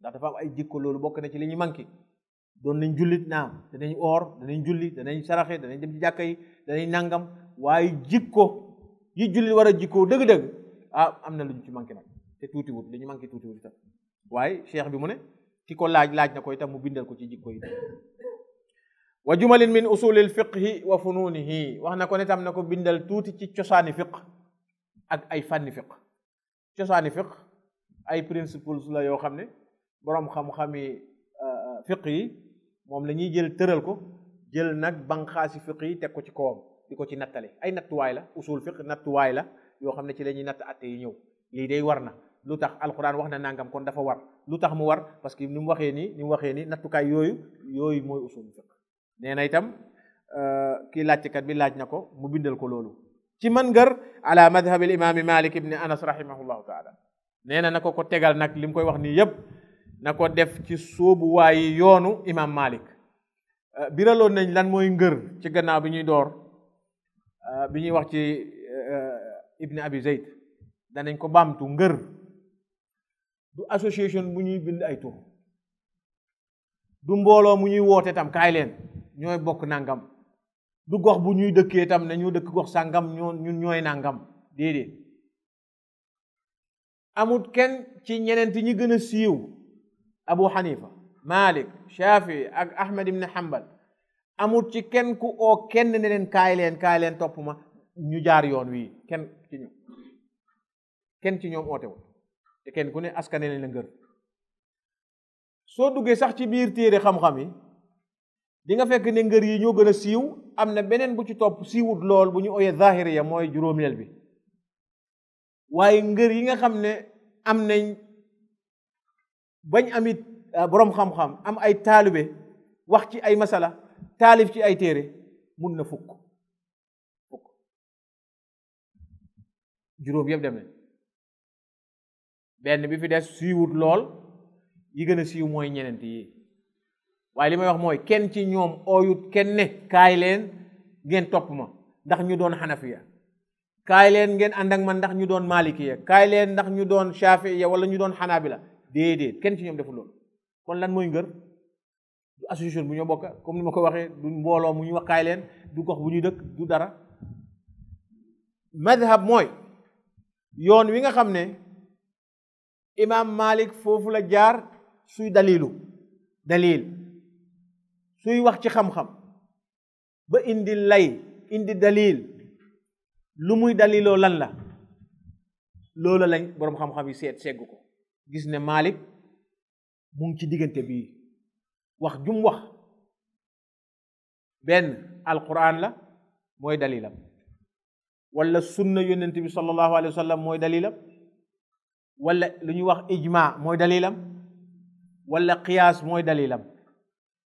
ndax dafa am ay jikko loolu bokk na ci li ñu manqué doon nañ jullit naam danañ oor danañ julli danañ saraxe danañ dem ci jàkka yi danañ nangam waaye jikko yi jullit war a jikko dëgg-dëgg ah am na lu ñu ci manqué nag te tuutiwut li ñu manqué tuutiwut itam waaye cheikh bi mu ne ki ko laaj laaj na ko itam mu bindal ko ci jikko yi wa jumalin min usulil fiqhi wa fununihi wax na ko ne tam na ko bindal tuuti ci cosaani fiq ak ay fànni fiq cosaani fiq ay principles la yoo xam ne boroom xam-xami fiq yi moom la ñuy jël tëral ko jël nag banqaasi fiq yi teg ko ci kawam di ko ci nattale ay nattuwaay la usul fiq nattuwaay la yoo xam ne ci la ñuy natt atte yi ñëw lii day war na lu tax alxuraan wax na nangam kon dafa war lu tax mu war parce que ni mu waxee nii ni mu waxee nii nattukaay yooyu yooyu mooy usul fiq nee na itam kii laajtekat bi laaj na ko mu bindal ko loolu ci man ngar ala madhabil imaami malik ibni anas rahimahullahu taala nee na na ko ko tegal nag li mu koy wax nii yépp na ko def ci sóobu waayi yoonu imam malik biraloon nañ lan mooy ngër ci gannaaw bi ñuy door ah, bi ñuy wax ci eh, ibni abi zayd danañ ko baamtu ngër du association bu ñuy bind ay tur du mbooloo mu ñuy woote tam kaay leen ñooy bokk nangam du gox bu ñuy dëkkee tam ne ñoo dëkk gox sàngam ñoo ñun ñooy nangam déedéet amut kenn ci ñeneent ñi gën a siiw abu xanifa malik shafii ak ahmad ibn hanbal amut ci kenn ku oo kenn ne leen kaay leen kaay leen topp ma ñu jaar yoon wii kenn ci ñoom kenn ci ñoom ootewul te kenn ku ne askane leen la ngër soo duggee sax ci biir téere xam-xam yi di nga fekk ne ngër yi ñoo gën a siiw am na beneen bu ci topp siiwut lool bu ñu oyee zahiriya mooy juróomeel bi waaye ngër yi nga xam ne am nañ bañ amit boroom xam-xam am ay taalibe wax ci ay masala taalif ci ay téere mun na fukk fukk juróom yëpp dem nañ benn bi fi des siiwut lool yi gën a siiw mooy ñeneent yi waaye li may wax mooy kenn ci ñoom ooyut kenn ne kaay leen ngeen topp ma ndax ñu doon xanafiya kaay leen ngeen ànd ak man ndax ñu doon malikiya kaay leen ndax ñu doon shafiiya wala ñu doon xanaabila déedéet kenn ci ñoom deful loolu kon lan mooy ngër du association bu ñoo bokk comme ni ma ko waxee du mbooloo mu ñu wax kaay leen du gox bu ñuy dëkk du dara madhab mooy yoon wi nga xam ne imaam Malik foofu la jaar suy dalilu dalil suy wax ci xam-xam ba indi lay indi dalil lu muy daliloo lan la loola lañ boroom xam-xam yi seet segg ko gis ne Malik mu ngi ci diggante bii wax jum wax benn alquran la mooy dalilam wala sunna yonent bi sallallahu alayhi wa sallam mooy dalilam wala lu ñuy wax ijma mooy dalilam wala qiyaas mooy dalilam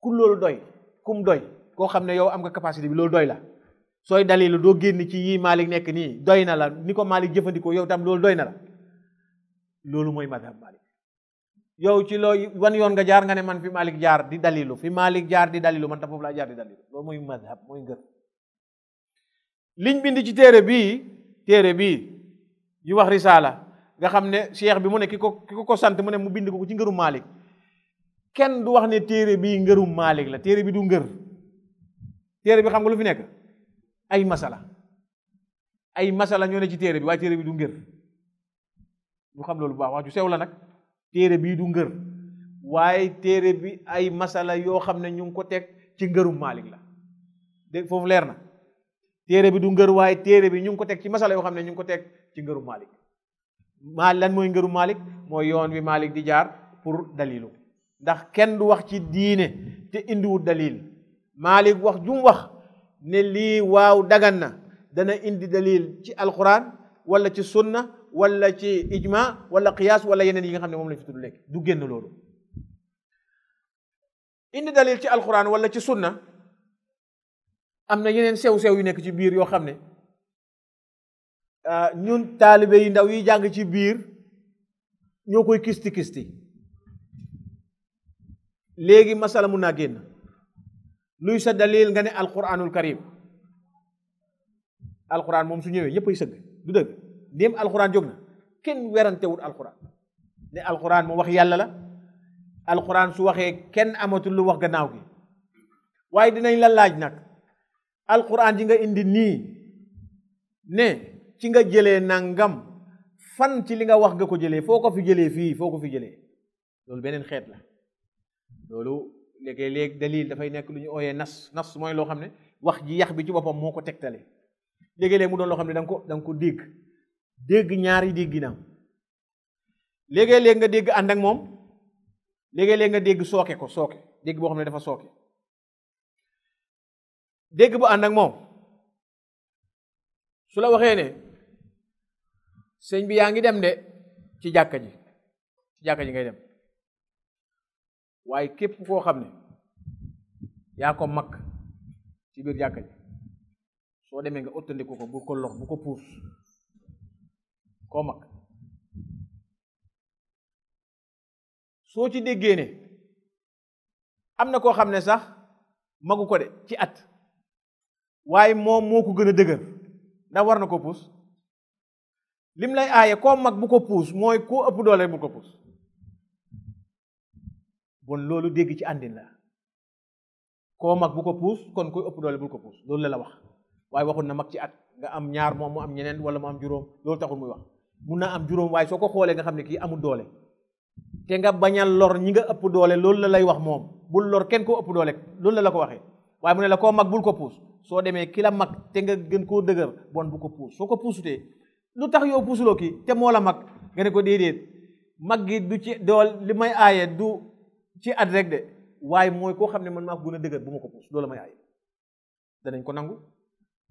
ku loolu doy kum doy koo xam ne yow am nga capacité bi loolu doy la sooy dalilu doo génn ci yii Malik nekk nii doy na la ni ko Malik jëfandikoo yow tam loolu doy na la loolu mooy madhab Malik yow ci loo wan yoon nga jaar nga ne man fi Malik jaar di dalilu fi Malik jaar di dalilu man tam foofu laa jaar di dalilu loolu mooy madhab mooy ngër liñ bind ci téere bii téere bii ñu wax risaala nga xam ne cheikh bi mu ne ki ko ki ko ko sant mu ne mu bind ko ci ngërum Malik kenn du wax ne téere bii ngërum Malik la téere bi du ngër téere bi xam nga lu fi nekk ay masala ay masala ñoo ne ci téere bi waaye téere bi du ngër ñu xam loolu bu baax wax ju sew la nag téere bii du ngër waaye téere bi ay masala yoo xam ne ñu ngi ko teg ci ngërum Malik la dégg foofu leer na téere bi du ngër waaye téere bi ñu ngi ko teg ci masala yoo xam ne ñu ngi ko teg ci ngërum Malik maa lan mooy ngërum Malik mooy yoon wi Malik di jaar pour dalilu ndax kenn du wax ci diine te indiwul dalil Malik wax jum wax ne lii waaw dagan na dana indi dalil ci alquran wala ci sunna wala ci ijma wala qiyaas wala yeneen yi nga xam ne moom lañ fi tudd léegi du génn loolu indi dalil ci alquran wala ci sunna am na yeneen sew-sew yu nekk ci biir yoo xam ne ñun taalibe yi ndaw yi jàng ci biir ñoo koy kisti kisti léegi masala mun naa génn luy sa dalil nga ne alquranul karim alquran moom su ñëwee ñëppay sëgg du dëgg ndéem alquran jóg na kenn werantewut alquran ne alquran moom wax yàlla la alquran su waxee kenn amatul lu wax gannaaw gi waaye dinañ la laaj nag alquran ji nga indi nii ne ci nga jëlee nangam fan ci li nga wax nga ko jëlee foo ko fi jëlee fii foo ko fi jëlee loolu beneen xeet la loolu léeg-léeg dalil dafay nekk lu ñu ooyee nas nas mooy loo xam ne wax ji yax bi ci boppam moo ko tegtale léegi-léeg mu doon loo xam ne da nga ko da nga ko dégg dégg ñaari dégg na léegi-léeg nga dégg ànd ak moom léegi-léeg nga dégg sooke ko sooke dégg boo xam ne dafa sooke dégg bu ànd ak moom su la waxee ne sëñ bi yaa ngi dem de ci jàkka ji ci jàkka ji ngay dem waaye képp koo xam ne yaa ko mag ci biir jàkka ji soo demee nga ëttandiku ko bu ko lox bu ko puus koo mag soo ci déggee ne am na koo xam ne sax magu ko de ci at waaye moom moo ko gën a dëgër ndax war na ko puus lim lay aaye koo mag bu ko puus mooy koo ëpp doole bu ko puus bon loolu dégg ci àndin la koo mag bu ko puus kon koy ëpp doole bul ko puus loolu la la wax waaye waxul na mag ci at nga am ñaar moom mu am ñeneen wala mu am juróom loolu taxul muy wax mun naa am juróom waaye soo ko xoolee nga xam ne kii amul doole te nga bañ a lor ñi nga ëpp doole loolu la lay wax moom bul lor kenn koo ëpp doole loolu la la ko waxee waaye mu ne la koo mag bul ko puus soo demee ki la mag te nga gën koo dëgër bon bu ko puus soo ko puusutee lu tax yow puusuloo kii te moo la mag nga ne ko déedéet mag gi du ci dool li may aaye du ci at rek de waaye mooy koo xam ne man maa ko gën a dëgër bu ma ko puus loolu may aaye danañ ko nangu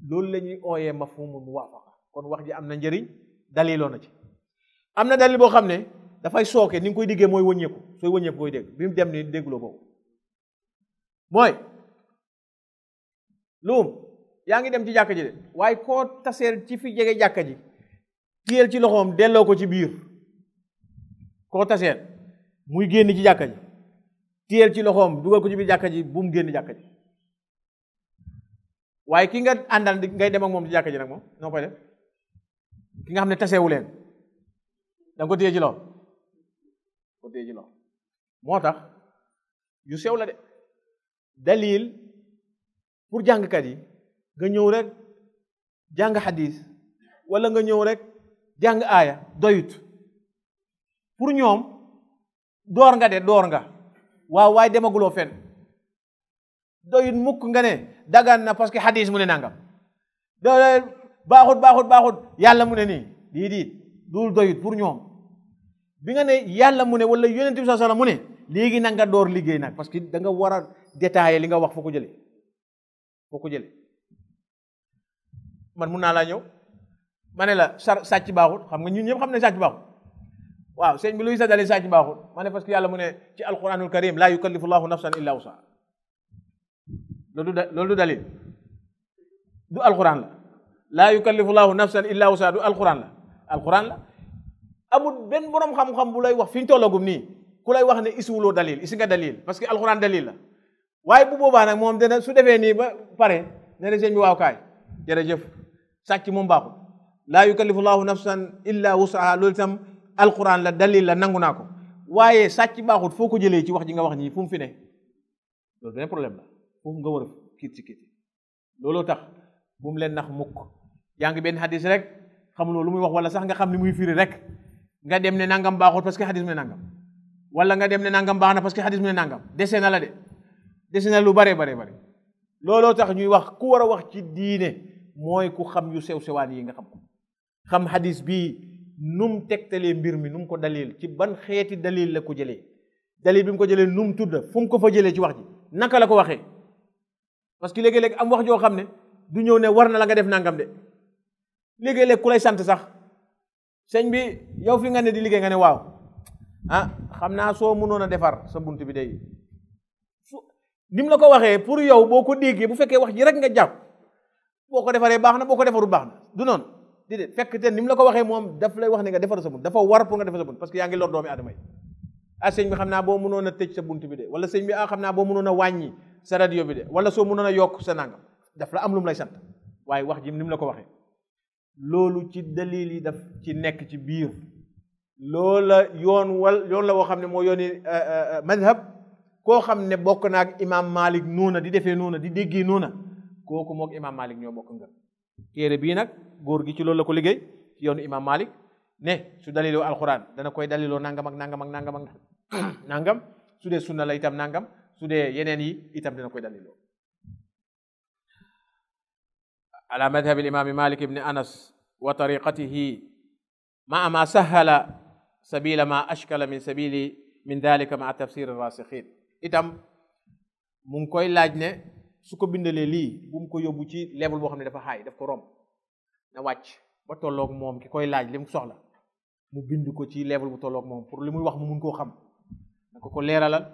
loolu la ñuy ooyee mafhumul muwaafaqa kon wax ji am na njëriñ daliloo na ci am na dalil boo xam ne dafay sooke ni nga koy diggee mooy wëññeeku sooy wëññeeku koy dégg bi mu dem ni dégguloo boobu mooy luum yaa ngi dem ci jàkka ji de waaye koo taseer ci fi jege jàkka ji téyel ci loxoom delloo ko ci biir koo taseer muy génn ci jàkka ji téyel ci loxoom dugal ko ci biir jàkka ji bu mu génn jàkka ji waaye ki nga àndal di ngay dem ak moom ci jàkka ji nag moom noo koy def ki nga xam ne tasewu leen da nga ko téye ci lool ko téye ci lool moo tax yu sew la de dalil pour jàngkat yi nga ñëw rek jàng xadis wala nga ñëw rek jàng aaya doyut pour ñoom door nga de door nga waaw waaye demaguloo fenn doyut mukk nga ne dagan na parce que xadis mu ne nangam doole baaxut baaxut baaxut yàlla mu ne nii lii diit duul doyut pour ñoom bi nga ne yàlla mu ne wala yonent bi sallallahu alayhi wasallam mu ne léegi nag nga door liggéey nag parce que da nga war a détailler li nga wax foo ko jëlee foo ko jëlee man mun naa laa ñëw ma ne la sar sàcc baaxul xam nga ñun ñëpp xam ne sàcc baaxul waaw sëñ bi luy sa dali sàcc baaxul ma ne parce que yàlla mu ne ci alquranul karim laa yukallifu llahu nafsan illa wusa loolu du loolu du dalil du alquran la laa yukallifu llahu nafsan illa wusa du alquran la alquran la amul benn borom xam-xam bu lay wax fi ñu tollagum nii ku lay wax ne isiwuloo dalil isi nga dalil parce que alquran dalil la waaye bu boobaa nag moom dana su defee nii ba pare ne la sëñ bi waaw kaay jërëjëf sàcc moom baaxul laa yukallifu llahu nafsan illa wusaha loolu tam alquran la dalil la nangu naa ko waaye sàcc baaxut foo ko jëlee ci wax ji nga wax nii fu mu fi ne loolu benn problème la foofu nga war a kiit ci kiit looloo tax bu mu leen nax mukk yaa ngi benn xadis rek xamuloo lu muy wax wala sax nga xam ni muy firi rek nga dem ne nangam baaxul parce que xadis mu ne nangam wala nga dem ne nangam baax na parce que xadis mu ne nangam dese na la de dese na lu bare bare bare looloo tax ñuy wax ku war a wax ci diine mooy ku xam yu sew sewaan yi nga xam ko xam xadis bii num tegtalee mbir mi num ko dalil ci ban xeeti dalil la ko jëlee dalil bi mu ko jëlee num tudd fu mu ko fa jëlee ci wax ji naka la ko waxee parce que léegi-léeg am wax joo xam ne du ñëw ne war na la nga def nangam de léegi-léeg ku lay sant sax sëñ bi yow fi nga ne di liggéey nga ne waaw ah xam naa soo mënoon a defar sa bunt bi day su ni mu la ko waxee pour yow boo ko déggee bu fekkee wax ji rek nga jàpp boo ko defaree baax na boo ko defaru baax na du noonu déedéet fekk te ni mu la ko waxee moom daf lay wax ne nga defar sa bunt dafa war pour nga defar sa bunt parce que yaa ngi lor doomi aadama yi ah sëñ bi xam naa boo mënoon a tëj sa bunt bi de wala sëñ bi ah xam naa boo mënoon a wàññi sa radio bi de wala soo mënoon a yokk sa nangam daf la am lu mu lay sant waaye wax ji ni mu la ko waxee loolu ci dalil yi daf ci nekk ci biir loola yoon wal yoon la woo xam ne moo yooni eh, eh, eh, madhab koo xam ne bokk na ak imam malik noona di defee noona di déggee noona kooku mook imam malik ñoo bokk nga téere bii nag góor gi ci loolu la ko liggéey ci yoonu imam malik ne su daliloo alquran dana koy daliloo nangam ak nangam ak nangam ak nangam su dee sunna la itam nangam su dee yeneen yi itam dina koy daliloo ala madhabi al imami malik ibni anas wa tariqatihi maa ma sahala sabila ma ashkala min sabili min dalika maa tafsir rasixiin itam mu ngi koy laaj ne su ko bindalee lii bu mu ko yóbbu ci level boo xam ne dafa xaay daf ko romb na wàcc ba tolloog moom ki koy laaj li mu soxla mu bind ko ci level bu tolloog moom pour li muy wax mu mun koo xam na ko ko leeralal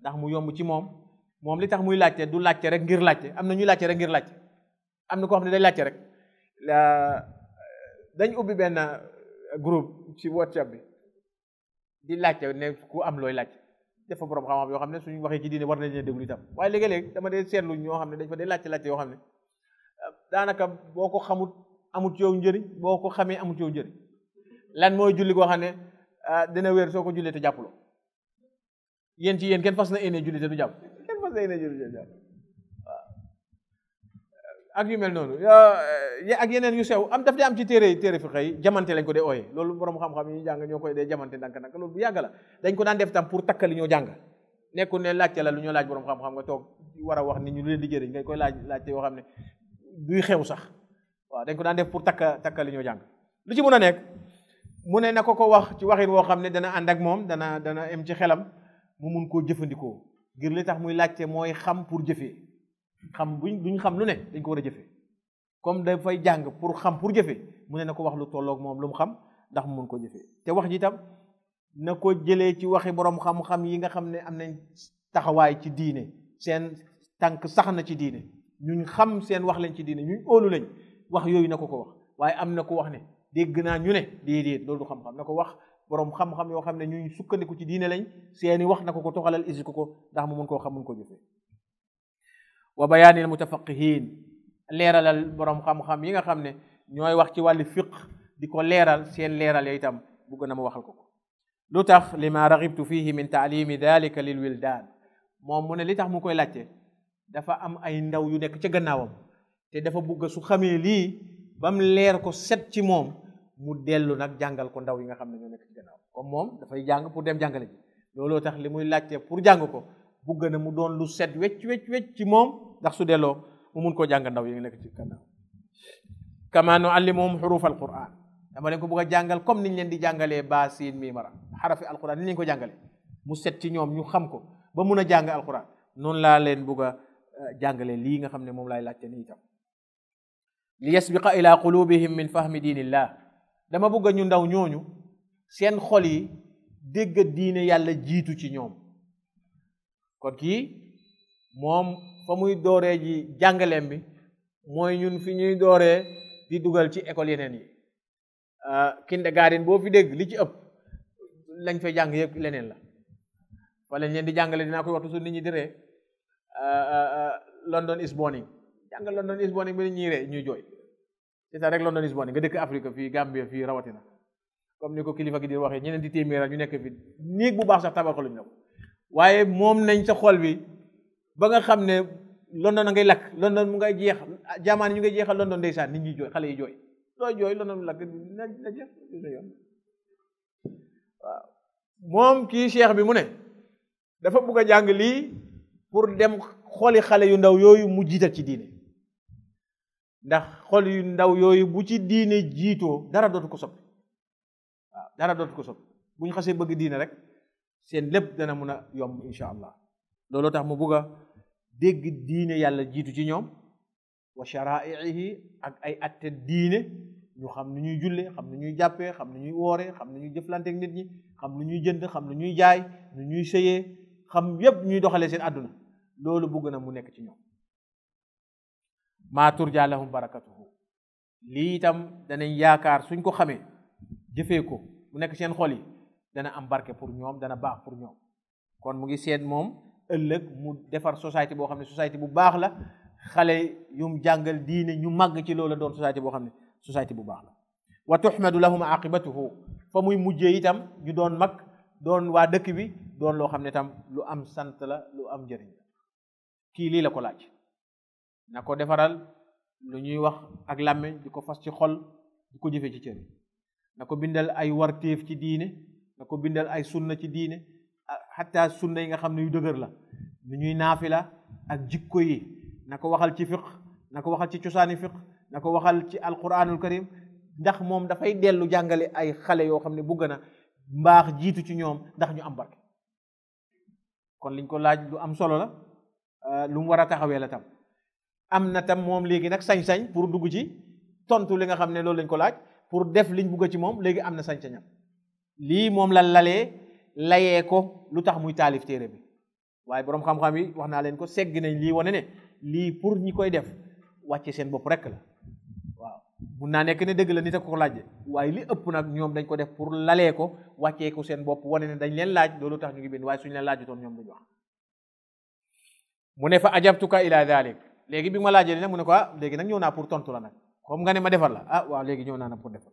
ndax mu yomb ci moom moom li tax muy laajte du laajte rek ngir laajte am na ñuy laajte rek ngir laajte am na koo xam ne day laajte rek dañ ubbi benn groupe ci whatsapp bi di laajte ne ku am looy laajte dafa borom xam-xam yoo xam ne suñu waxee ci diine war nañ leen déglu itam waaye léegi-léeg dama dee seetlu ñoo xam ne dañ fa dee laajte laajte yoo xam ne daanaka boo ko xamut amut yow njëriñ boo ko xamee amut yow njëriñ lan mooy julli koo xam ne dina wér soo ko jullee te jàppuloo yéen ci yéen kenn fas na yéene julli te du jàpp kenn fas na yéene julli te du jàpp waaw ak yu mel noonu ak yeneen yu sew am daf dee am ci téere yi téere fi xëy jamante lañ ko dee ooyee loolu borom xam-xam yi jàng ñoo koy dee jamante ndànk ndànk loolu bu yàgg la dañ ko daan def tam pour takkali ñoo jàng nekkul ne laajte la lu ñoo laaj borom xam-xam nga toog war a wax nit ñi lu leen di jëriñ nga koy laaj laajte yoo xam ne duy xew sax waaw dañ ko daan def pour takka takka li ñoo jàng lu ci mën a nekk mu ne na ko ko wax ci waxin woo xam ne dana ànd ak moom dana dana em ci xelam mu mun koo jëfandikoo ngir li tax muy laajte mooy xam pour jëfee xam buñ duñ xam lu ne dañ ko war a jëfee comme dafay jàng pour xam pour jëfee mu ne na ko wax lu tolloog moom lu mu xam ndax mu mun ko jëfee te wax ji itam na ko jëlee ci waxi boroom xam-xam yi nga xam ne am nañ taxawaay ci diine seen tànk sax na ci diine ñuñ xam seen wax lañ ci diine ñuñ óolu lañ wax yooyu na ko ko wax waaye am na ko wax ne dégg naa ñu ne déedéet loolu du xam-xam na ko wax boroom xam-xam yoo xam ne ñuñ sukkandiku ci diine lañ seeni wax na ko ko toxalal isi ko ko ndax mu mën koo xam mën ko jëfee wa bayaanil mutafaqihin leeralal borom xam-xam yi nga xam ne ñooy wax ci wàllu fiq di ko leeral seen leeral ya itam bugg na mu waxal ko ko lu tax lima raxibtu fihi min taalimi dalika lil wildaan moom mu ne li tax mu koy laajte dafa am ay ndaw yu nekk ca gannaawam te dafa bugg su xamee lii ba mu leer ko set ci moom mu dellu nag jàngal ko ndaw yi nga xam ne ñoo nekk ci gannaaw comme moom dafay jàng pour dem jàngale ji looloo tax li muy laajte pour jàng ko bugg na mu doon lu set wecc wecc wecc ci moom ndax su delloo mu mun koo jàng ndaw yi nekk ci gannaaw kama nu allimuhum xurufa alquran dama leen ko bugg a jàngal comme niñ leen di jàngalee baa siin mii mara xarafi alquran niñ leen ko jàngale mu set ci ñoom ñu xam ko ba mun a jàng alquran noonu laa leen bugg a jàngale lii nga xam ne moom laay laajte ni itam li yasbiqa ila qulubihim min fahmi diinillah dama bëgg a ñu ndaw ñooñu seen xol yi dégg diine yàlla jiitu ci ñoom kon kii moom fa muy dooree ji jàngaleem bi mooy ñun fi ñuy dooree di dugal ci école yeneen yi euh, kindergarten boo fi dégg li ci ëpp lañ fay jàng yëpp leneen la fa lañ leen di jàngale dinaa koy wax toujours nit ñi di ree euh, euh, London is burning jàngal London is burning ba nit ñuy ree ñuy jooy c'est ça rek London is burning nga dëkk Afrique fii Gambie fii rawatina comme ni ko kilifa gi di waxee ñeneen di téeméer ñu nekk fi néeg bu baax sax tabaxaluñ la ko waaye moom nañ sa xol bi ba nga xam ne London a ngay lakk London mu ngay jeex jamaan ñu ngay jeexal London ndeysaan nit ñi jooy xale yi jooy looy jooy London lakk na na jeex na yoon waaw moom kii cheikh bi mu ne dafa bugg a jàng lii pour dem xooli xale yu ndaw yooyu mu jiital ci diine ndax xol yu ndaw yooyu bu ci diine jiitoo dara dootu ko soppi waaw dara dootu ko soppi bu ñu xasee bëgg diine rek seen lépp dana mun a yomb insha allah looloo tax mu bëgg a dégg diine yàlla jiitu ci ñoom wa sharaihi ak ay atte diine ñu xam nu ñuy julle xam nu ñuy jàppee xam nu ñuy woore xam nu ñuy jëflanteeg nit ñi xam nu ñuy jënd xam nu ñuy jaay nu ñuy sëyee xam yépp ñuy doxalee seen àdduna loolu bëgg na mu nekk ci ñoom maa turja lahum barakatuhu lii itam danañ yaakaar suñ ko xamee jëfee ko mu nekk seen xol yi dana am barke pour ñoom dana baax pour ñoom kon mu ngi seet moom ëllëg mu defar société boo xam ne société bu baax la xale yum jàngal diine ñu màgg ci loola doon société boo xam ne société bu baax la wa tuhmadu lahum aqibatuhu fa muy mujjee itam ñu doon mag doon waa dëkk bi doon loo xam ne tam lu am sant la lu am njëriñ la kii lii la ko laaj na ko defaral lu ñuy wax ak làmmiñ di ko fas ci xol di ko jëfe ci cër na ko bindal ay warteef ci diine na ko bindal ay sunna ci diine xataa sunna yi nga xam ne yu dëgër la nu ñuy naafila ak jikko yi na ko waxal ci fiq na ko waxal ci cosaani fiq na ko waxal ci alquranul karim ndax moom dafay dellu jàngale ay xale yoo xam ne bëgg na mbaax jiitu ci ñoom ndax ñu am barke kon liñ ko laaj lu am solo la lu mu war a taxawee la tam am na tam moom léegi nag sañ-sañ pour dugg ci tontu li nga xam ne loolu lañ ko laaj pour def liñ bugg ci moom léegi am na sañ-sañam lii moom la lalee layee ko lu tax muy taalif téere bi waaye boroom xam-xam yi wax naa leen ko segg nañ lii wane ne lii pour ñi koy def wàcce seen bopp rekk la waaw mun naa nekk ne dëgg la nit a ko laaj waaye li ëpp nag ñoom dañ ko def pour lalee ko wàccee ko seen bopp wane ne dañ leen laaj loolu tax ñu ngi bind waaye suñu leen laajutoon ñoom duñu wax mu ne fa ajabtuka ila dalik léegi bi ma laajee li nag mu ne ko ah léegi nag ñëw naa pour tontu la nag comme nga ne ma defal la ah waaw léegi ñëw naa nag pour defal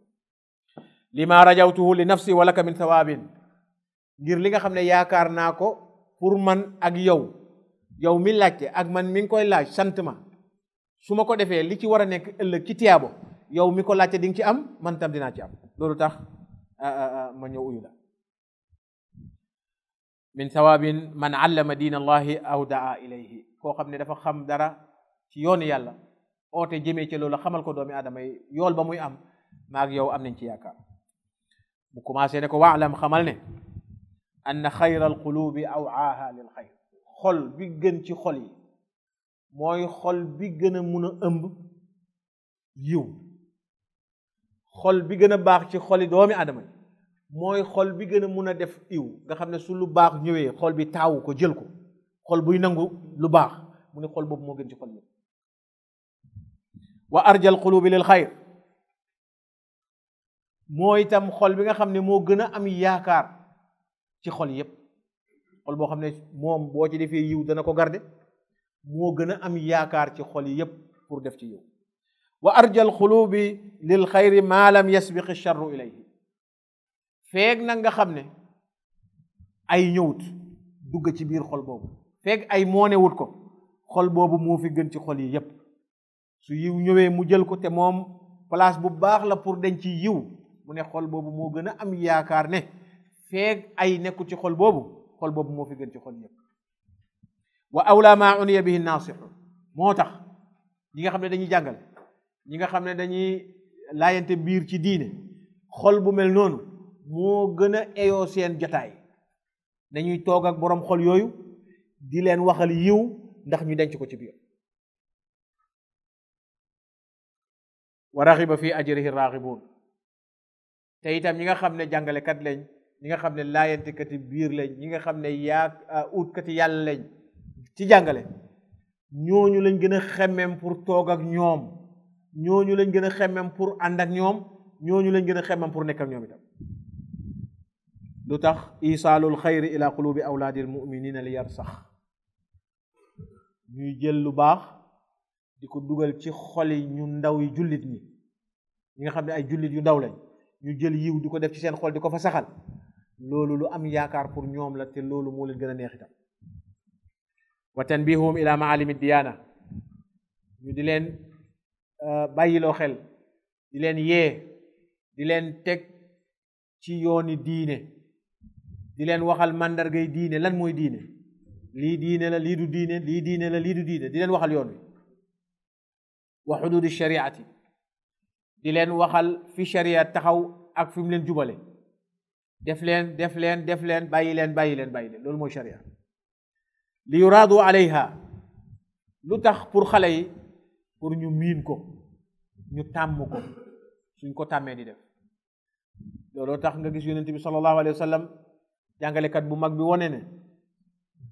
lima rajawtuhu li nafsi wa laka min thawabin ngir li nga xam ne yaakaar naa ko pour man ak yow yow mi laajte ak man mi ngi koy laaj sant ma su ma ko defee li ci war a nekk ëllëg ci tiyaabo yow mi ko laajte di nga ci am man tam dinaa ci am loolu tax ma ñëw uyu la min sawaabin man allama diin allahi aw daa ilayhi koo xam ne dafa xam dara ci yoonu yàlla oote jëmee ci loolu xamal ko doomi aadama yi yool ba muy am maag yow am nañ ci yaakaar mu commencé ne ko waalam xamal ne anna xayra alqulubi awaaha lil xayr xol bi gën ci xol yi mooy xol bi gën a mun a ëmb yiw xol bi gën a baax ci xoli doomi aadama yi mooy xol bi gën a mun a def iw nga xam ne su lu baax ñëwee xol bi taawu ko jël ko xol buy nangu lu baax mu ne xol boobu moo gën ci xol yëpp wa arjal qulubi lil xayr moo itam xol bi nga xam ne moo gën a am yaakaar ci xol yépp xol boo xam ne moom boo ci defee yiw dana ko garde moo gën a am yaakaar ci xol yi yépp pour def ci yiw wa arjal xulubi lil xayri ma lam yasbiqi charru ilayhi feeg nag nga xam ne ay ñëwut dugg ci biir xol boobu feeg ay moonewut ko xol boobu moo fi gën ci xol yi yépp su yiw ñëwee mu jël ko te moom place bu baax la pour denc yiw mu ne xol boobu moo gën a am yaakaar ne feeg ay nekku ci xol boobu xol boobu moo fi gën ci xol yëpp wa awla ma uniya bihi naasixu moo tax ñi nga xam ne dañuy jàngal ñi nga xam ne dañuy laayante biir ci diine xol bu mel noonu moo gën a eyoo seen jotaay dañuy toog ak boroom xol yooyu di leen waxal yiw ndax ñu denc ko ci biir wa raxiba fi ajrihi raxibun te itam ñi nga xam ne jàngalekat lañ ñi nga xam ne laayantekati biir lañ ñi nga xam ne yaa utkati yàlla lañ ci jàngale ñooñu lañ gën a xemmem pour toog ak ñoom ñooñu lañ gën a xemmem pour ànd ak ñoom ñooñu lañ gën a xemmem pour nekk ak ñoom itam lu tax isaalul xayri ila qulubi awlaadil muminina li yar sax ñuy jël lu baax di ko dugal ci xoli ñu ndaw yi jullit ñi ñi nga xam ne ay jullit yu ndaw lañ ñu jël yiw di ko def ci seen xol di ko fa saxal loolu lu am yaakaar pour ñoom la te loolu moo leen gën a neex itam wa tanbihum ila maalimi diyaana ñu di leen bàyyiloo xel di leen yee di leen teg ci yooni diine di leen waxal màndargay diine lan mooy diine lii diine la lii du diine lii diine la lii du diine di leen waxal yoon wi wa xududi shariati di leen waxal fi sharia taxaw ak fi mu leen jubale def leen def leen def leen bàyyi leen bàyyi leen bàyyi leen loolu mooy sharia li yuraadu alayha lu tax pour xale yi pour ñu miin ko ñu tàmm ko suñ ko tàmmee di def looloo tax nga gis yonent bi sallallahu alayhi wa sallam jàngalekat bu mag bi wane ne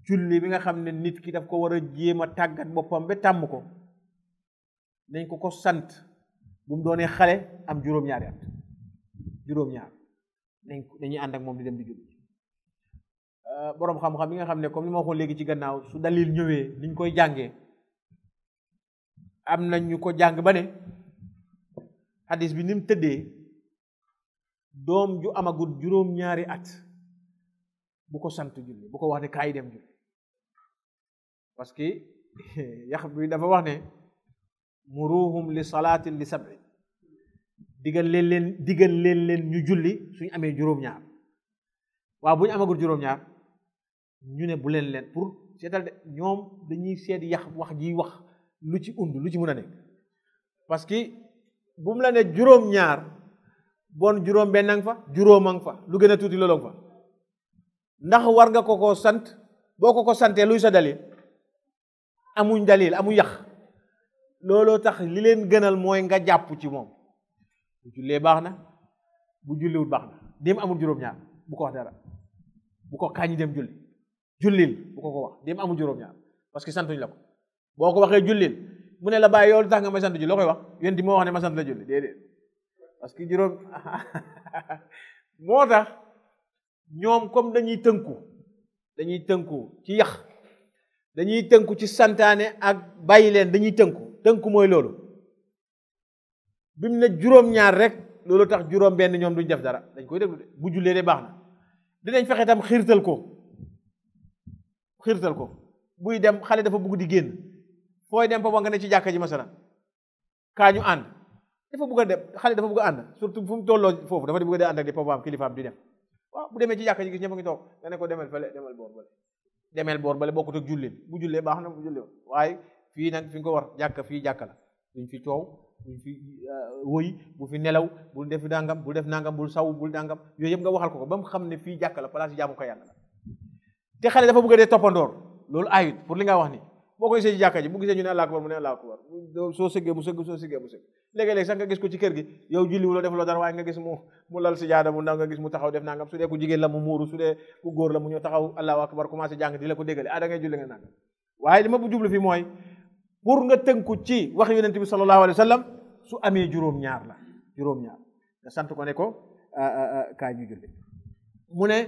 julli bi nga xam ne nit ki daf ko war a jéem a tàggat boppam ba tàmm ko nañ ko ko sant bu mu doonee xale am juróom-ñaari at juróom-ñaar nañ dañuy ànd ak moom di dem di julli euh, boroom xam-xam yi nga xam ne comme li ma waxoon léegi ci gannaaw su dalil ñëwee niñ koy jàngee am na ñu ko jàng ba ne xadis bi ni mu tëddee doom ju amagut juróom-ñaari at bu ko sant julli bu ko wax ne kaay dem julli parce que yax bi dafa wax ne muruhum li salaatin li sab'i digal leen leen digal leen leen ñu julli suñu amee juróom-ñaar waaw bu ñu amagul juróom-ñaar ñu ne bu leen leen pour seetal de ñoom dañuy seet yax wax ji wax lu ci und lu ci mën a nekk parce que bu mu la ne juróom-ñaar bon juróom benn nga fa juróom a nga fa lu gën a tuuti loolu nga fa ndax war nga ko ko sant boo ko ko santee luy sa dalil amuñ dalil amu yax looloo tax li leen gënal mooy nga jàpp ci moom bu jullee baax na bu julliwul baax na dem amul juróom-ñaar bu ko wax dara bu ko kañ dem julli jullil bu ko ko wax dem amul juróom-ñaar parce que santuñ la ko boo ko waxee jullil mu ne la bàyyi yow tax nga may sant julli loo koy wax yéen di moo wax ne ma sant la julli déedéet parce que juróom moo tax ñoom comme dañuy tënku dañuy tënku ci yax dañuy tënku ci santaane ak bàyyi leen dañuy tënku tënku mooy loolu bi mu ne juróom-ñaar rek loolu tax juróom-benn ñoom duñ def dara dañ koy déglu de bu jullee de baax na dinañ fexe tam xiirtal ko xiirtal ko buy dem xale dafa bugg di génn fooy dem fa nga ne ci jàkka ji masala kaa ñu ànd dafa bëgg a dem xale dafa bëgg a ànd surtout fu mu tolloo foofu dafa di bëgg a dem ànd ak di papaam kilifaam di dem waaw bu demee ci jàkka ji gis ñëpp a ngi toog nga ne ko demal fële demal boor bale demel boor bale bokkut ak julli bu jullee baax na bu jullee waaye fii nag fi nga ko war jàkka fii jàkka la duñ fi coow duñ fi wëy bu fi nelaw bul def dàngam bul def nangam bul saw bul dàngam yooyu yëpp nga waxal ko ko ba mu xam ne fii jàkka la place jaamu ko yàlla la te xale dafa bëgg a dee toppandoor loolu ayut pour li nga wax ni boo ko gisee ci jàkka ji bu gisee ñu ne Allahu akbar mu ne Allahu akbar bu- soo sëggee mu sëgg soo sëggee mu sëgg léegi-léegi sax nga gis ko ci kër gi yow julli wuloo defuloo dara waaye nga gis mu mu lal si jaada mu ndaw nga gis mu taxaw def nangam su dee ku jigéen la mu muuru su dee ku góor la mu ñëw taxaw Allahu akbar commencé jàng di la ko dégale ah da ngay julli nga nangam waaye li ma bu jublu fi mooy pour nga tënku ci wax yonent bi sallallahu alayhi wa sallam su amee juróom-ñaar la juróom-ñaar nga sant ko ne ko kaay ñu julli mu ne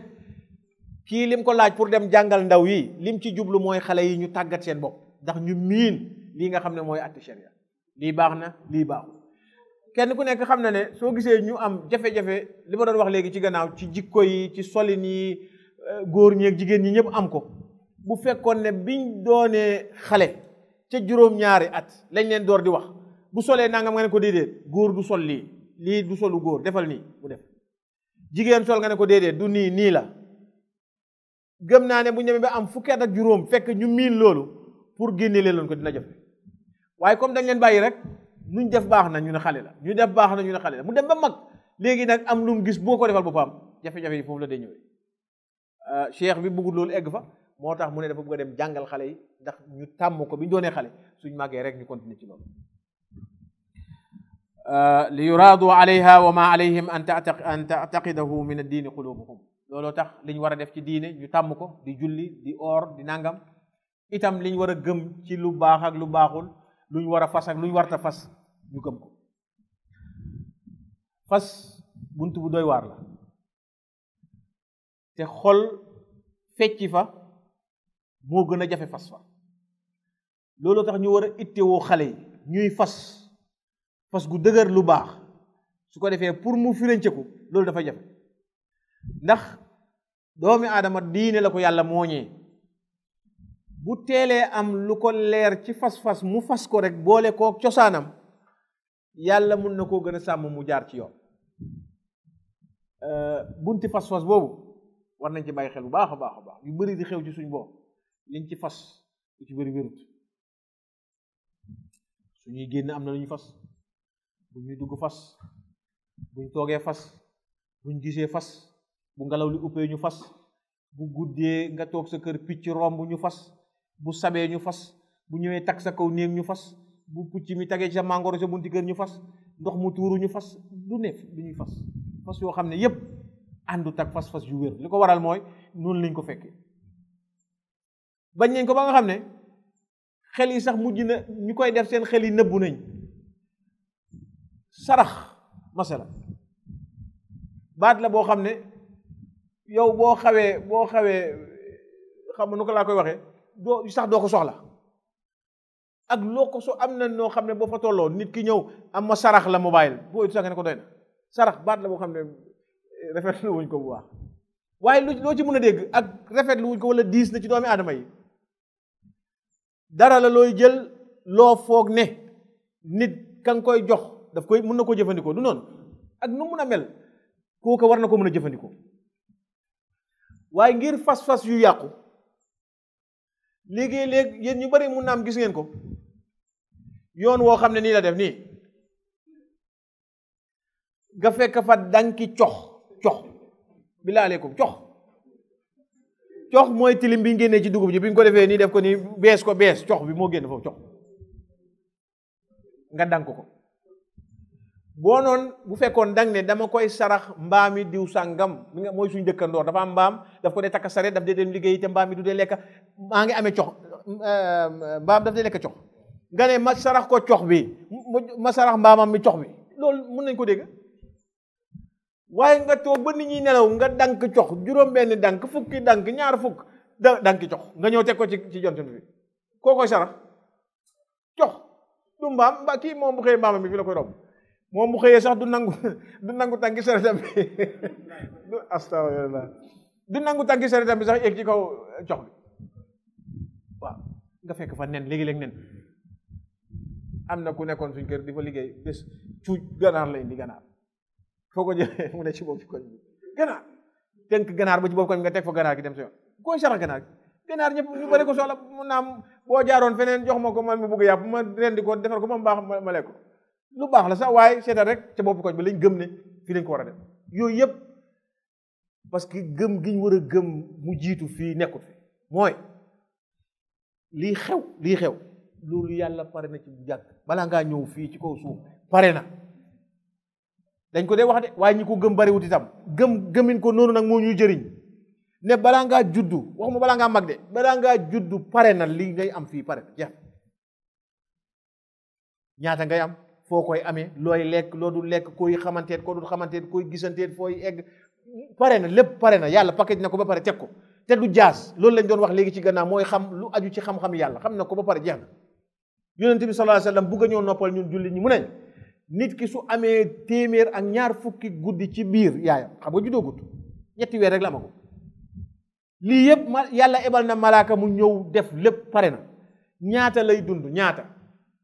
kii lim ko laaj pour dem jàngal ndaw yi lim ci jublu mooy xale yi ñu tàggat seen bopp ndax ñu miin lii nga xam ne mooy atti sharia lii baax na lii baaxul kenn ku nekk xam na ne soo gisee ñu am jafe-jafe li ma doon wax léegi ci gannaaw ci jikko yi ci solin yi góor ñeeg jigéen ñi ñëpp am ko bu fekkoon ne biñ doonee xale ca juróom-ñaari at lañ leen door di wax bu solee nangam nga ne ko déedéet góor du sol lii lii du solu góor defal nii mu def jigéen sol nga ne ko déedéet du nii nii la gëm naa ne bu ñemee ba am fukki at ak juróom fekk ñu miin loolu pour génne leen ko dina jafe waaye comme dañ leen bàyyi rek nuñ def baax na ñu ne xale la ñu def baax na ñu ne xale la mu dem ba mag léegi nag am lu mu gis boo ko defal boppam jafe-jafe yi foofu la day ñëwee cheikh bi bëggul loolu egg fa moo tax mu ne dafa bëgg a dem jàngal xale yi ndax ñu tàmm ko bi ñu doonee xale suñ màggee rek ñu continuer ci loolu euh, li yuraadu alayha wa ma alayhim an an taataqidahu min addiini qulubuhum looloo tax liñ war a def ci diine ñu tàmm ko di julli di oor di nangam itam liñ war a gëm ci lu baax ak lu baaxul luñ war a fas ak luñ warta fas ñu gëm ko fas bunt bu doy waar la te xol fecci fa moo gën a jafe fas fa loolu tax ñu war a ittewoo xale yi ñuy fas fas gu dëgër lu baax su ko defee pour mu firanceku loolu dafa jafe ndax doomi aadama diine la ko yàlla mooñee bu teelee am lu ko leer ci fas-fas mu fas ko rek boole koo cosaanam yàlla mun na koo gën a sàmm mu jaar ci yoon euh, bunti fas-fas boobu war nañ ci bàyyi xel bu baax a baax a baax yu bëri di xew ci suñ bopp liñ ci fas lu ci bëri wérut suñuy génn am na lu ñu fas bu ñuy dugg fas buñ toogee fas buñ gisee fas bu ngelaw li uppee ñu fas bu guddee nga toog sa kër picc romb ñu fas bu sabee ñu fas bu ñëwee tag sa kaw néeg ñu fas bu picc mi tagee ci sa màngoro sa bunti kër ñu fas ndox mu tuuru ñu fas du ne du ñuy fas fas yoo xam ne yépp àndut ak fas fas yu wér li ko waral mooy noonu lañ ko fekkee bañ nañ ko ba nga xam ne xel yi sax mujj na ñu koy def seen xel yi nëbbu nañ sarax masala baat la boo xam ne yow boo xawee boo xawee xam nu ko laa koy waxee doo sax doo ko soxla ak loo ko so am na noo xam ne boo fa tolloo nit ki ñëw am ma sarax la mobile boo it sax nga ne ko doy na sarax baat la boo xam ne rafetlu wuñ ko bu baax waaye lu loo ci mën a dégg ak rafetlu wuñ ko wala diis na ci doomi aadama yi dara la looy jël loo foog ne nit ka nga koy jox daf koy mën na ko jëfandikoo du noonu ak nu mun a mel kooka war na ko mën a jëfandikoo waaye ngir fas-fas yu yàqu léegi léeg yéen ñu bari mun na am gis ngeen ko yoon woo xam ne nii la def nii nga fekk fa danki cox cox bilaa aleykum cox cox mooy tilim bi ñu génnee ci dugub ji bi ñu ko defee nii def ko nii bees ko bees cox bi moo génn foofu cox nga dank ko boo noon bu fekkoon dang ne dama koy sarax mbaami diw sàngam mi nga mooy suñu dëkkandoor dafa am mbaam daf ko dee takk sareet daf dee dem liggéey te mbaam yi du dee lekk maa ngi amee cox mbaam daf dee lekk cox nga ne ma sarax ko cox bi ma sarax mbaamam mi cox bi loolu mën nañ ko dégg waaye nga toog ba nit ñi nelaw nga dank cox juróom benn dank fukki dank ñaar fukk da dank cox nga ñëw teg ko ci ci jontin bi koo koy sarax cox du mbaam mba kii moom bu xëyee mbaamam mi fi la koy romb moom bu xëyee sax du nangu du nangu tànki sarata bi du astafirullah du nangu tànki sareetam bi sax yéeg ci kaw eh, cox bi waaw nga fekk fa nen léegi-léeg nen am na ku nekkoon suñ kër di fa liggéey bés cuuj ganaar la indi ganaar foo ko jëlee mu ne ci boobu koñ bi ganaar tënk ganaar ba ci boobu koñ bi nga teg fa ganaar gi dem sa yoon koo sarax ganaar gi ganaar ñëpp ñu bëri ko soxla mun naa am boo jaaroon feneen jox ma ko man mu bëgg yàpp ma rendi ko defar ko moom baax ma ma lekk ko lu baax la sax waaye seetal rek ca boppu koñ ba lañ gëm ne fii lañ ko war a def yooyu yëpp parce que gëm gi ñu war a gëm mu jiitu fii nekkul fi mooy lii xew lii xew loolu yàlla pare na ci bu jàkk balaa ngaa ñëw fii ci kaw suuf pare na dañ ko dee wax de waaye ñi ko gëm bariwut itam gëm gëmin ko noonu nag moo ñuy jëriñ ne balaa ngaa juddu waxuma balaa ngaa mag de balaa ngaa juddu pare na li ngay am fii pare na jeex ñaata ngay am foo koy amee looy lekk loo dul lekk koy xamanteet koo dul xamanteet koy gisanteet fooy egg pare na lépp pare na yàlla paquet na ko ba pare teg ko te du jaas loolu lañ doon wax léegi ci gannaaw mooy xam lu aju ci xam-xam yàlla xam na ko ba pare jeex na yonent bi sallallahu alayhi wasallam bugg a ñëw noppal ñun jullit ñi mu ne nit ki su amee téeméer ak ñaar fukki guddi ci biir yaayam xam nga juddoo gudd ñetti weer rek la amagu lii yëpp ma yàlla ebal na malaaka mu ñëw def lépp pare na ñaata lay dund ñaata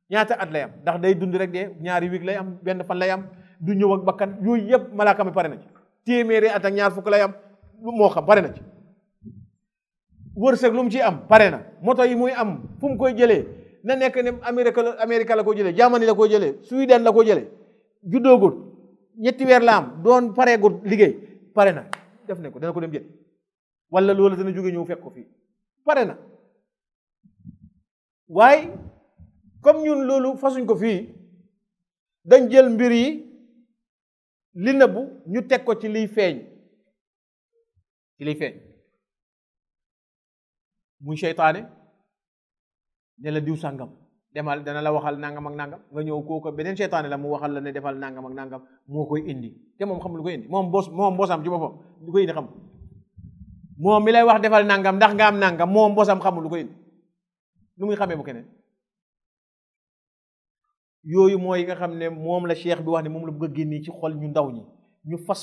ñaata at lay am ndax day dund rek de ñaari wig lay am benn fan lay am du ñëw ak bakkan yooyu yëpp malaaka mi pare na ci téeméeri at ak ñaar fukk lay am lu moo xam pare na ci wërsëg lu mu ci am pare na moto yi muy am fu mu koy jëlee na nekk ne Amérique la Amérique la ko jëlee Germany la ko jëlee Sweden la ko jëlee juddoogut ñetti weer la am doon pareegut liggéey pare na def ne ko dana ko dem jël wala loola dana jóge ñëw fekk ko fii pare na waaye comme ñun loolu fasuñ ko fii dañ jël mbir yi li nëbbu ñu teg ko ci liy feeñ ci liy feeñ muy seytaane ne la diw sàngam demal dana la waxal nangam ak nangam nga ñëw kooku beneen seytaane la mu waxal la ne defal nangam ak nangam moo koy indi te moom xam lu koy indi moom bos moom bosam ci boppam lu koy indi xam moom mi lay wax defal nangam ndax nga am nangam moom bosam xamul lu koy indi lu muy xamee bu keneen yooyu mooy yi nga xam ne moom la cheikh bi wax ne moom la bëgg a génnee ci xol ñu ndaw ñi ñu fas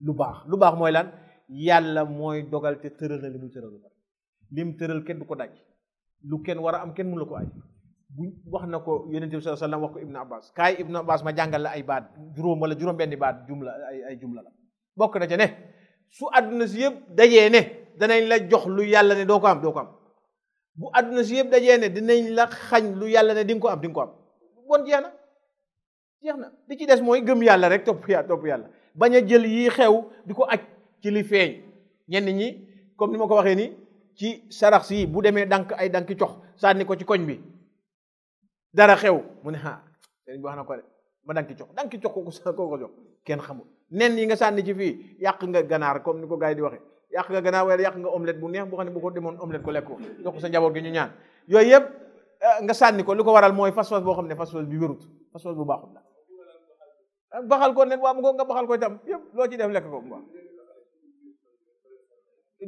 lu baax lu baax mooy lan yàlla mooy dogal te tëral na li muy tëral lu bari lim tëral kenn du ko daj lu kenn war a am kenn mënu la ko aj bu wax na ko yonente bi sallallahu alayhi wasallam wax ko ibnu abbas kaay ibnu abbas ma jàngal la ay baat juróom wala juróom benni baat jumla ay ay jumla la bokk na ca ne su àdduna si yëpp dajee ne danañ la jox lu yàlla ne doo ko am doo ko am bu àdduna si yëpp dajee ne dinañ la xañ lu yàlla ne di nga ko am di nga ko am bon jeex na jeex na li ci des mooy gëm yàlla rek topp yàlla topp yàlla bañ a jël yi xew di ko aj ci li feeñ ñenn ñi comme ni ma ko waxee ni ci sarax si bu demee dank ay danki cox sànni ko ci koñ bi dara xew mu ne ah sëriñ bi wax na ko de ma danki cox danki cox ko ko ko jox kenn xamul nen yi nga sànni ci fii yàq nga ganaar comme ni ko gars yi di waxee yàq nga ganaar wala yàq nga omelette bu neex boo xam ne bu ko demoon omelette ko lekk ko jox ko sa njaboot gi ñu ñaan yooyu yëpp eh, nga sànni ko li ko waral mooy fas-fas boo xam ne fas-fas bi wérut fas-fas bu baaxul la eh, baxal ko ne waa mu ko nga baxal ko itam yëpp loo ci def lekk ko mu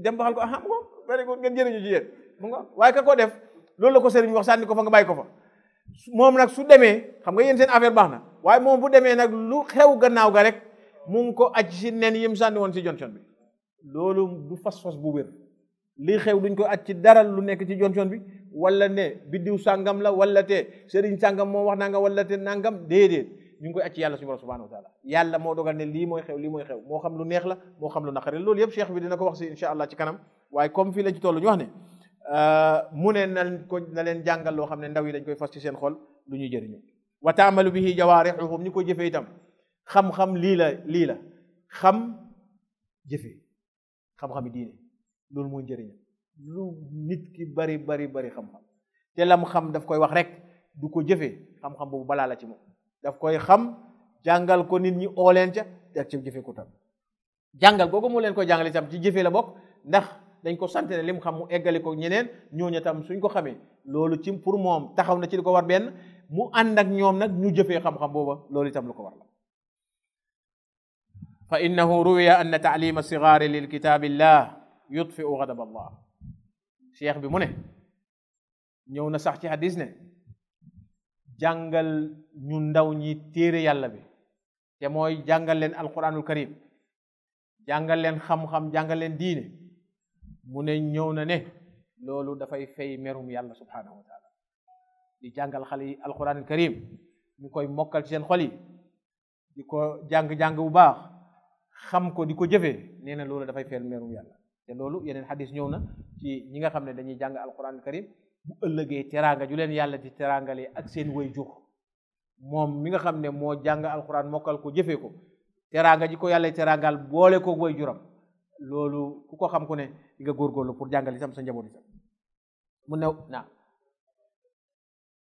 dem baxal ko ah mu ko bari ko ngeen jëriñu ci yéen mu nga waaye ka ko def loolu la ko sëriñ wax sànni ko fa nga bàyyi ko fa moom nag su demee xam nga yéen seen affaire baax na waaye moom bu demee nag lu xew gannaaw ga rek mu ngi ko aj si nen yim sànni woon si jonson bi loolu du fas-fas bu wér lii xew duñ ko at ci dara lu nekk ci jon jon bi wala ne biddiw sàngam la wala te sëriñ sàngam moo wax nangam wala te nangam déedéet ñu ngi koy at ci yàlla suñu borom subhanahu wa taala yàlla moo dogal ne lii mooy xew lii mooy xew moo xam lu neex la moo xam lu naqari loolu yëpp cheikh bi dina ko wax si incha allah ci kanam waaye comme fii lañ ci toll ñu wax ne euh, mu ne na ko na leen jàngal loo xam ne ndaw yi dañ koy fas ci seen xol lu ñuy jëriñu wa taamalu bihi jawaarixuhum ñu ko jëfee itam xam-xam lii la lii la xam jëfe xam-xami diine loolu mooy njëriñam lu nit ki bari bari bari xam-xam te lam xam daf koy wax rek du ko jëfe xam-xam boobu balaa la ci moom daf koy xam jàngal ko nit ñi oo leen ca te ak ca jëfe ko tam jàngal googu moo leen koy jàngale tam ci jëfe la bokk ndax dañ ko sant ne lim xam mu eggale ko ñeneen ñooñu tam suñ ko xamee loolu ci pour moom taxaw na ci li ko war benn mu ànd ak ñoom nag ñu jëfee xam-xam booba loolu itam lu ko war la fa innahu ruwiya anna taalima sigaari lil kitaabillah yutfiu gadab allah cheikh bi mu ne ñëw na sax ci hadis ne jàngal ñu ndaw ñi téere yàlla bi te mooy jàngal leen alquranul karim jàngal leen xam-xam jàngal leen diine mu ne ñëw na ne loolu dafay fay merum yàlla subhanahu wa taala di jàngal xale yi alquranul karim ñu koy mokkal ci seen xol yi di ko jàng-jàng bu baax xam ko di ko jëfee nee na loolu dafay feel merum yàlla te loolu yeneen xadis ñëw na ci ñi nga xam ne dañuy jàng alquran karim bu ëllëgee teraanga ju leen yàlla di teraangalee ak seen way jur moom mi nga xam ne moo jàng alquran mokkal ko jëfee ko teraanga ji ko yàlla teraangal boole ko way juram loolu ku ko xam ku ne di nga góorgóorlu pour jàngal itam sa njaboot itam mu ne na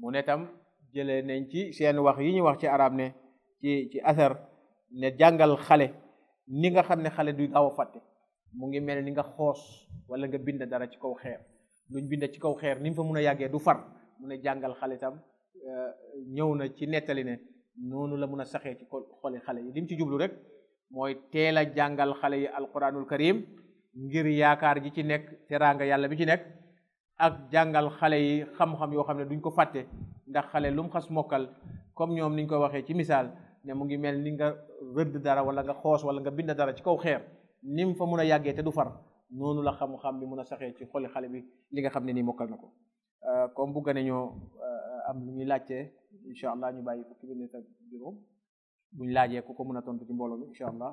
mu ne tam jëlee nañ ci seen wax yi ñu wax ci arab ne ci ci asar ne jàngal xale ni nga xam ne xale du gaaw a fàtte mu ngi mel ni nga xoos wala nga bind dara ci kaw xeer luñ bind ci kaw xeer ni mu fa mun a yàggee du far mu ne jàngal xale tam euh, ñëw na ci nettali ne noonu la mun a saxee ci xoli xale yi li ci jublu rek mooy teel a jàngal xale yi alquranul karim ngir yaakaar ji ci nekk teraanga yàlla bi ci nekk ak jàngal xale yi xam-xam yoo xam ne duñ ko fàtte ndax xale lu mu xas mokkal comme ñoom niñ ko waxee ci misaal ne mu ngi mel ni nga rëdd dara wala nga xoos wala nga bind dara ci kaw xeer ni mu fa mun a yàggee te du far noonu la xam-xam bi mun a saxee ci xoli xale bi li nga xam ne nii mokkal na ko comme bu gën a ñoo am lu ñuy laajte incha allah ñu bàyyi fukki minute ak juróom buñ laajee ku ko mun a tontu ci mbooloo mi incha allah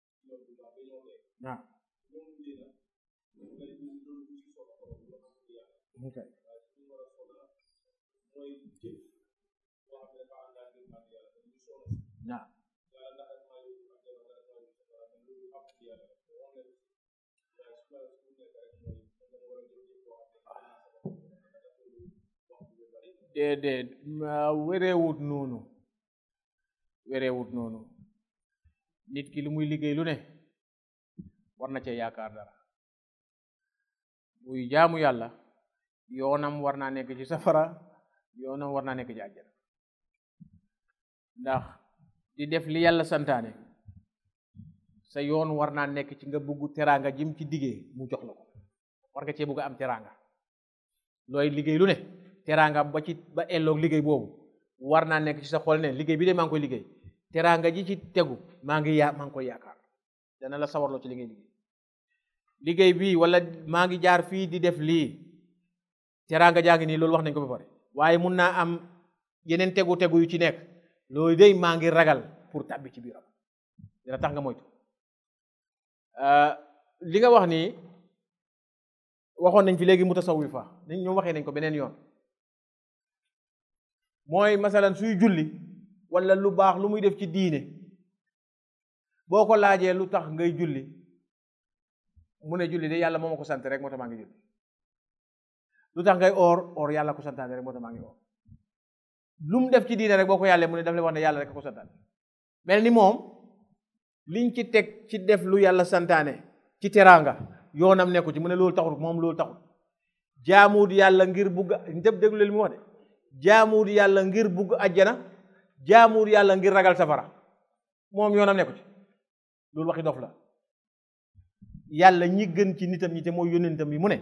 waaw ok waaw déedéet wéreewut noonu wereewut noonu nit ki lu muy liggéey lu ne war na cee yaakaar dara buy jaamu yàlla yoonam war naa nekk ci safara yoonam war naa nekk ci àjjana ndax di def li yàlla santaane sa yoon war naa nekk ci nga bëgg teraanga jim ci diggee mu jox la ko war nga cee bëgg am teraanga looy liggéey lu ne teraanga ba ci ba elloog liggéey boobu war naa nekk ci sa xol ne liggéey bi de maa ngi koy liggéey teraanga ji ci tegu maa ngi yaa maa ngi koy yaakaar dana la sawarloo ci li ngay liggéey liggéey bii wala maa ngi jaar fii di def lii teraanga jaa ngi nii loolu wax nañ ko ba pare waaye mun naa am yeneen tegu tegu yu ci nekk loolu day maa ngi ragal pour tàbbi ci biiram dina tax nga moytu li nga wax nii waxoon nañ fi léegi mutasawifa dañ ñoom waxee nañ ko beneen yoon mooy masalan suy julli wala lu baax lu muy def ci diine boo ko laajee lu tax ngay julli mu ne julli de yàlla moo ma ko sant rek moo tax maa ngi julli lu tax ngay oor oor yàlla ko santaane rek moo tax maa ngi oor lu mu def ci diine rek boo ko yàllee mu ne daf lay wax ne yàlla rek ko santaane mel ni moom liñ ci teg ci def lu yàlla santaane ci teraanga yoonam nekku ci mu ne loolu taxul moom loolu taxul jaamuwut yàlla ngir bugg dëb déglu leen mu wax de jaamuwut yàlla ngir bugg ajjana jaamuwut yàlla ngir ragal safara moom yoonam nekku ci loolu waxi dof la yàlla ñi gën ci nitam ñi te mooy yónnentam yi mu ne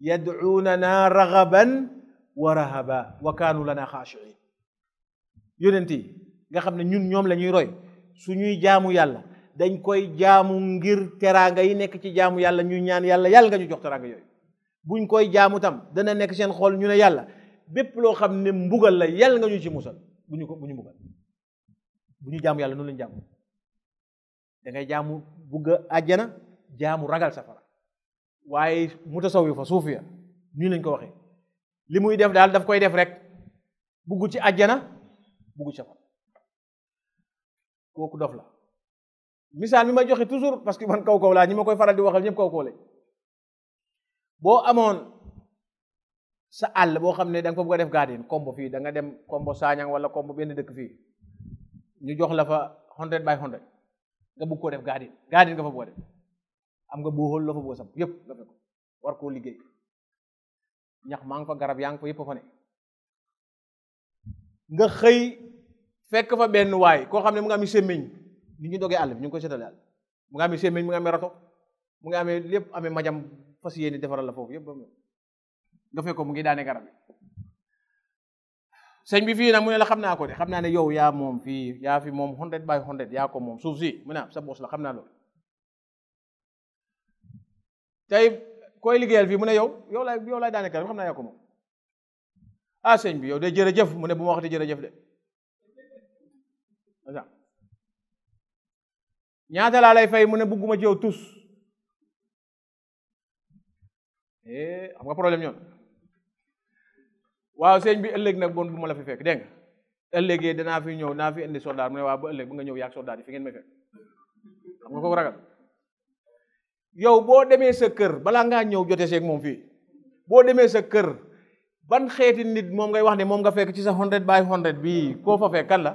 yad'uunana ragaban wa rahaba wa kaanu lana xaashiin yónnent yi nga xam ne ñun ñoom la ñuy roy su ñuy jaamu yàlla dañ koy jaamu ngir teraanga yi nekk ci jaamu yàlla ñuy ñaan yàlla yàlla nga ñu jox teraanga yooyu buñ koy jaamu tam dana nekk seen xol ñu ne yàlla bépp loo xam ne mbugal la yàlla nga ñu ci musal bu ñu ko bu ñu mbugal bu ñu jaamu yàlla noonu lañu jaamu da ngay jaamu bugg a àjjana jaamu ragal safara waaye mutasawi fa suufiya nii lañ ko waxee li muy def daal daf koy def rek bugg ci àjjana bugg ci safara kooku dof la misaal mi ma joxe toujours parce que man kaw kaw laa ñi ma koy faral di waxal ñëpp kaw kaw lañ boo amoon sa àll boo xam ne da nga ko bëgg a def garden kombo fii da nga dem kombo saañang wala kombo benn dëkk fii ñu jox la fa hundred by hundred nga bëgg koo def garden garden nga fa bëgg a def am nga booxool la fa bëgg a sam yëpp nga fekk war koo liggéey ñax maa ngi fa garab yaa ngi fa yëpp fa ne nga xëy fekk fa benn waay koo xam ne mu nga am sémmiñ ni ñu dogee àll bi ñu ngi koy seetale àll mu nga amee sémmiñ mu nga amee rato mu nga amee lépp amee majam fas yéene defaral la foofu yëpp ba mu nga fekk ko mu ngi daane garab yi sëñ bi fii nag mu ne la xam naa ko de xam naa ne yow yaa moom fii yaa fi moom hundred by hundred yaa ko moom suuf si mu ne sa boos la xam naa loolu tey koy liggéeyal fii mu ne yow yow laay yow laay daane garab xam naa yaa ko moom ah sëñ bi yow de jërëjëf mu ne bu ma waxati jërëjëf de ñaata laa lay fay mu ne bugguma ci yow tus eh xam nga problème ñoom waaw sëñ bi ëllëg nag bon bu ma la fi fekk dégg nga ëllëgee danaa fi ñëw naa fi indi soldat mu ne waaw ba ëllëg bu nga ñëw yaag soldat yi fi ngeen may fekk xam nga kooku ragal yow boo demee sa kër balaa ngaa ñëw jote seeg moom fii boo demee sa kër ban xeeti nit moom ngay wax ne moom nga fekk ci sa hundred by hundred bii koo fa fekk kan la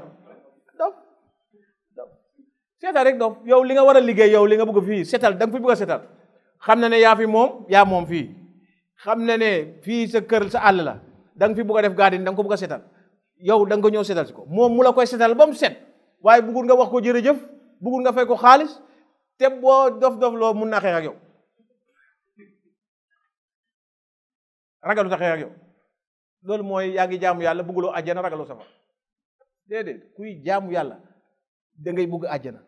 dof dof seetal rek dof yow li nga war a liggéey yow li nga bëgg fii seetal da nga fi bëgg a seetal xam na ne yaa fi moom yaa moom fii xam na ne fii sa kër sa àll la da nga fi bëgg a def garden da nga ko bëgg a seetal yow da nga ko ñëw seetal si ko moom mu la koy seetal ba mu set waaye bëggul nga wax ko jërëjëf bëggul nga fay ko xaalis te boo dof dof loo mun na xeex ak yow ragalu sa xeex ak yow loolu mooy yaa ngi jaamu yàlla bëgguloo àjjana ragaloo safar déedéet kuy jaamu yàlla da ngay bëgg àjjana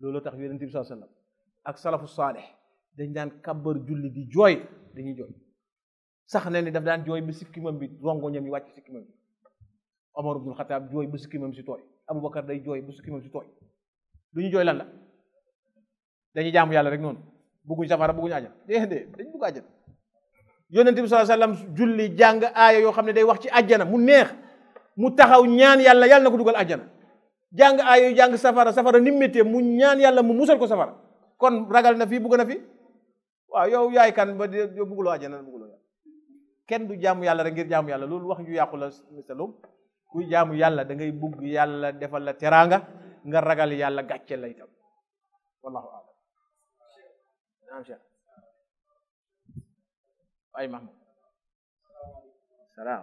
loolu tax yonent bi sallallahu alayhi wasallam ak salafu saalih dañ daan kàbbar julli di jooy dañuy jooy sax na ni daf daan jooy ba sikkimam bi rongoñam yi wàcc sikkimam bi Omar ibnul Xataab jooy ba sikkimam si tooy Abubakar day jooy ba sikkimam si tooy lu ñu jooy lan la dañuy jaamu yàlla rek noonu bëgguñ safara bëgguñ ajal déedéet dañ bëgg ajal yonente bi sallallahu alayhi wasallam julli jàng aaya yoo xam ne day wax ci ajjana mu neex mu taxaw ñaan yàlla yàlla na ko dugal ajjana jàng aaya yu jàng safara safara ni méttee mu ñaan yàlla mu musal ko safara kon ragal na fii bëgg na fi waaw yow yaay kan ba di yow bëgguloo àjjana bëgguloo yàlla kenn du jaamu yàlla rek ngir jaamu yàlla loolu wax ju yàqu la misalum kuy jaamu yàlla da ngay bugg yàlla defal la teraanga nga ragal yàlla gàcce la itam wallahu a'lam naam cheikh ay mahmoud salaam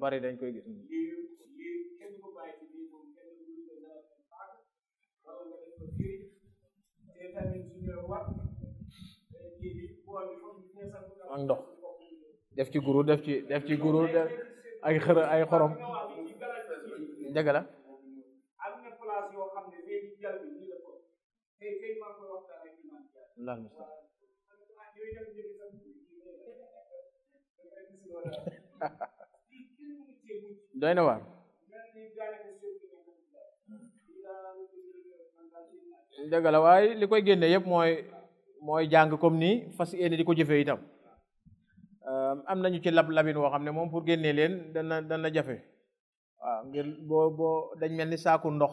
bari dañ koy gis ak ndox def ci guru def ci def ci guru def ay xër ay xorom dëgg la la musta'an doy na waar dëgg la waaye li koy génne yëpp mooy mooy jàng comme nii fas yéene di ko jëfee itam am nañu ci lab labin woo xam ne moom pour génnee leen dana dana jafe waaw ngir boo boo dañ mel ni saaku ndox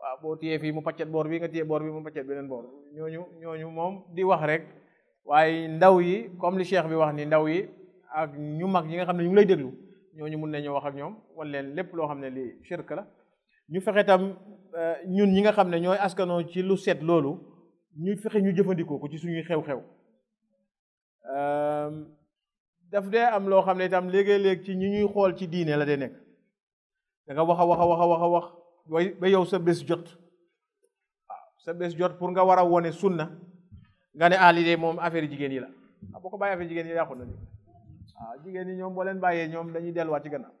waaw boo téyee fii mu paccat boor bi nga téye boor bi mu paccat beneen boor ñooñu ñooñu moom di wax rek waaye ndaw yi comme li cheikh bi wax ni ndaw yi ak ñu mag ñi nga xam ne ñu ngi lay déglu ñooñu mun nañoo wax ak ñoom wan leen lépp loo xam ne lii shirk la ñu fexe tam ñun ñi nga xam ne ñooy askanoo ci lu set loolu ñu fexe ñu jëfandikoo ko ci suñuy xew-xew daf dee am loo xam ne itam léegi-léeg ci ñi ñuy xool ci diine la dee nekk da nga wax a wax a wax a wax a wax way ba yow sa bés jot waaw sa bés jot pour nga war a wone sunna nga ne ah lii de moom affaire jigéen yi la ah boo ko bàyyi affaire jigéen yi yàqu na li waaw jigéen yi ñoom boo leen bàyyee ñoom dañuy delluwaat ci gannaaw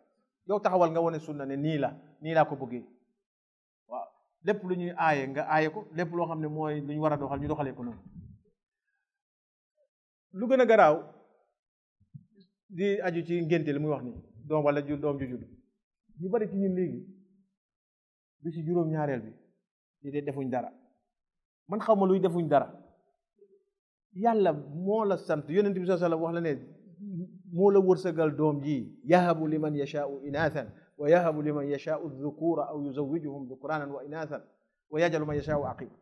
yow taxawal nga wone sunna ne nii la nii laa ko bëggee waaw lépp lu ñuy aaye nga aaye ko lépp loo xam ne mooy lu ñu war a doxal ñu doxalee ko noonu lu gën a garaaw di aju ci ngénte li muy wax ni doom wala ju doom ju judd ñu bari ci ñun léegi bi ci juróom-ñaareel bi di dee defuñ dara man xaw ma luy defuñ dara yàlla moo la sant yonent bi sallallahu alayhi wasallam wax la ne moo la wërsëgal doom ji yahabu liman yashaa'u inaasan wa yahabu liman yashaa'u dhukura aw yuzawwijuhum dhukranan wa inaasan wa yajalu man yashaa'u aqima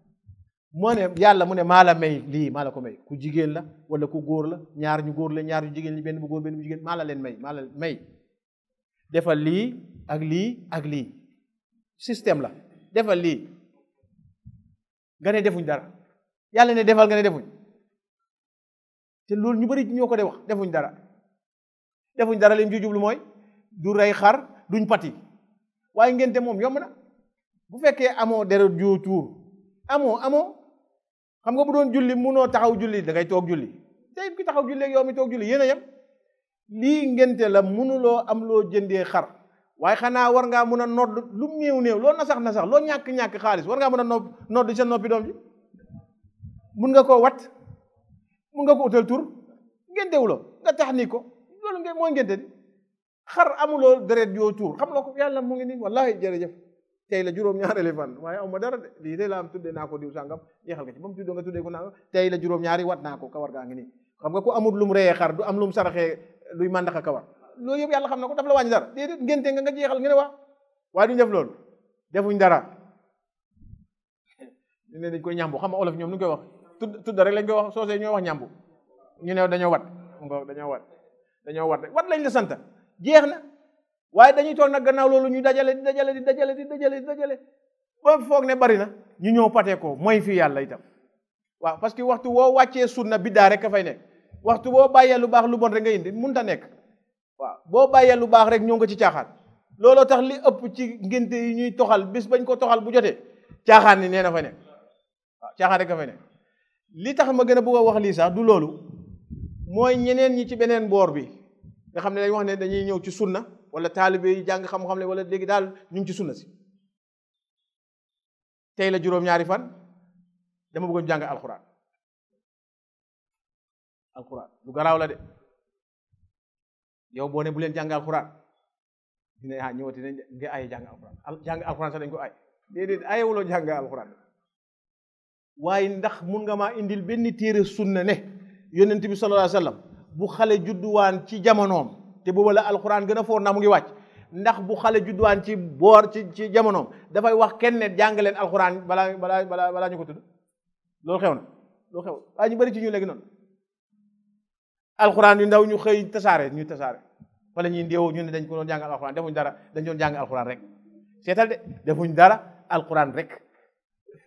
moo ne yàlla mu ne maa la may lii maa la ko may ku jigéen la wala ku góor la ñaar ñu góor la ñaar ñu jigéen li benn bu góor benn bu jigéen maa la leen may maa la may defal lii ak lii ak lii système la defal lii nga ne defuñ dara yàlla ne defal nga ne defuñ te loolu ñu bari ñoo ko de wax defuñ dara defuñ dara lim ci jublu mooy du rey xar duñ pati waaye ngénte moom yomb na bu fekkee amoo deret joo tuur amoo amoo xam nga bu doon julli munoo taxaw julli da ngay toog julli te it ki taxaw julli ak yow mi toog julli yéen a yem lii ngénte la munuloo am loo jëndee xar waaye xanaa war ngaa mun a nodd lu néew néew loo na sax na sax loo ñàkk ñàkk xaalis war ngaa mun a nopp nodd sa noppi doom ji mun nga koo wat mun nga ko utal tur ngéntewu la nga tax nii ko loolu ngeen mooy ngénte di xar amuloo deret yoo tuur xam loo ko yàlla mu ngi nii wallahi jërëjëf tey la juróom-ñaareeli fan waaye aw ma dara de lii de la am tuddee naa ko diw sàngam jeexal nga ci ba mu tuddoo nga tuddee ko naa tey la juróom-ñaari wat naa ko kawar gaa ngi nii xam nga ku amul lum reyee xar du am lum saraxee luy màndax a kawar loolu yëpp yàlla xam na ko daf la wàññi dara déedéet ngénte nga nga jeexal nga ne waa waaye duñ def loolu defuñ dara ñu ne dañ koy ñàmbu xam nga olof ñoom nu koy wax tudd tudd rek lañ koy wax soosee ñooy wax ñàmbu ñu ne dañoo wat ngo dañoo wat dañoo wat rek wat lañ la sant jeex na waaye dañuy toog nag gannaaw loolu ñu dajale di dajale di dajale di dajale di dajale ba foog ne bari na ñu ñëw patee ko mooy fii yàlla itam waaw parce que waxtu woo wàccee sunna biddaa rek ka fay nekk waxtu boo bàyyee lu baax lu bon rek nga indi munta nekk waaw boo bàyyee lu baax rek ñoo nga ci caaxaan looloo tax li ëpp ci ngénte yi ñuy toxal bis bañ ko toxal bu jotee caaxaan ni nee na fa ne waaw caaxaan rek a fa ne li tax ma gën a bëgg a wax lii sax du loolu mooy ñeneen ñi ci beneen boor bi nga xam ne dañ wax ne dañuy ñëw ci sunna wala taalibe yi jàng xam-xam le wala léegi daal ñu ngi ci sunna si tey la juróom-ñaari fan dama bëggoon jàng alxuraan alxuraan lu garaaw la de yow boo ne bu leen jàng alxuraan dina ah ñëwati nañ de aye jàng alxuraan jàng alxuraan sax dañ ko ay déedéet ayewuloo jàng alxuraan waaye ndax mun nga maa indil benn téere sunna ne yonent bi sallallahu alayhi wa sallam bu xale judduwaan ci jamonoom te booba la alxuraan gën a foor naa mu ngi wàcc ndax bu xale judduwaan ci boor ci ci jamonoom dafay wax kenn ne jàng leen alxuraan balaa balaa balaa balaa ñu ko tudd loolu xew na loolu xew waaye ñu bëri ci ñu léegi noonu alxuraan yu ndaw ñu xëy tasaare ñu tasaare wala ñuy ndéewoo ñu ne dañ ko doon jàngal alxuraan defuñ dara dañ doon jàng alxuraan rek seetal de defuñ dara alxuraan rek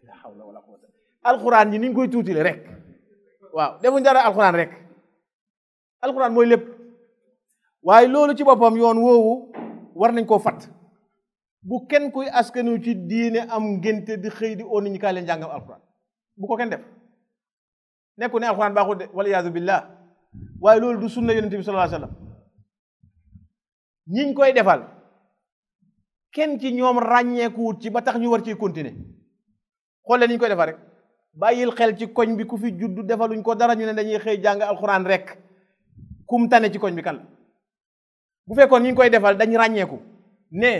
la hawla wala quwwata alxuraan yi ni ñu koy tuutile rek waaw defuñ dara alxuraan rek alxuraan mooy lépp waaye loolu ci boppam yoon woowu war nañ koo fat bu kenn kuy askanu ci diine am ngénte di xëy di oo nit ñi kaay leen jàngam alxuraan bu ko kenn def nekku ne alxuraan baaxul de wala yaasu billah waaye loolu du sunna yonent bi sallallahu alayhi wasallam ñiñ koy defal kenn ci ñoom ràññeekuwut ci ba tax ñu war ciy continuer xoolee niñ koy defal rek bàyyil xel ci koñ bi ku fi juddu defaluñ ko dara ñu ne dañuy xëy jàng alxuraan rek kum tane ci koñ bi kan la bu fekkoon ñi ñu koy defal dañ ràññeeku ne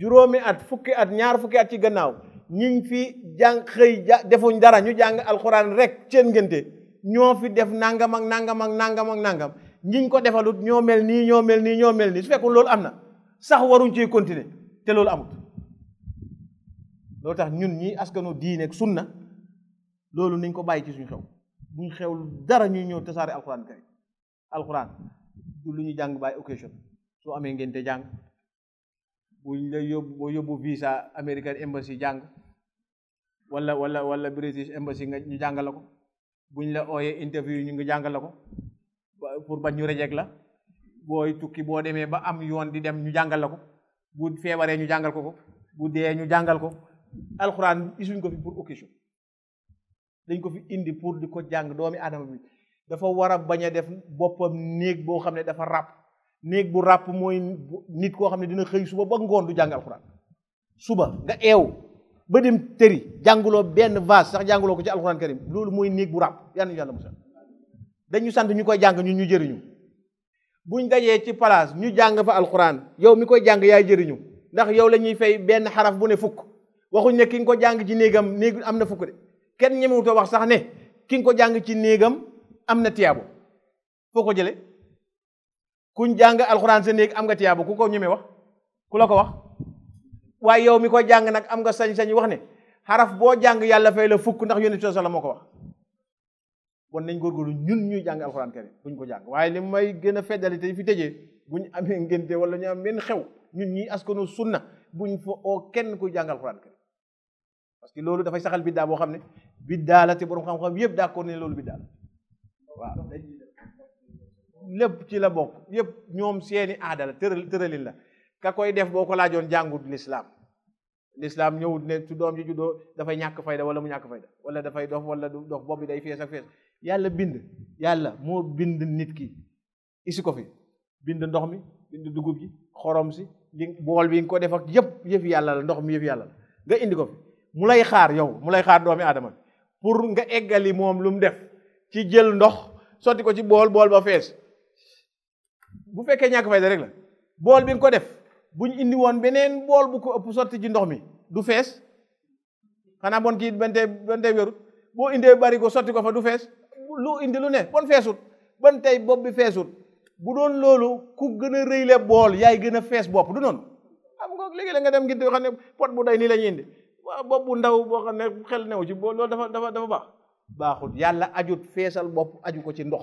juróomi at fukki at ñaar fukki at ci gannaaw ñi ngi fi jàng xëy ja defuñ dara ñu jàng alxuraan rek seen ngénte ñoo fi def nangam ak nangam ak nangam ak nangam ñiñ ko defalut ñoo mel nii ñoo mel nii ñoo mel nii su fekkoon loolu am na sax waruñ ciy continuer te loolu amut loolu tax ñun ñi askanu diine ak sunna loolu nañ ko bàyyi ci suñu xew buñ xew dara ñuy ñëw tasaare alxuraan karim alxuraan du lu ñu jàng by occasion soo amee ngénte jàng buñ la yóbbu boo yóbbu visa American embassy jàng wala wala wala British embassy nga ñu jàngal la ko buñ la ooyee interview ñu nga jàngal la ko pour bañ ñu reject la booy tukki boo demee ba am yoon di dem ñu jàngal la ko bu feebaree ñu jàngal ko ko bu dee ñu jàngal ko alxuraan isuñ ko fi pour occasion dañ ko fi indi pour di ko jàng doomi aadama bi dafa war a bañ a def boppam néeg boo xam ne dafa ràpp néeg bu ràpp mooy nit koo xam ne dina xëy suba ba ngoon du jàng alxuraan suba nga eew ba dem tëri jànguloo benn vase sax jànguloo ko ci alxuraan karim loolu mooy néeg bu ràpp yal na yàlla musal dañu sant ñu koy jàng ñun ñu jëriñu buñ dajee ci place ñu jàng fa alquran yow mi koy jàng yaay jëriñu ndax yow la ñuy fay benn xaraf bu ne fukk waxuñ ne ki nga ko jàng ci néegam néeg am na fukk de kenn ñemewut a wax sax ne ki nga ko jàng ci néegam am na tiyaabu foo ko jële kuñ jàng alxuraan sa néeg am nga tiyaabu ku ko ñeme wax ku la ko wax waaye yow mi ko jàng nag am nga sañ-sañ wax ne xaraf boo jàng yàlla fay la fukk ndax yonent bi sala moo ko wax bon nañ góorgóorlu ñun ñuy jàng alxuraan karim buñ ko jàng waaye li may gën a feddali te fi tëjee buñ amee ngénte wala ñu am benn xew ñun ñi askanu sunna buñ fa oo kenn kuy jàng alxuraan karim parce que loolu dafay saxal biddaa boo xam ne biddaa la te borom xam-xam yëpp d'accord ne loolu biddaa la waaw lépp ci la bokk yëpp ñoom seeni aada la tëral tëralin la ka koy def boo ko laajoon jàngut lislaam lislaam ñëwut ne su doom ji juddoo dafay ñàkk fayda wala mu ñàkk fayda wala dafay dof wala du dof bopp bi day fees ak fees yàlla bind yàlla moo bind nit ki isi ko fi bind ndox mi bind dugub ji xorom si li bool bi nga ko def ak yëpp yëf yàlla la ndox mi yëf yàlla la nga indi ko fi mu lay xaar yow mu lay xaar doomi aadama bi pour nga eggali moom lu mu def ci jël ndox sotti ko ci bool bool ba fees bu fekkee ñàkk fayda rek la bool bi nga ko def buñ indi woon beneen bool bu ko ëpp sotti ci ndox mi du fees xanaa bon kii bante bante wérut boo indee bari ko sotti ko fa du fees lu indi lu ne bon feesut ban tey bopp bi feesut bu doon loolu ku gën a rëyle bool yaay gën a fees bopp du noonu xam nga léegi la nga dem ngi xam ne pot bu day nii la ñuy indi bopp bu ndaw boo xam ne xel new ci bool loolu dafa dafa dafa baax baaxut yàlla ajut feesal bopp aju ko ci ndox